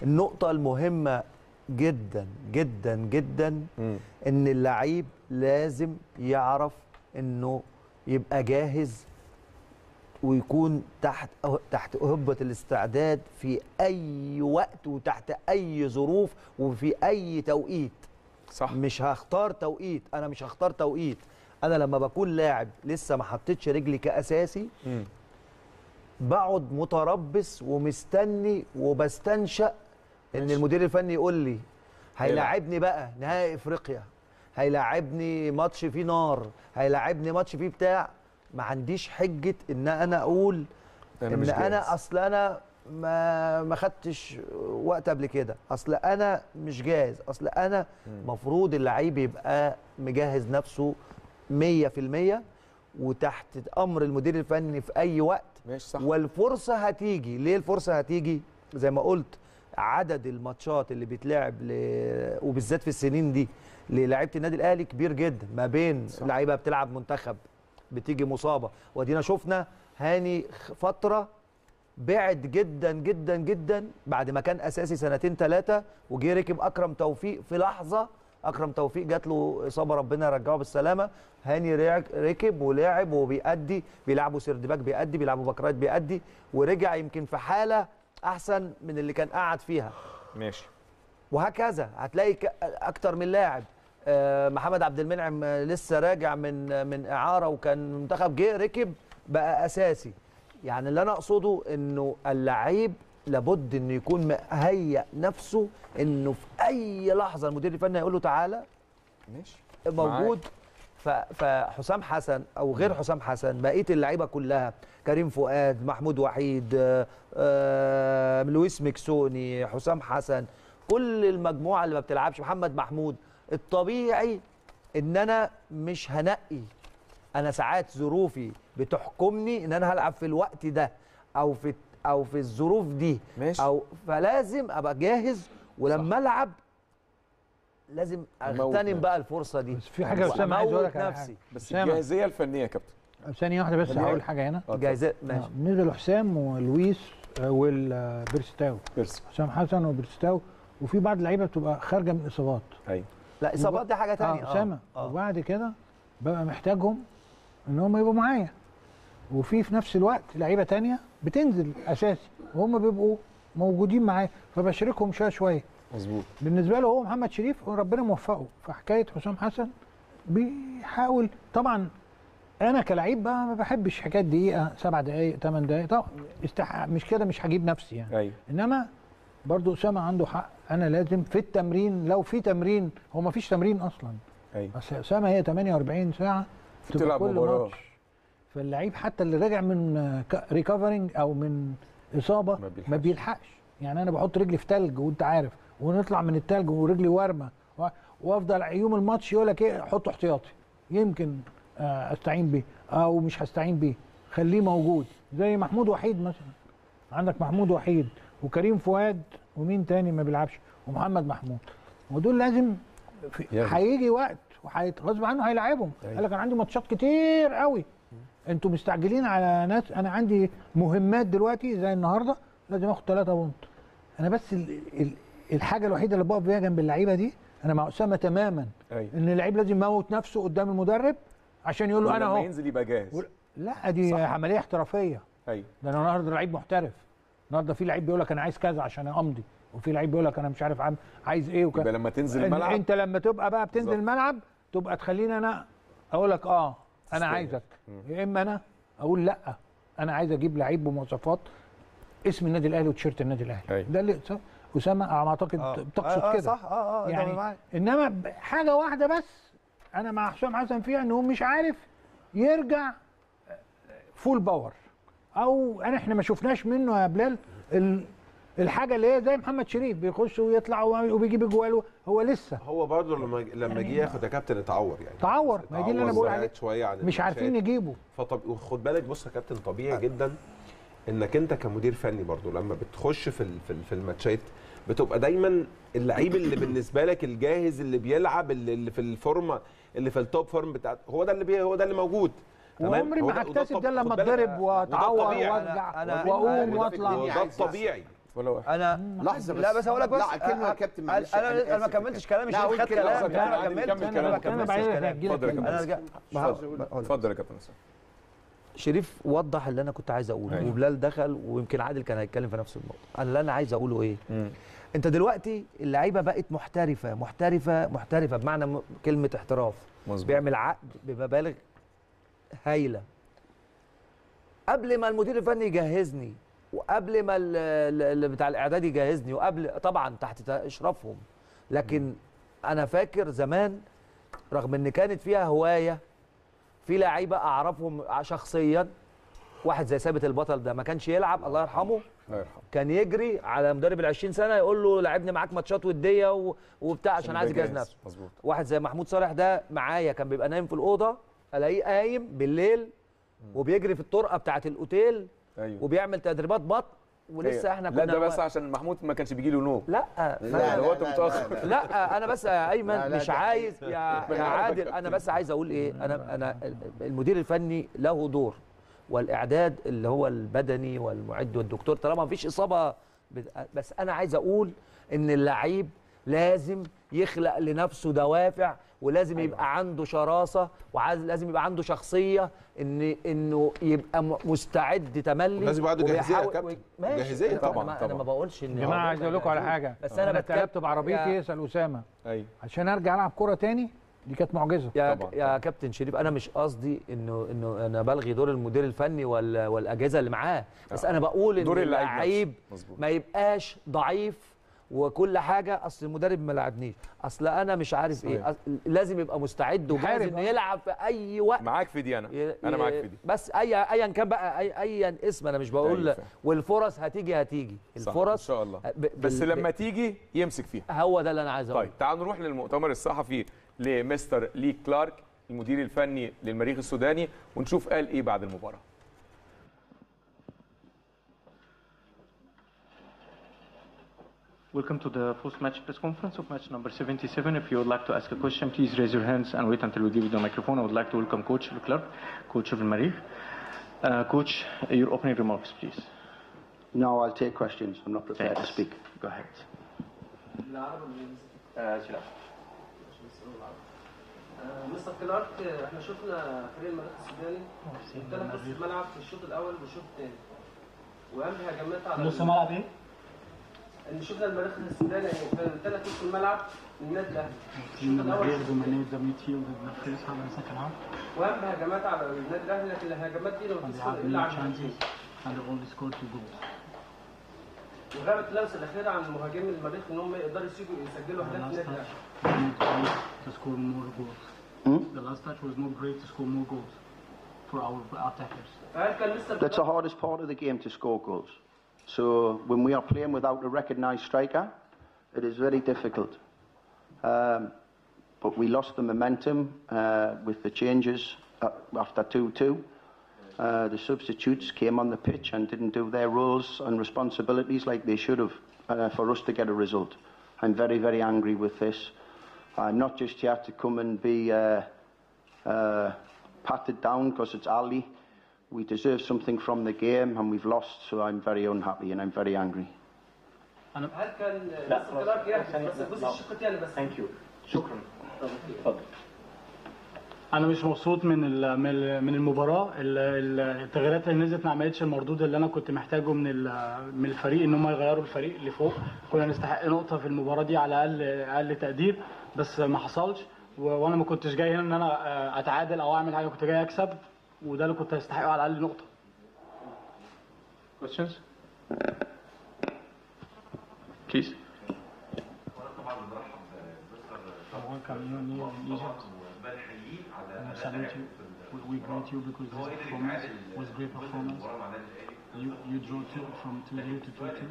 D: النقطة المهمة جدا جدا جدا إن اللعيب لازم يعرف إنه يبقى جاهز ويكون تحت تحت هبه الاستعداد في أي وقت وتحت أي ظروف وفي أي توقيت.
A: صح.
D: مش هختار توقيت أنا مش هختار توقيت. أنا لما بكون لاعب لسه ما حطيتش رجلي كأساسي بقعد متربص ومستني وبستنشأ إن المدير الفني يقول لي هيلاعبني بقى نهائي إفريقيا. هيلاعبني ماتش فيه نار هيلاعبني ماتش فيه بتاع. ما عنديش حجة إن أنا أقول
A: أنا
D: إن
A: مش.
D: أنا أصل أنا ما ما خدتش وقت قبل كده. أصل أنا مش جاهز. أصل أنا مفروض اللعيب يبقى مجهز نفسه 100% وتحت أمر المدير الفني في أي وقت.
A: ماشي صح.
D: والفرصة هتيجي. ليه الفرصة هتيجي؟ زي ما قلت عدد الماتشات اللي بيتلعب ل... وبالذات في السنين دي للاعيبة النادي الأهلي كبير جدا ما بين لعيبة بتلعب منتخب بتيجي مصابة. ودينا شفنا هاني فترة بعد جدا جدا جدا بعد ما كان أساسي سنتين ثلاثة وجه ركب أكرم توفيق في لحظة. أكرم توفيق جات له إصابة ربنا يرجعه بالسلامة. هاني ركب ولعب وبيأدي بيلعبوا سردباك بيأدي بيلعبوا بكرات بيأدي ورجع يمكن في حالة أحسن من اللي كان قاعد فيها.
A: ماشي.
D: وهكذا. هتلاقي أكتر من لاعب. آه، محمد عبد المنعم لسه راجع من من إعارة وكان منتخب جه ركب بقى أساسي. يعني اللي أنا أقصده إنه اللعيب لابد إنه يكون مهيئ نفسه إنه في أي لحظة المدير الفني هيقول له تعالى.
A: ماشي.
D: موجود. ف- فحسام حسن أو غير حسام حسن بقية اللعيبة كلها كريم فؤاد محمود وحيد آه، آه، لويس مكسوني حسام حسن كل المجموعة اللي ما بتلعبش محمد محمود الطبيعي إن أنا مش هنقي. أنا ساعات ظروفي بتحكمني إن أنا هلعب في الوقت ده أو في أو في الظروف دي.
A: ماشي.
D: أو فلازم أبقى جاهز ولما ألعب لازم
A: أغتنم.
D: بقى الفرصة دي.
B: بس في حاجة اسامه عايز أقول لك
D: نفسي.
A: بس. الجاهزية الفنية يا كابتن.
B: ثانية واحدة بس. هقول حاجة هنا.
D: جاهزيات
B: آه،
D: ماشي.
B: بالنسبة لحسام ولويس آه، والبيرستاو
A: بيرسي
B: حسام حسن وبيرستاو وفي بعض اللعيبه بتبقى خارجة من إصابات.
A: أيوه
D: لا إصابات دي حاجة ثانية
B: آه أسامة. وبعد كده ببقى محتاجهم إن هم يبقوا معايا. وفي في نفس الوقت لعيبة تانية بتنزل أساسي وهم بيبقوا موجودين معايا فبشاركهم شوية شوية.
A: مظبوط.
B: بالنسبة له هو محمد شريف ربنا موفقه. في حكاية حسام حسن بيحاول. طبعا أنا كلعيب بقى ما بحبش حكاية دقيقة سبع دقائق ثمان دقائق طبعا استح... مش كده مش هجيب نفسي يعني.
A: أيوه.
B: إنما برضو أسامة عنده حق. أنا لازم في التمرين لو في تمرين هو ما فيش تمرين أصلا.
A: أيوه.
B: بس أسامة هي 48 ساعة تبقى
A: تلعب
B: كل
A: مباراة.
B: ماتش. فاللعيب حتى اللي راجع من ريكفرنج أو من إصابة
A: ما بيلحقش.
B: ما بيلحقش. يعني أنا بحط رجلي في تلج وأنت عارف. ونطلع من التلج ورجلي وارمة. وأفضل يوم الماتش يقول لك إيه حطه احتياطي. يمكن آه، أستعين بيه أو مش هستعين بيه. خليه موجود. زي محمود وحيد مثلا. عندك محمود وحيد وكريم فؤاد ومين تاني ما بيلعبش؟ ومحمد محمود. ودول لازم. هيجي وقت غصب عنه هيلاعبهم.
A: أيوة.
B: قال لك أنا عندي ماتشات كتير قوي. أنتوا مستعجلين على ناس. أنا عندي مهمات دلوقتي زي النهارده. لازم آخد ثلاثة بونت. أنا بس ال ال الحاجة الوحيدة اللي بقف بيها جنب اللعيبة دي أنا مع أسامة تماما
A: أيوه.
B: إن اللعيب لازم يموت نفسه قدام المدرب عشان يقول له
A: أنا
B: أهو.
A: ينزل يبقى جاهز.
B: و- لا دي
A: صح.
B: عملية احترافية.
A: أيوه.
B: ده أنا النهارده لعيب محترف. النهارده في لعيب بيقول لك أنا عايز كذا عشان أمضي وفي لعيب بيقول لك أنا مش عارف عم عايز إيه وكذا
A: يبقى لما تنزل الملعب.
B: أنت لما تبقى بقى بتنزل. الملعب تبقى تخليني أنا أقول لك آه أنا
A: تستاهل.
B: عايزك. يا إما أنا أقول لأ أنا عايز أجيب لعيب بمواصفات اسم النادي الأهلي وتيشيرت النادي الأهلي.
A: أيوة.
B: ده اللي اسامه ما أعتقد
D: آه.
B: بتقصد
D: آه، آه،
B: كده.
D: صح. آه آه
B: يعني
D: يعني
B: إنما حاجة واحدة بس أنا مع حسام حسن فيها ان هو مش عارف يرجع full power أو أنا إحنا ما شفناش منه يا بلال ال- الحاجة اللي هي زي محمد شريف بيخش ويطلع وبيجيب اجوال هو لسه.
C: هو برضه لما لما جه ياخد يا كابتن اتعور يعني.
B: تعور ما هي دي اللي أنا بقول عليه
C: شوية عن
B: مش عارفين. نجيبه.
C: فطب وخد بالك بص يا كابتن طبيعي جدا إنك أنت كمدير فني برضو لما بتخش في ال- في ال- في الماتشات بتبقى دايما اللعيب اللي بالنسبة لك الجاهز اللي بيلعب اللي اللي في الفورمه اللي في ال top form بتاع هو ده اللي بي هو ده اللي موجود. تمام؟
B: وعمري ما
C: ده-
B: هكتسب ده لما اتضرب واتعور. وارجع
D: أنا-
C: وأقوم
B: وأطلع.
C: وده الطبيعي
A: واحد.
D: أنا
E: لحظة بس.
D: لا بس هقول لك بس
E: لا كلمه يا كابتن
D: أنا
E: معلش.
D: أنا, أنا ما. كملتش كلامي
E: لا،
D: شريف
E: أقول
D: خد
E: كلمة.
D: كلامي أنا ما كملتش
A: كمل أنا.
D: ما
B: أنا
D: كملتش كلامي
B: هجيلك
A: اتفضل يا. كابتن.
D: أنا رجع
A: اتفضل يا كابتن اسامه
D: شريف وضح اللي أنا كنت عايز أقوله
A: أيوة.
D: وبلال دخل ويمكن عادل كان هيتكلم في نفس النقطه أنا اللي أنا عايز أقوله
A: إيه.
D: انت دلوقتي اللعيبة بقت محترفة محترفة محترفة بمعنى كلمة احتراف.
A: مظبوط.
D: بيعمل عقد بمبالغ هايلة. قبل ما المدير الفني يجهزني وقبل ما ال- ال- اللي بتاع الإعداد يجهزني وقبل طبعا تحت إشرافهم. لكن أنا فاكر زمان رغم إن كانت فيها هواية في لعيبة أعرفهم شخصيا. واحد زي ثابت البطل ده ما كانش يلعب الله يرحمه. كان يجري على مدرب ال 20 سنة يقول له لعبني معاك ماتشات ودية و- وبتاع عشان عايز يجهز. نفسه.
A: مظبوط.
D: واحد زي محمود صالح ده معايا كان بيبقى نايم في الأوضة ألاقيه قايم بالليل وبيجري في الطرقة بتاعة الأوتيل
A: أيوه.
D: وبيعمل تدريبات بطن ولسه إحنا كنا
A: لا ده بس عشان محمود ما كانش بيجي له نوم.
D: لا.
E: لا، لا،
A: وقت
E: لا،
A: متاخر
E: لا،
D: لا أنا بس يا أيمن
E: لا، لا،
D: مش عايز يا يا عادل. أنا بس عايز أقول إيه أنا أنا المدير الفني له دور. والإعداد اللي هو البدني والمعد والدكتور طالما مفيش إصابة بس أنا عايز أقول إن اللعيب لازم يخلق لنفسه دوافع ولازم يبقى عنده شراسة ولازم يبقى عنده شخصية ان إنه يبقى مستعد تملي
C: لازم يبقى عنده جاهزية يا كابتن.
D: أنا-
C: طبعاً،
D: أنا أنا
C: طبعاً.
D: ما بقولش إن
B: يا جماعة عايز أقول لكم على حاجة.
D: بس
B: أنا
D: أنا
B: اتقلبت
D: بتكلم
B: بعربيتي
D: يا-
B: يسال اسامه
A: أيوه.
B: عشان أرجع ألعب كورة تاني دي كانت معجزة.
D: يا
A: طبعاً،
D: يا كابتن شريف أنا مش قصدي إنه إنه أنا بلغي دور المدير الفني وال- والأجهزة اللي معاه بس أنا بقول
A: إن اللعيب.
D: ما يبقاش ضعيف وكل حاجة أصل المدرب ما لعبنيش. أصل أنا مش عارف إيه.
A: صحيح.
D: أصل لازم يبقى مستعد وجاهز إنه
B: آه.
D: يلعب في أي وقت.
A: معاك في دي أنا.
D: ي-
A: أنا معاك في دي.
D: بس أي ايا كان بقى أي ايا اسم أنا مش بقول
A: أيوة.
D: والفرص هتيجي هتيجي.
A: صح،
D: الفرص
A: إن شاء الله.
D: ب-
A: بس لما تيجي يمسك فيها.
D: هو ده اللي أنا عايز أقوله.
A: طيب تعالوا نروح للمؤتمر الصحفي لمستر لي كلارك المدير الفني للمريخ السوداني ونشوف قال إيه بعد المباراه
J: Welcome to the post-match press conference of match number 77. If you would like to ask a question, please raise your hands and wait until we give you the microphone. I would like to welcome Coach Leclerc, Coach of Marif. Uh, Coach, your opening remarks, please.
S: No, I'll take questions. I'm not prepared to speak.
J: Go ahead.
O: مستر كلارك إحنا شفنا فريق المريخ السوداني. ابتدى نص الملعب في الشوط الأول والشوط الثاني. وقام بهجمات على
Q: نص ملعب إيه؟
O: إن شفنا المريخ السوداني ابتدى نص الملعب للنادي الأهلي. الشوط
Q: الأول.
O: وقام بهجمات على النادي الأهلي لكن الهجمات دي لو
Q: had
O: إلا
Q: many
O: وغابت اللمسه الاخيره عن مهاجمي المريخ ان هم يقدروا يسيبوا يسجلوا
Q: The
O: اهداف
Q: last
O: النادي
Q: touch
O: الاهلي
Q: was not great to score more goals. The last touch was not great to score more goals for our attackers.
O: فهل كان مستر
S: That's the hardest part of the game to score goals. So when we are playing without a recognised striker, it is very difficult. Um, but we lost the momentum uh, with the changes uh, after 2-2. Uh, the substitutes came on the pitch and didn't do their roles and responsibilities like they should have uh, for us to get a result. I'm very, very angry with this. I'm not just here to come and be uh, uh, patted down because it's Ali. We deserve something from the game and we've lost, so I'm very unhappy and I'm very angry.
O: هل كان
J: لا،
O: مستر كلارك يحدث
J: ثانية،
O: بس بص
J: لا.
O: الشق الثاني بس
J: Thank you. شكرا.
Q: أنا مش مبسوط من ال- من ال- من المباراة. ال- ال- التغييرات اللي نزلت ما عملتش المردود اللي أنا كنت محتاجه من من الفريق إن هم يغيروا الفريق اللي فوق كنا نستحق نقطة في المباراة دي على أقل أقل تقدير بس ما حصلش. وأنا ما كنتش جاي هنا إن أنا أتعادل أو أعمل حاجة كنت جاي أكسب وده اللي كنت استحقه على الأقل نقطة.
J: Questions? Please.
Q: We salute you. We, we greet you because this performance was great performance. You, you draw two from 2-0 to 2-2.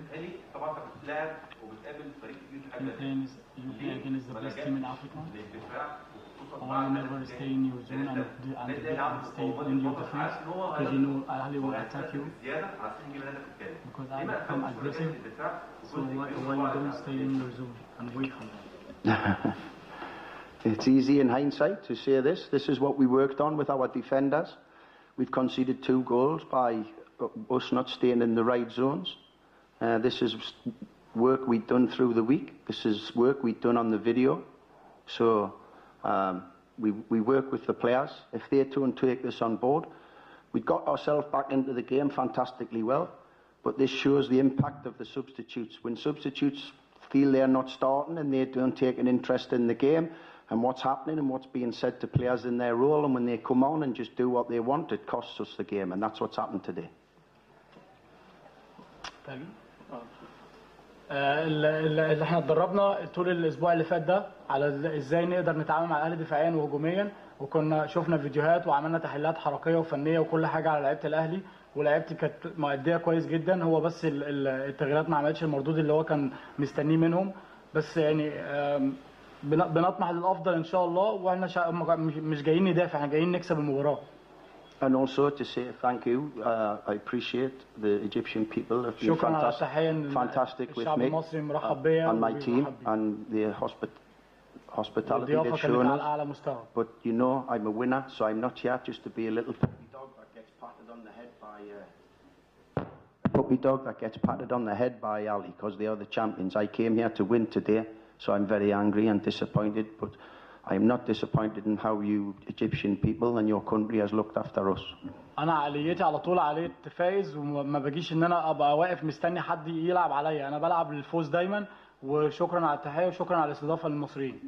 M: Against,
Q: you play against the best team in Africa. Or never stay in your zone and, and stay in your defense because you know Ali will attack you. Because I become aggressive. So why, why you don't stay in your zone and wait for me?
S: It's easy in hindsight to say this. This is what we worked on with our defenders. We've conceded two goals by uh, us not staying in the right zones. Uh, this is work we've done through the week. This is work we've done on the video. So um, we, we work with the players. If they don't take this on board, we got ourselves back into the game fantastically well. But this shows the impact of the substitutes. When substitutes feel they're not starting and they don't take an interest in the game and what's happening and what's being said to players in their role, and when they come on and just do what they want, it costs us the game, and that's what's happened today.
Q: آه، ال- ال- اللي إحنا اتدربنا طول الأسبوع اللي فات ده على إزاي نقدر نتعامل مع الأهلي دفاعيا وهجوميا. وكنا شفنا فيديوهات وعملنا تحليلات حركية وفنية وكل حاجة على لعيبة الأهلي. ولعيبتي كانت مؤديه كويس جدا. هو بس ال- ال- التغييرات ما عملتش المردود اللي هو كان مستنيه منهم. بس يعني بنطمح للافضل ان شاء الله واحنا شا... مش- مش جايين ندافع احنا جايين نكسب المباراه
S: And also to say thank you, uh, I appreciate the Egyptian people have been
Q: شكرا على
S: fantastic,
Q: التحيه إن
S: fantastic with
Q: الشعب
S: me
Q: المصري مرحب بيا
S: and my team
Q: وبيرحب بي.
S: and the hospi- hospitality
Q: والضيافه
S: they've
Q: كانت
S: shown
Q: على
S: us.
Q: اعلى مستوى
S: But you know, I'm a winner, so I'm not here just to be a little puppy dog that gets patted on the head by uh, puppy dog that gets patted on the head by Ali because they are the champions. I came here to win today, So I'm very angry and disappointed. But I'm not disappointed in how you Egyptian people and your country has looked after us.
Q: أنا عقليتي على طول عقليه فايز وما باجيش إن أنا أبقى واقف مستني حد يلعب عليا أنا بلعب للفوز دايما وشكرا على التحية وشكرا على الاستضافة للمصريين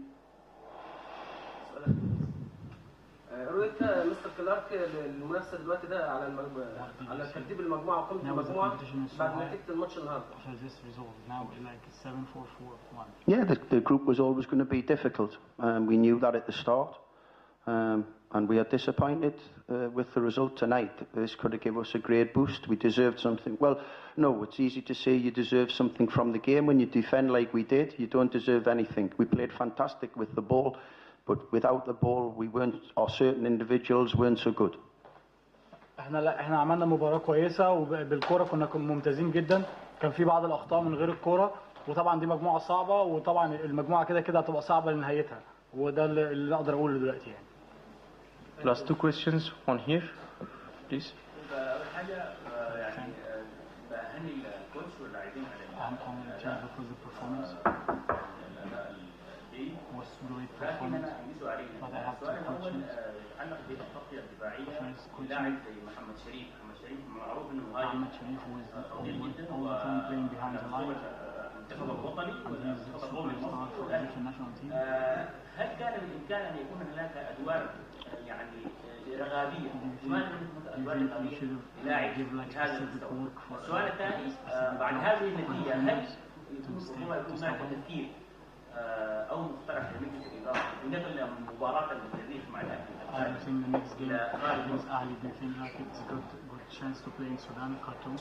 O: آه، رؤية مستر كلارك للمنافسة دلوقتي ده على المجموعة على ترتيب المجموعة وقيمة
Q: Now the
O: المجموعة
Q: competition is so
O: بعد
Q: high.
O: نتيجة الماتش النهاردة
Q: So this result now like 7 4 4 1
S: Yeah, the, the group was always going to be difficult. Um, we knew that at the start. Um, and we are disappointed uh, with the result tonight. This could have given us a great boost. We deserved something. Well, no, it's easy to say you deserve something from the game. When you defend like we did, you don't deserve anything. We played fantastic with the ball, But without the ball, we weren't, or certain individuals weren't so good.
Q: إحنا لا إحنا عملنا مباراة كويسة وبالكورة كنا ممتازين جدا. كان في بعض الأخطاء من غير الكورة. وطبعا دي مجموعة صعبة وطبعا المجموعة كده كده هتبقى صعبة لنهايتها. وده اللي أقدر أقوله دلوقتي يعني.
J: Last two questions, one here, please.
T: حاجة يعني آه، بهني الكوتش واللاعبين على
Q: I'm calling to because the performance
T: الاداء الجيد لكن
Q: أنا have two
T: السؤال
Q: الأول
T: آه، يتعلق بالتغطيه
Q: الدفاعية.
T: لاعب زي محمد شريف. محمد شريف معروف إنه مهاجم.
Q: محمد شريف
T: خطير جدا
Q: line.
T: المنتخب الوطني والمنتخب الوطني.
Q: national team
T: آه، هل كان بالامكان أن يكون هناك أدوار آه، يعني آه، رغابيه ما
Q: work for
T: السؤال الثاني آه، بعد هذه النتيجة هل يكون هناك تفكير آه، او مقترح لمجلس الاداره بنقل مباراه المريخ مع الاهلي
Q: I think the next game against Ali, do you think like it's a good, good chance to play in Sudan, Khartoum?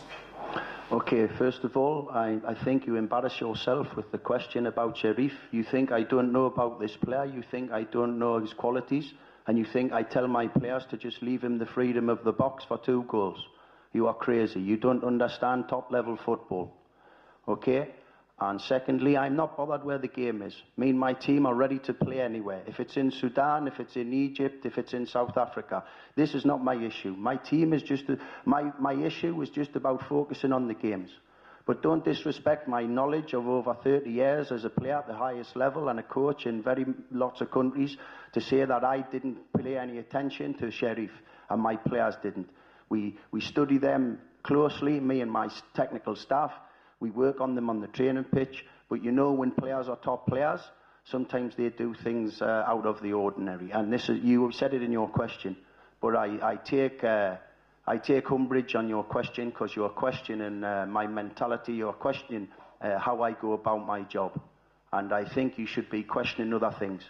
S: Okay, first of all, I, I think you embarrass yourself with the question about Sharif. You think I don't know about this player, you think I don't know his qualities, and you think I tell my players to just leave him the freedom of the box for two goals. You are crazy. You don't understand top level football. Okay? And secondly, I'm not bothered where the game is. Me and my team are ready to play anywhere. If it's in Sudan, if it's in Egypt, if it's in South Africa, this is not my issue. My team is just, my, my issue is just about focusing on the games. But don't disrespect my knowledge of over 30 years as a player at the highest level and a coach in very lots of countries to say that I didn't pay any attention to Sheriff and my players didn't. We, we study them closely, me and my technical staff. We work on them on the training pitch. But you know, when players are top players, sometimes they do things uh, out of the ordinary. And this is, you said it in your question. But I, I take. Uh, I take umbrage on your question because you're questioning uh, my mentality, you're questioning uh, how I go about my job. And I think you should be questioning other things.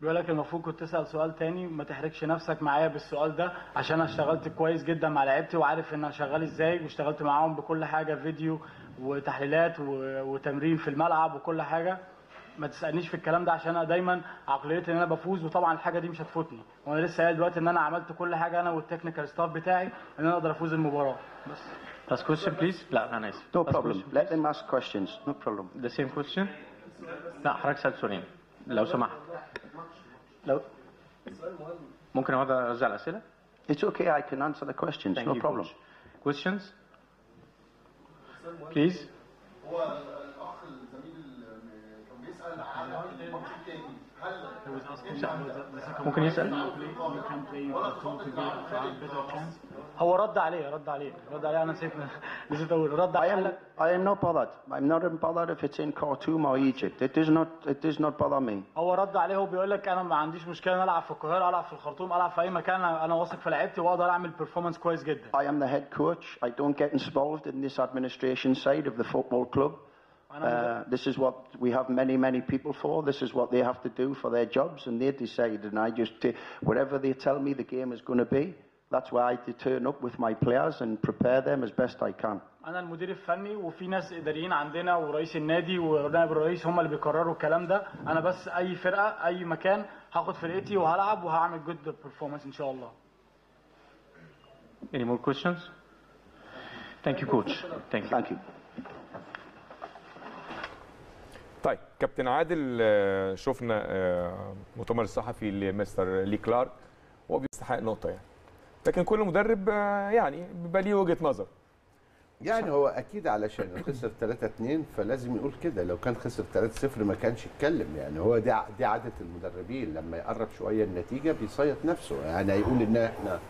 Q: بيقول لك المفروض كنت تسأل سؤال تاني ما تحرجش نفسك معايا بالسؤال ده عشان أنا اشتغلت كويس جدا مع لعيبتي وعارف إن أنا شغال إزاي واشتغلت معاهم بكل حاجة فيديو وتحليلات و- وتمرين في الملعب وكل حاجة ما تسألنيش في الكلام ده عشان أنا دايما عقليتي إن أنا بفوز وطبعا الحاجة دي مش هتفوتني وأنا لسه قايل دلوقتي إن أنا عملت كل حاجة أنا وال technical staff بتاعي إن أنا أقدر أفوز المباراة بس
J: Last question, please. لا أنا آسف.
S: No problem. Let them ask questions. No problem.
J: The same question. لا حضرتك سألت سؤالين لو سمحت. لو ممكن اقعد اوزع الاسئله؟
S: It's okay, I can answer the questions.
J: Thank
S: no
J: you,
S: problem.
J: coach. Questions? Please.
R: هو الاخ الزميل كان بيسال على الماتش التاني هل
Q: ممكن يسال هو رد عليه رد عليه رد عليه أنا نسيت نسيت أقول رد
S: I
Q: عليه
S: am, I am not bothered. I'm not bothered if it's in Khartoum or Egypt. It does not, it does not bother me.
Q: هو رد عليه هو بيقول لك أنا ما عنديش مشكلة إن ألعب في القاهرة ألعب في الخرطوم ألعب في أي مكان أنا أنا واثق في لعيبتي وأقدر أعمل بيرفورمانس كويس جدا
S: I am the head coach. I don't get involved in this administration side of the football club. Uh, this is what we have many, many people for. This is what they have to do for their jobs, and they decide. And I just, ta- whatever they tell me the game is going to be, that's why I to turn up with my players and prepare them as best I can.
Q: انا المدير الفني وفي ناس اداريين عندنا ورئيس النادي ونائب الرئيس هم اللي بيقرروا الكلام ده انا بس اي فرقه اي مكان هاخد فرقتي وهلعب وهعمل جود بيرفورمانس ان شاء الله
J: Any more questions? Thank you, coach. Thank you.
S: Thank you.
A: طيب كابتن عادل آه، شفنا آه، مؤتمر الصحفي لمستر لي كلارك هو بيستحق نقطة يعني. لكن كل مدرب آه، يعني بيبقى ليه وجهة نظر.
E: يعني هو أكيد علشان خسر 3 2 فلازم يقول كده. لو كان خسر 3 0 ما كانش يتكلم. يعني هو دي دي عادة المدربين. لما يقرب شوية النتيجة بيصيط نفسه. يعني هيقول إن إحنا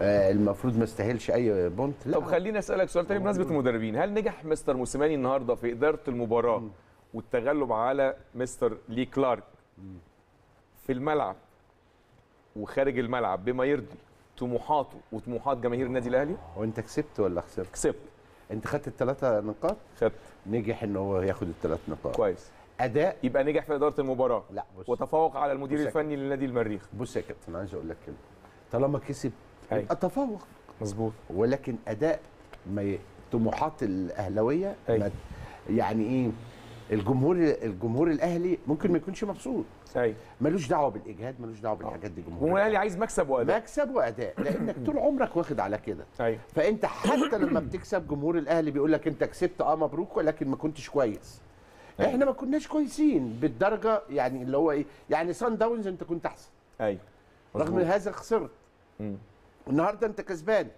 E: المفروض ما استاهلش أي بونت. لا.
A: طب خليني أسألك سؤال تاني بمناسبة المدربين. هل نجح مستر موسيماني النهارده في إدارة المباراة والتغلب على مستر لي كلارك في الملعب وخارج الملعب بما يرضي طموحاته وطموحات جماهير النادي الأهلي.
E: وانت كسبت ولا خسرت؟
A: كسبت.
E: انت خدت الثلاثة نقاط؟
A: خدت.
E: نجح إن هو ياخد الثلاث نقاط.
A: كويس.
E: أداء؟
A: يبقى نجح في إدارة المباراة.
E: لا بص.
A: وتفوق على المدير الفني لنادي المريخ.
E: بص يا كابتن عايز أقول لك كده طالما كسب. يبقى تفوق.
A: مظبوط.
E: ولكن أداء ما. طموحات الأهلاوية. يعني إيه؟ الجمهور الجمهور الاهلي ممكن ما يكونش مبسوط.
A: أيوه
E: ملوش دعوة بالإجهاد ملوش دعوة بالحاجات دي
A: الجمهور الأهلي عايز مكسب وأداء.
E: مكسب وأداء لأنك طول عمرك واخد على كده.
A: أيوه
E: فأنت حتى لما بتكسب جمهور الأهلي بيقول لك أنت كسبت آه مبروك ولكن ما كنتش كويس. إحنا ما كناش كويسين بالدرجة يعني اللي هو إيه يعني سان داونز أنت كنت أحسن.
A: أيوه.
E: رغم هذا خسرت. النهارده أنت كسبان.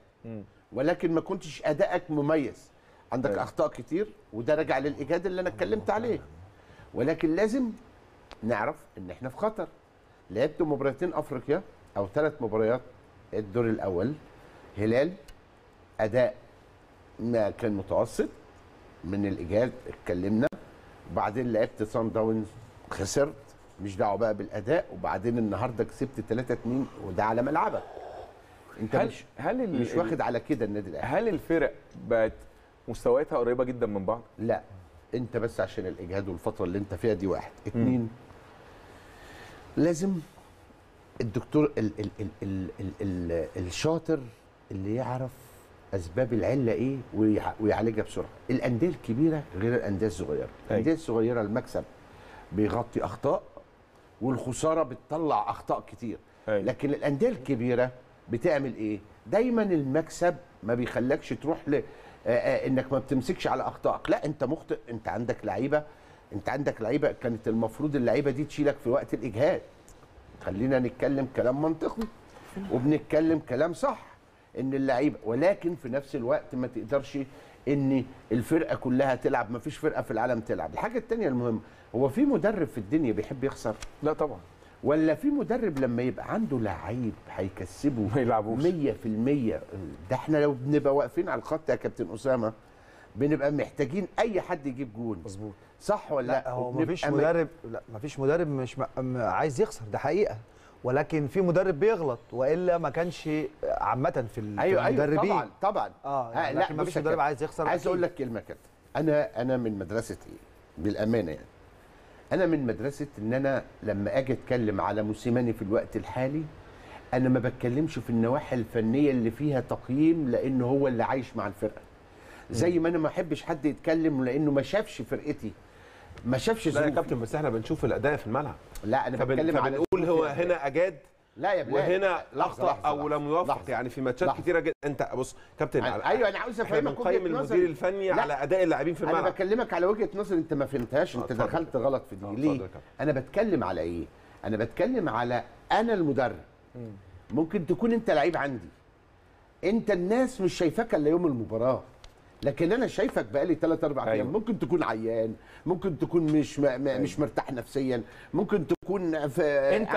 E: ولكن ما كنتش أدائك مميز. عندك
A: أيوة.
E: أخطاء كتير وده راجع للاجهاد اللي أنا اتكلمت عليه. ولكن لازم نعرف إن إحنا في خطر. لعبت مباراتين أفريقيا أو ثلاث مباريات الدور الأول هلال أداء ما كان متوسط من الاجهاد اتكلمنا. وبعدين لعبت سان داونز خسرت. مش دعوة بقى بالأداء. وبعدين النهارده كسبت 3 2 وده على ملعبك. أنت
A: هل
E: مش
A: هل
E: مش واخد على كده النادي الأهلي.
A: هل الفرق بقت مستوياتها قريبة جدا من بعض؟
E: لا انت بس عشان الإجهاد والفترة اللي انت فيها دي واحد. اتنين لازم الدكتور ال ال ال ال ال ال الشاطر اللي يعرف أسباب العلة إيه ويع- ويعالجها بسرعة. الأندية الكبيرة غير الأندية الصغيرة. الأندية الصغيرة المكسب بيغطي أخطاء والخسارة بتطلع أخطاء كتير. لكن الأندية الكبيرة بتعمل إيه؟ دايما المكسب ما بيخلكش تروح ل إنك ما بتمسكش على أخطائك. لا أنت مخطئ. أنت عندك لعيبة. أنت عندك لعيبة. كانت المفروض اللعيبة دي تشيلك في وقت الإجهاد. خلينا نتكلم كلام منطقي وبنتكلم كلام صح إن اللعيبة ولكن في نفس الوقت ما تقدرش إن الفرقة كلها تلعب. ما فيش فرقة في العالم تلعب. الحاجة الثانية المهمة هو في مدرب في الدنيا بيحب يخسر؟
A: لا طبعا.
E: ولا في مدرب لما يبقى عنده لعيب هيكسبه
A: ما يلعبوش.
E: 100% ده إحنا لو بنبقى واقفين على الخط يا كابتن أسامة بنبقى محتاجين أي حد يجيب جون.
A: مظبوط.
E: صح ولا
D: لا هو
E: وبنبقى
D: مفيش مدرب لا مفيش مدرب مش م... عايز يخسر ده حقيقة. ولكن في مدرب بيغلط وإلا ما كانش عامة في
E: أيوه أيوه
D: المدربين.
E: طبعا طبعا. آه
D: يعني
E: بص
D: مفيش مدرب عايز يخسر
E: عايز. أقول لك كلمة كده. أنا أنا من مدرسه إيه بالأمانة يعني. أنا من مدرسة إن أنا لما أجي أتكلم على موسيماني في الوقت الحالي أنا ما بتكلمش في النواحي الفنية اللي فيها تقييم لأن هو اللي عايش مع الفرقة. زي ما أنا ما أحبش حد يتكلم لأنه ما شافش فرقتي. ما شافش
C: لا يا. كابتن بس إحنا بنشوف الأداء في الملعب.
E: لا
C: أنا
E: بتكلم على
C: فبنقول هو. هنا أجاد؟
E: لا يا بلال
C: وهنا
E: لحظة،
C: أخطأ
E: لحظة،
C: أو لم يوفق. يعني في ماتشات. كتيرة جدا أنت بص كابتن
E: أنا- أيوه أنا عاوز أفهمك
C: بنقيم
E: وجهة
C: المدير
E: نظري.
C: الفني
E: لا.
C: على أداء اللاعبين في
E: أنا
C: الملعب
E: بكلمك على وجهة نظر أنت ما فهمتهاش
C: أنت.
E: دخلت غلط في دي ليه. أنا بتكلم على إيه أنا بتكلم على أنا المدرب ممكن تكون أنت لعيب عندي أنت الناس مش شايفاك إلا يوم المباراة لكن أنا شايفك بقالي 3 4 أيام ممكن تكون عيان ممكن تكون مش م... م... مش مرتاح نفسيا ممكن تكون في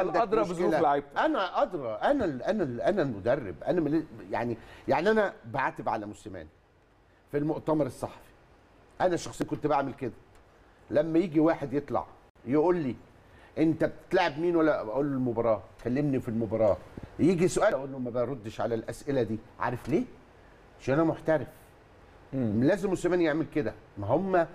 A: الأدرى
E: مشكلة.
A: بظروف لعيبتك.
E: أنا أدرى أنا ال- أنا ال- أنا المدرب أنا مل... يعني يعني أنا بعاتب على موسيماني في المؤتمر الصحفي. أنا شخصيا كنت بعمل كده. لما يجي واحد يطلع يقول لي أنت بتلعب مين؟ ولا أقول له المباراة كلمني في المباراة. يجي سؤال أقول له ما بردش على الأسئلة دي. عارف ليه؟ عشان أنا محترف. لازم موسيماني يعمل كده ما هم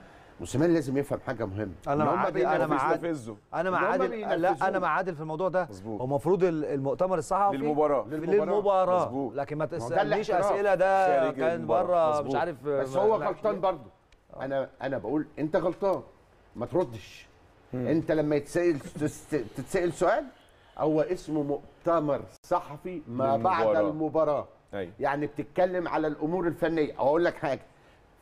E: موسيماني لازم يفهم حاجة
D: مهمة
E: أنا
D: مع عادل أنا مع. عادل
E: أنا
D: مع عادل. لا أنا مع عادل في الموضوع ده هو المفروض ال- المؤتمر الصحفي.
A: للمباراة,
D: للمباراة.
A: مظبوط.
D: لكن ما
E: تسألنيش. أسئلة ده
D: كان. بره مش. عارف
E: بس هو غلطان. برضه أنا أنا بقول أنت غلطان ما تردش أنت لما يتسال تتسأل سؤال هو اسمه مؤتمر صحفي ما بعد. المباراة
A: أيوه
E: يعني بتتكلم على الأمور الفنية. أقول لك حاجة.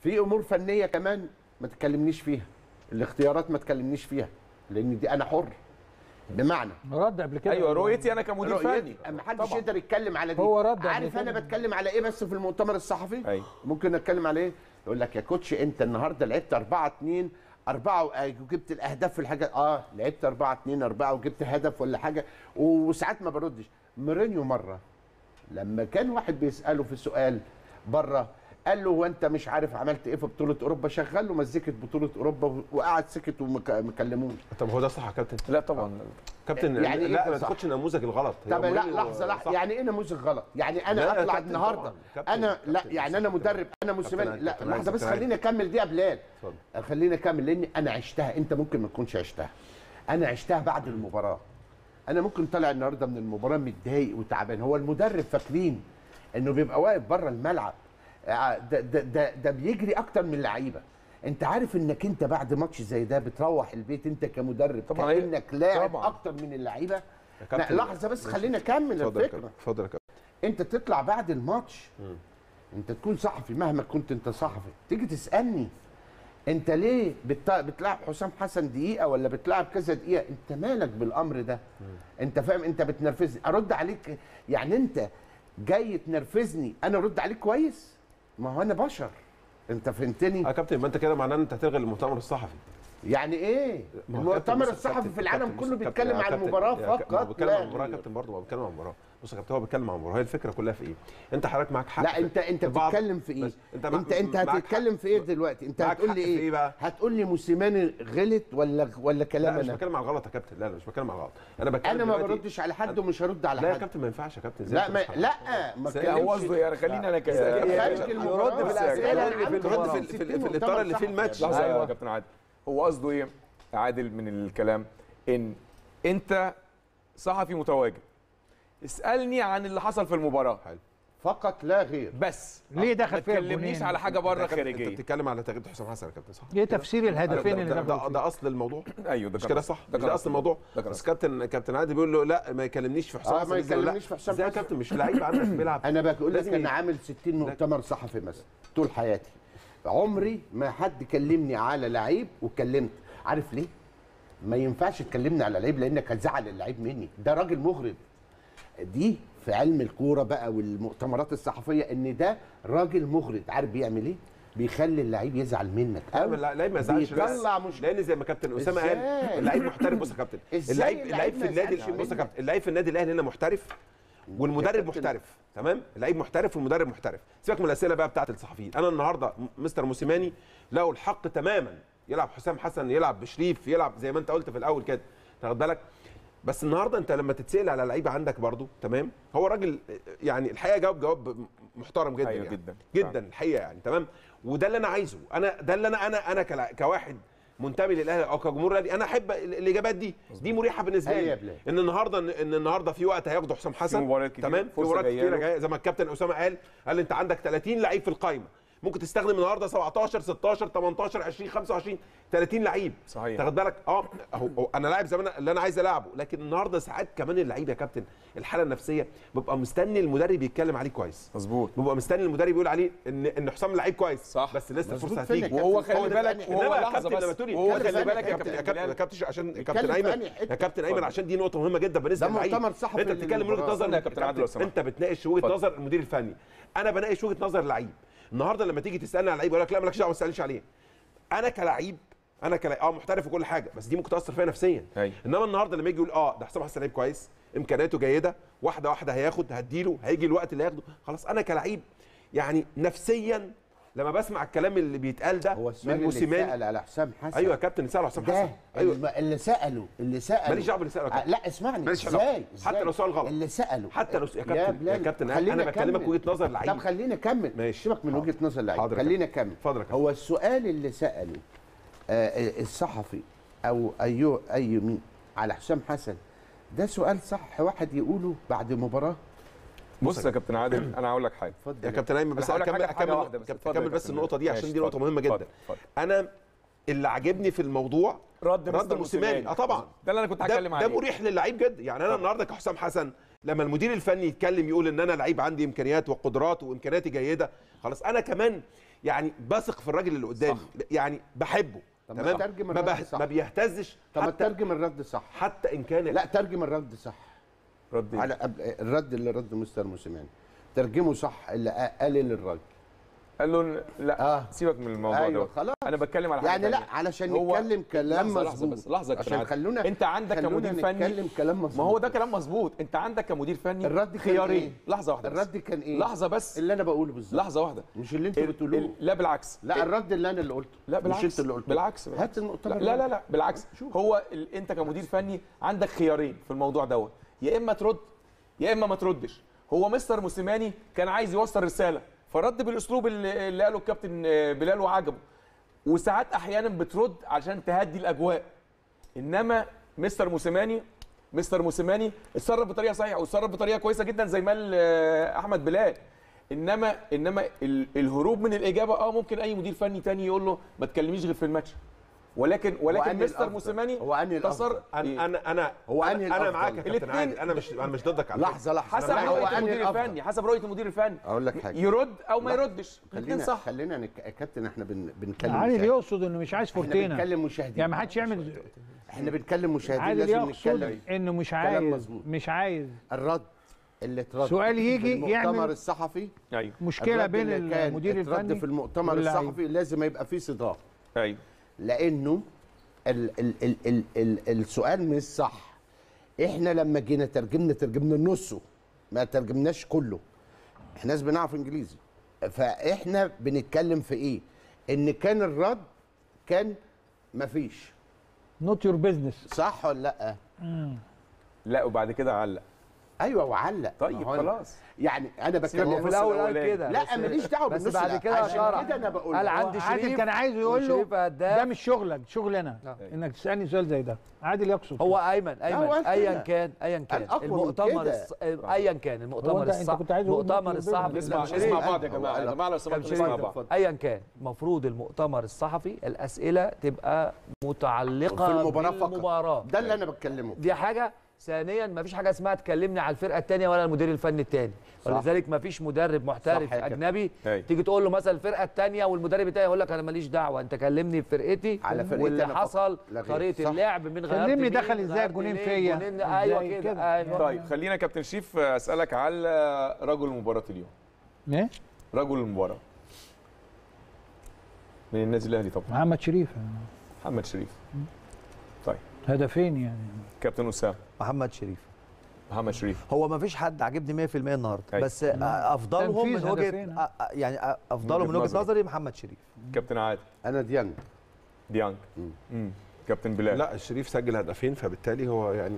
E: في أمور فنية كمان ما تكلمنيش فيها. الاختيارات ما تكلمنيش فيها. لأن دي أنا حر. بمعنى
B: رد قبل كده
A: أيوه رؤيتي أنا كمدير
E: رؤيتي.
A: فني.
E: ما حدش. يقدر يتكلم على دي.
B: هو رد قبل
E: عارف
B: أنا.
E: بتكلم على إيه بس في المؤتمر الصحفي؟
A: أيوه
E: ممكن أتكلم على إيه؟ يقول لك يا كوتش أنت النهارده لعبت 4 2 أربعة وجبت الأهداف في الحاجات آه لعبت 4 2 4 وجبت هدف ولا حاجة. وساعات ما بردش. مورينيو مرة لما كان واحد بيسأله في سؤال بره قال له هو أنت مش عارف عملت إيه في بطولة أوروبا؟ شغل له مزيكة بطولة أوروبا وقعد سكت وما كلموش
C: طب هو ده صح يا كابتن؟
A: لا طبعا.
C: كابتن
E: يعني
C: يعني
E: إيه
C: لا ما؟ تاخدش النموذج الغلط.
E: طب لا
C: لحظة.
E: لحظة. يعني إيه نموذج غلط؟ يعني
C: أنا
E: اطلع النهارده. أنا لا
C: كابتن
E: يعني
C: أنا.
E: مدرب أنا موسيماني لا
C: لحظة
E: بس خليني أكمل. دي يا بلال
C: اتفضل.
E: خليني أكمل. لأن أنا عشتها. أنت ممكن ما تكونش عشتها. أنا عشتها بعد المباراة. أنا ممكن طالع النهارده من المباراه متضايق وتعبان. هو المدرب فاكرين انه بيبقى واقف بره الملعب. آه، ده ده ده, ده بيجري أكتر من اللعيبه. انت عارف انك انت بعد ماتش زي ده بتروح البيت انت كمدرب
A: طبعا.
E: انك لاعب أكتر من اللعيبه؟ لحظة بس خلينا نكمل
C: الفكرة. اتفضل يا كابتن.
E: انت تطلع بعد الماتش انت تكون صحفي مهما كنت انت صحفي. تيجي تسألني انت ليه بتلعب حسام حسن دقيقة ولا بتلعب كذا دقيقة؟ انت مالك بالأمر ده؟ انت فاهم؟ انت بتنرفزني. أرد عليك يعني انت جاي تنرفزني أنا أرد عليك كويس؟ ما هو أنا بشر. انت فهمتني؟
C: آه كابتن ما انت كده معناه إن انت هتلغي المؤتمر الصحفي.
E: يعني
C: إيه؟
E: المؤتمر الصحفي في العالم كله
C: آه،
E: بيتكلم عن المباراه فقط؟
C: بيتكلم عن المباراه كابتن برضه بيتكلم عن المباراه بص يا كابتن هو بيتكلم عن مباراه. هي الفكرة كلها في إيه؟ أنت حضرتك معاك حق
E: لا انت
C: أنت
E: بتتكلم في إيه؟
C: أنت انت, أنت
E: هتتكلم في إيه دلوقتي؟
C: أنت
E: هتقول لي إيه؟
C: إيه بقى؟
E: هتقول لي موسيماني غلط ولا ولا كلام
C: لا أنا؟
E: مش
C: بتكلم على الغلط يا كابتن. لا لا مش بتكلم على الغلط أنا بتكلم
E: أنا ما بردش على حد ومش هرد على حد
C: لا يا كابتن ما ينفعش يا كابتن.
E: لا ما لا ما
A: هو قصده يعني خليني أنا كده.
E: رد الأسئلة
D: رد في الإطار اللي
C: فيه الماتش.
D: لحظة
A: يا أيوة. كابتن عادل. هو قصده إيه؟ عادل من الكلام إن انت صحفي متواجد اسألني عن اللي حصل في المباراة.
C: حلو.
E: فقط لا غير.
A: بس.
B: ليه دخل فيها
A: ما
B: تكلمنيش
A: على حاجة بره
C: خارجية.
A: أنت
C: بتتكلم على تغيير حسام حسن يا كابتن صح؟
B: إيه تفسير الهدفين اللي دخلوا
C: ده, ده أصل الموضوع.
A: أيوه ده
C: كده صح؟
A: ده,
C: ده
A: أصل
C: الموضوع؟ بس كابتن كابتن عادل بيقول له لا ما يكلمنيش في حسام
E: آه،
C: حسن
E: ما يكلمنيش في حسام
C: حسن. يا كابتن مش لعيب عندك بيلعب.
E: أنا بقول لك
C: أنا
E: عامل 60 مؤتمر صحفي مثلا طول حياتي. عمري ما حد كلمني على لعيب واتكلمت عارف ليه؟ ما ينفعش تكلمني على لعيب لأنك هتزعل اللعيب مني. ده راجل مغرب. دي في علم الكورة بقى والمؤتمرات الصحفية إن ده راجل مغرض. عارف بيعمل إيه؟ بيخلي اللعيب يزعل منك.
C: قوي
E: لا
C: ما يزعلش.
E: بيطلع مش
C: لأن زي ما كابتن أسامة قال اللعيب محترف. بص يا كابتن اللعيب
E: اللعيب
C: في النادي بص يا كابتن اللعيب في النادي الأهلي هنا محترف والمدرب محترف تمام؟ اللعيب محترف والمدرب محترف. سيبك من الأسئلة بقى بتاعه الصحفيين. أنا النهارده مستر موسيماني له الحق تماما يلعب حسام حسن يلعب بشريف يلعب زي ما أنت قلت في الأول كده تاخد بالك؟ بس النهارده انت لما تتسأل على لعيبه عندك برضو تمام؟ هو راجل يعني الحقيقة جاوب جواب محترم جدا
A: أيوة
C: يعني.
A: جدا
C: جدا فعلا. الحقيقة يعني تمام؟ وده اللي أنا عايزه. أنا ده اللي أنا أنا أنا كواحد منتمي للأهلي أو كجمهور الأهلي أنا احب الإجابات دي. دي
E: مريحة بالنسبة
C: لي. إن النهارده إن النهارده في وقت هياخده حسام حسن تمام؟ في مباريات كتيره جاية زي ما الكابتن أسامة قال قال انت عندك 30 لعيب في القايمة. ممكن تستخدم النهارده 17 16 18 20 25 30 لعيب.
A: صحيح.
C: تاخد بالك؟ آه أنا لاعب زمان اللي أنا عايز ألعبه. لكن النهارده ساعات كمان اللعيب يا كابتن الحالة النفسية ببقى مستني المدرب يتكلم عليه كويس.
A: مظبوط.
C: ببقى مستني المدرب يقول عليه إن إن حسام لعيب كويس.
A: صح.
C: بس لسه الفرصه هتيجي.
A: وهو خلي بالك وهو
C: لحظة
A: بس.
C: هو
A: خلي بالك يا كابتن
C: يا كابتن يا كابتن عشان كابتن
E: أيمن
C: يا كابتن
A: أيمن
C: عشان دي نقطة مهمة جدا
E: بالنسبة
C: للعيب. أنت بتتكلم من
E: وجهة
C: نظر أنت بتناقش
A: وجهة
C: نظر المدير الفني. أنا بناقش وجهة نظر لعيب. النهارده لما تيجي تسألني على لعيب يقول لك لا مالكش دعوة ما تسألنيش عليه. أنا كلعيب أنا كلاعب آه محترف وكل حاجة بس دي ممكن تاثر فيا نفسيا.
A: هي.
C: إنما النهارده لما يجي يقول آه ده حسام حسن لعيب كويس إمكانياته جيدة واحدة واحدة هياخد هديله هيجي الوقت اللي هياخده خلاص أنا كلعيب يعني نفسيا لما بسمع الكلام اللي بيتقال ده
E: هو السؤال
C: من موسيماني.
E: اللي سال على حسام حسن.
C: أيوه يا كابتن سال على
E: حسام
C: حسن.
E: أيوه. اللي سأله اللي سأله.
C: ماليش دعوة باللي سأله
E: آه، لا اسمعني. إزاي؟
C: حتى لو سؤال غلط.
E: اللي سأله.
C: حتى لو يا كابتن يا كابتن أنا بكلمك وجهه نظر لعيب.
E: طب خليني
C: أكمل.
E: سيبك من وجهة نظر
C: لعيب
E: خليني
C: أكمل.
E: هو السؤال اللي سأله آه، آه، الصحفي أو اي اي مين على حسام حسن ده سؤال صح واحد يقوله بعد مباراة؟
A: بص يا كابتن عادل أنا هقول لك
E: حاجة.
C: يا كابتن ايمن بس
A: هكمل
C: هكمل
A: كمل بس
C: النقطة دي عشان دي
A: نقطة
C: مهمة جدا. أنا اللي عاجبني في الموضوع
A: رد
C: رد موسيماني. آه طبعا.
A: ده اللي أنا كنت هتكلم عليه.
C: ده مريح للعيب جدا يعني أنا النهارده كحسام حسن لما المدير الفني يتكلم يقول إن أنا لعيب عندي إمكانيات وقدرات وإمكانياتي جيدة خلاص أنا كمان يعني بثق في الراجل اللي قدامي. صح. يعني بحبه. تمام؟ ما, ما, بيهتزش
E: طب ما ترجم الرد صح.
C: حتى إن كان
E: لا ترجم الرد صح.
A: رد
E: على إيه؟ الرد اللي رد مستر موسيماني. ترجمه صح اللي قال الرد
A: قال له لا
E: آه.
A: سيبك من الموضوع
E: أيوة
A: ده
E: خلاص.
A: أنا بتكلم على حاجة
E: يعني لا علشان نتكلم كلام
A: مظبوط لحظة بس لحظة
E: عشان خلونا
A: أنت عندك كمدير فني؟
E: نتكلم كلام مظبوط.
A: ما هو ده كلام مظبوط. أنت عندك كمدير فني
E: الرد
A: خيارين
E: إيه؟
A: لحظة واحدة
E: الرد كان إيه؟
A: لحظة بس.
E: اللي أنا بقوله بالظبط.
A: لحظة واحدة.
E: مش اللي
A: أنتوا
E: بتقولوه.
A: لا بالعكس.
E: لا إيه؟ الرد اللي أنا اللي قلته.
A: لا بالعكس
E: مش أنت اللي قلته.
A: بالعكس
E: هات النقطة
A: لا لا لا بالعكس. هو أنت كمدير فني عندك خيارين في الموضوع دوت. يا إما ترد يا إما ما تردش. هو مستر موسيماني كان عايز يوصل رسالة فرد بالأسلوب اللي قاله الكابتن آه، بلال وعجبه. وساعات أحيانا بترد عشان تهدي الأجواء. إنما مستر موسيماني مستر موسيماني اتصرف بطريقة صحيحة واتصرف بطريقة كويسة جدا زي ما آه، أحمد بلال. إنما إنما الهروب من الإجابة آه ممكن أي مدير فني تاني يقول له ما تكلمنيش غير في الماتش. ولكن ولكن مستر؟ موسيماني
E: هو أنهي
A: تصر
E: الأفضل؟
C: أنا أنا أنا
E: هو
C: أنا-
E: أنهي أنا؟
C: معاك يا كابتن عادل أنا مش أنا مش ضدك على.
E: لحظة لحظة.
A: حسب
E: رؤية
A: المدير؟ الفني. حسب رؤية المدير الفني.
E: أقول لك حاجة.
A: يرد أو ما يردش. الاثنين
E: خلينا
A: صح.
E: خلينا نك... يا كابتن إحنا بن... بنتكلم
B: عادل. يقصد إنه مش عايز
E: إحنا
B: فورتينا.
E: بنتكلم مشاهدين.
B: يعني ما حدش يعمل
E: إحنا بنتكلم مشاهدين
B: عادل
E: لازم
B: يقصد
E: نتكلم.
B: إنه مش عايز. مش عايز.
E: الرد اللي اترد
B: سؤال يجي
E: في المؤتمر
B: يعمل
E: الصحفي.
B: أيوه.
E: مشكلة
B: بين المدير
E: اترد
B: الفني؟
E: في المؤتمر. الصحفي لازم يبقى فيه صدام
A: أيوه.
E: لأنه ال ال ال ال ال السؤال مش صح. إحنا لما جينا ترجمنا ترجمنا نصه ما ترجمناش كله. إحنا ناس بنعرف إنجليزي. فإحنا بنتكلم في إيه؟ إن كان الرد كان مفيش.
B: not your business
E: صح ولا لأ؟
A: لأ وبعد كده علق.
E: أيوه وعلق
A: طيب خلاص
E: يعني
A: أنا
E: بتكلم
D: في الأول قال. كده
E: لا ماليش دعوة
D: بس بعد
E: لا.
D: كده
E: عشان كده أنا بقول
D: قال. عندي
B: عادل
D: شريف
B: كان عايز يقول له. ده مش شغلك شغل أنا إنك تسألني سؤال زي ده عادل يقصد
D: هو. أيمن
E: أيمن
D: ايا. كان ايا كان المؤتمر. ايا كان المؤتمر الصحفي المؤتمر الصحفي
A: نسمع
D: شريف.
A: بعض يا جماعة يا جماعة لو سمحتوا
D: شريف،
A: بعض
D: ايا كان المفروض المؤتمر الصحفي الأسئلة تبقى متعلقة
E: في المباراة فقط.
D: بالمباراة
E: ده اللي أنا بتكلمه
D: دي حاجة ثانيا ما فيش حاجة اسمها تكلمني على الفرقة الثانية ولا المدير الفني الثاني
E: صح.
D: ولذلك ما فيش مدرب محترف. أجنبي
A: أيوة.
D: تيجي تقول له مثلا الفرقة الثانية والمدرب الثاني يقول لك أنا ماليش دعوة أنت كلمني في فرقتي
E: على فرقتي
D: واللي حصل
E: غير. طريقة.
D: اللعب من غيرت
B: كلمني دخل إزاي
D: غيرت
B: الجونين فيا،
D: أيوه
B: كده.
D: كده أيوه
A: طيب خلينا كابتن شريف أسألك على رجل مباراه اليوم
B: إيه
A: رجل المباراة من النادي الأهلي طبعا
B: محمد شريف
A: محمد شريف طيب
B: هدفين يعني.
A: كابتن أسامة.
D: محمد شريف.
A: محمد شريف.
D: هو ما فيش حد عاجبني 100% النهارده. بس آه، افضلهم من
B: تنفيذ
D: وجهه يعني افضلهم من
A: وجهة.
D: نظري. محمد شريف.
A: كابتن عادل.
E: أنا ديانج.
A: ديانج. امم كابتن بلال.
C: لا الشريف سجل هدفين فبالتالي هو يعني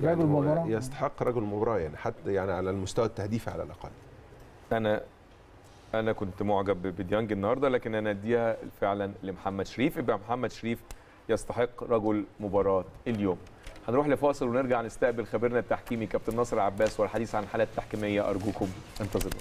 B: رجل
C: يعني هو
B: المباراة.
C: يستحق رجل المباراه يعني حتى يعني على المستوى التهديفي على الأقل.
A: أنا أنا كنت معجب بديانج النهارده لكن أنا أديها فعلا لمحمد شريف. يبقى محمد شريف يستحق رجل مباراة اليوم. هنروح لفاصل ونرجع نستقبل خبيرنا التحكيمي كابتن ناصر عباس والحديث عن الحالات التحكيميه أرجوكم. انتظرونا.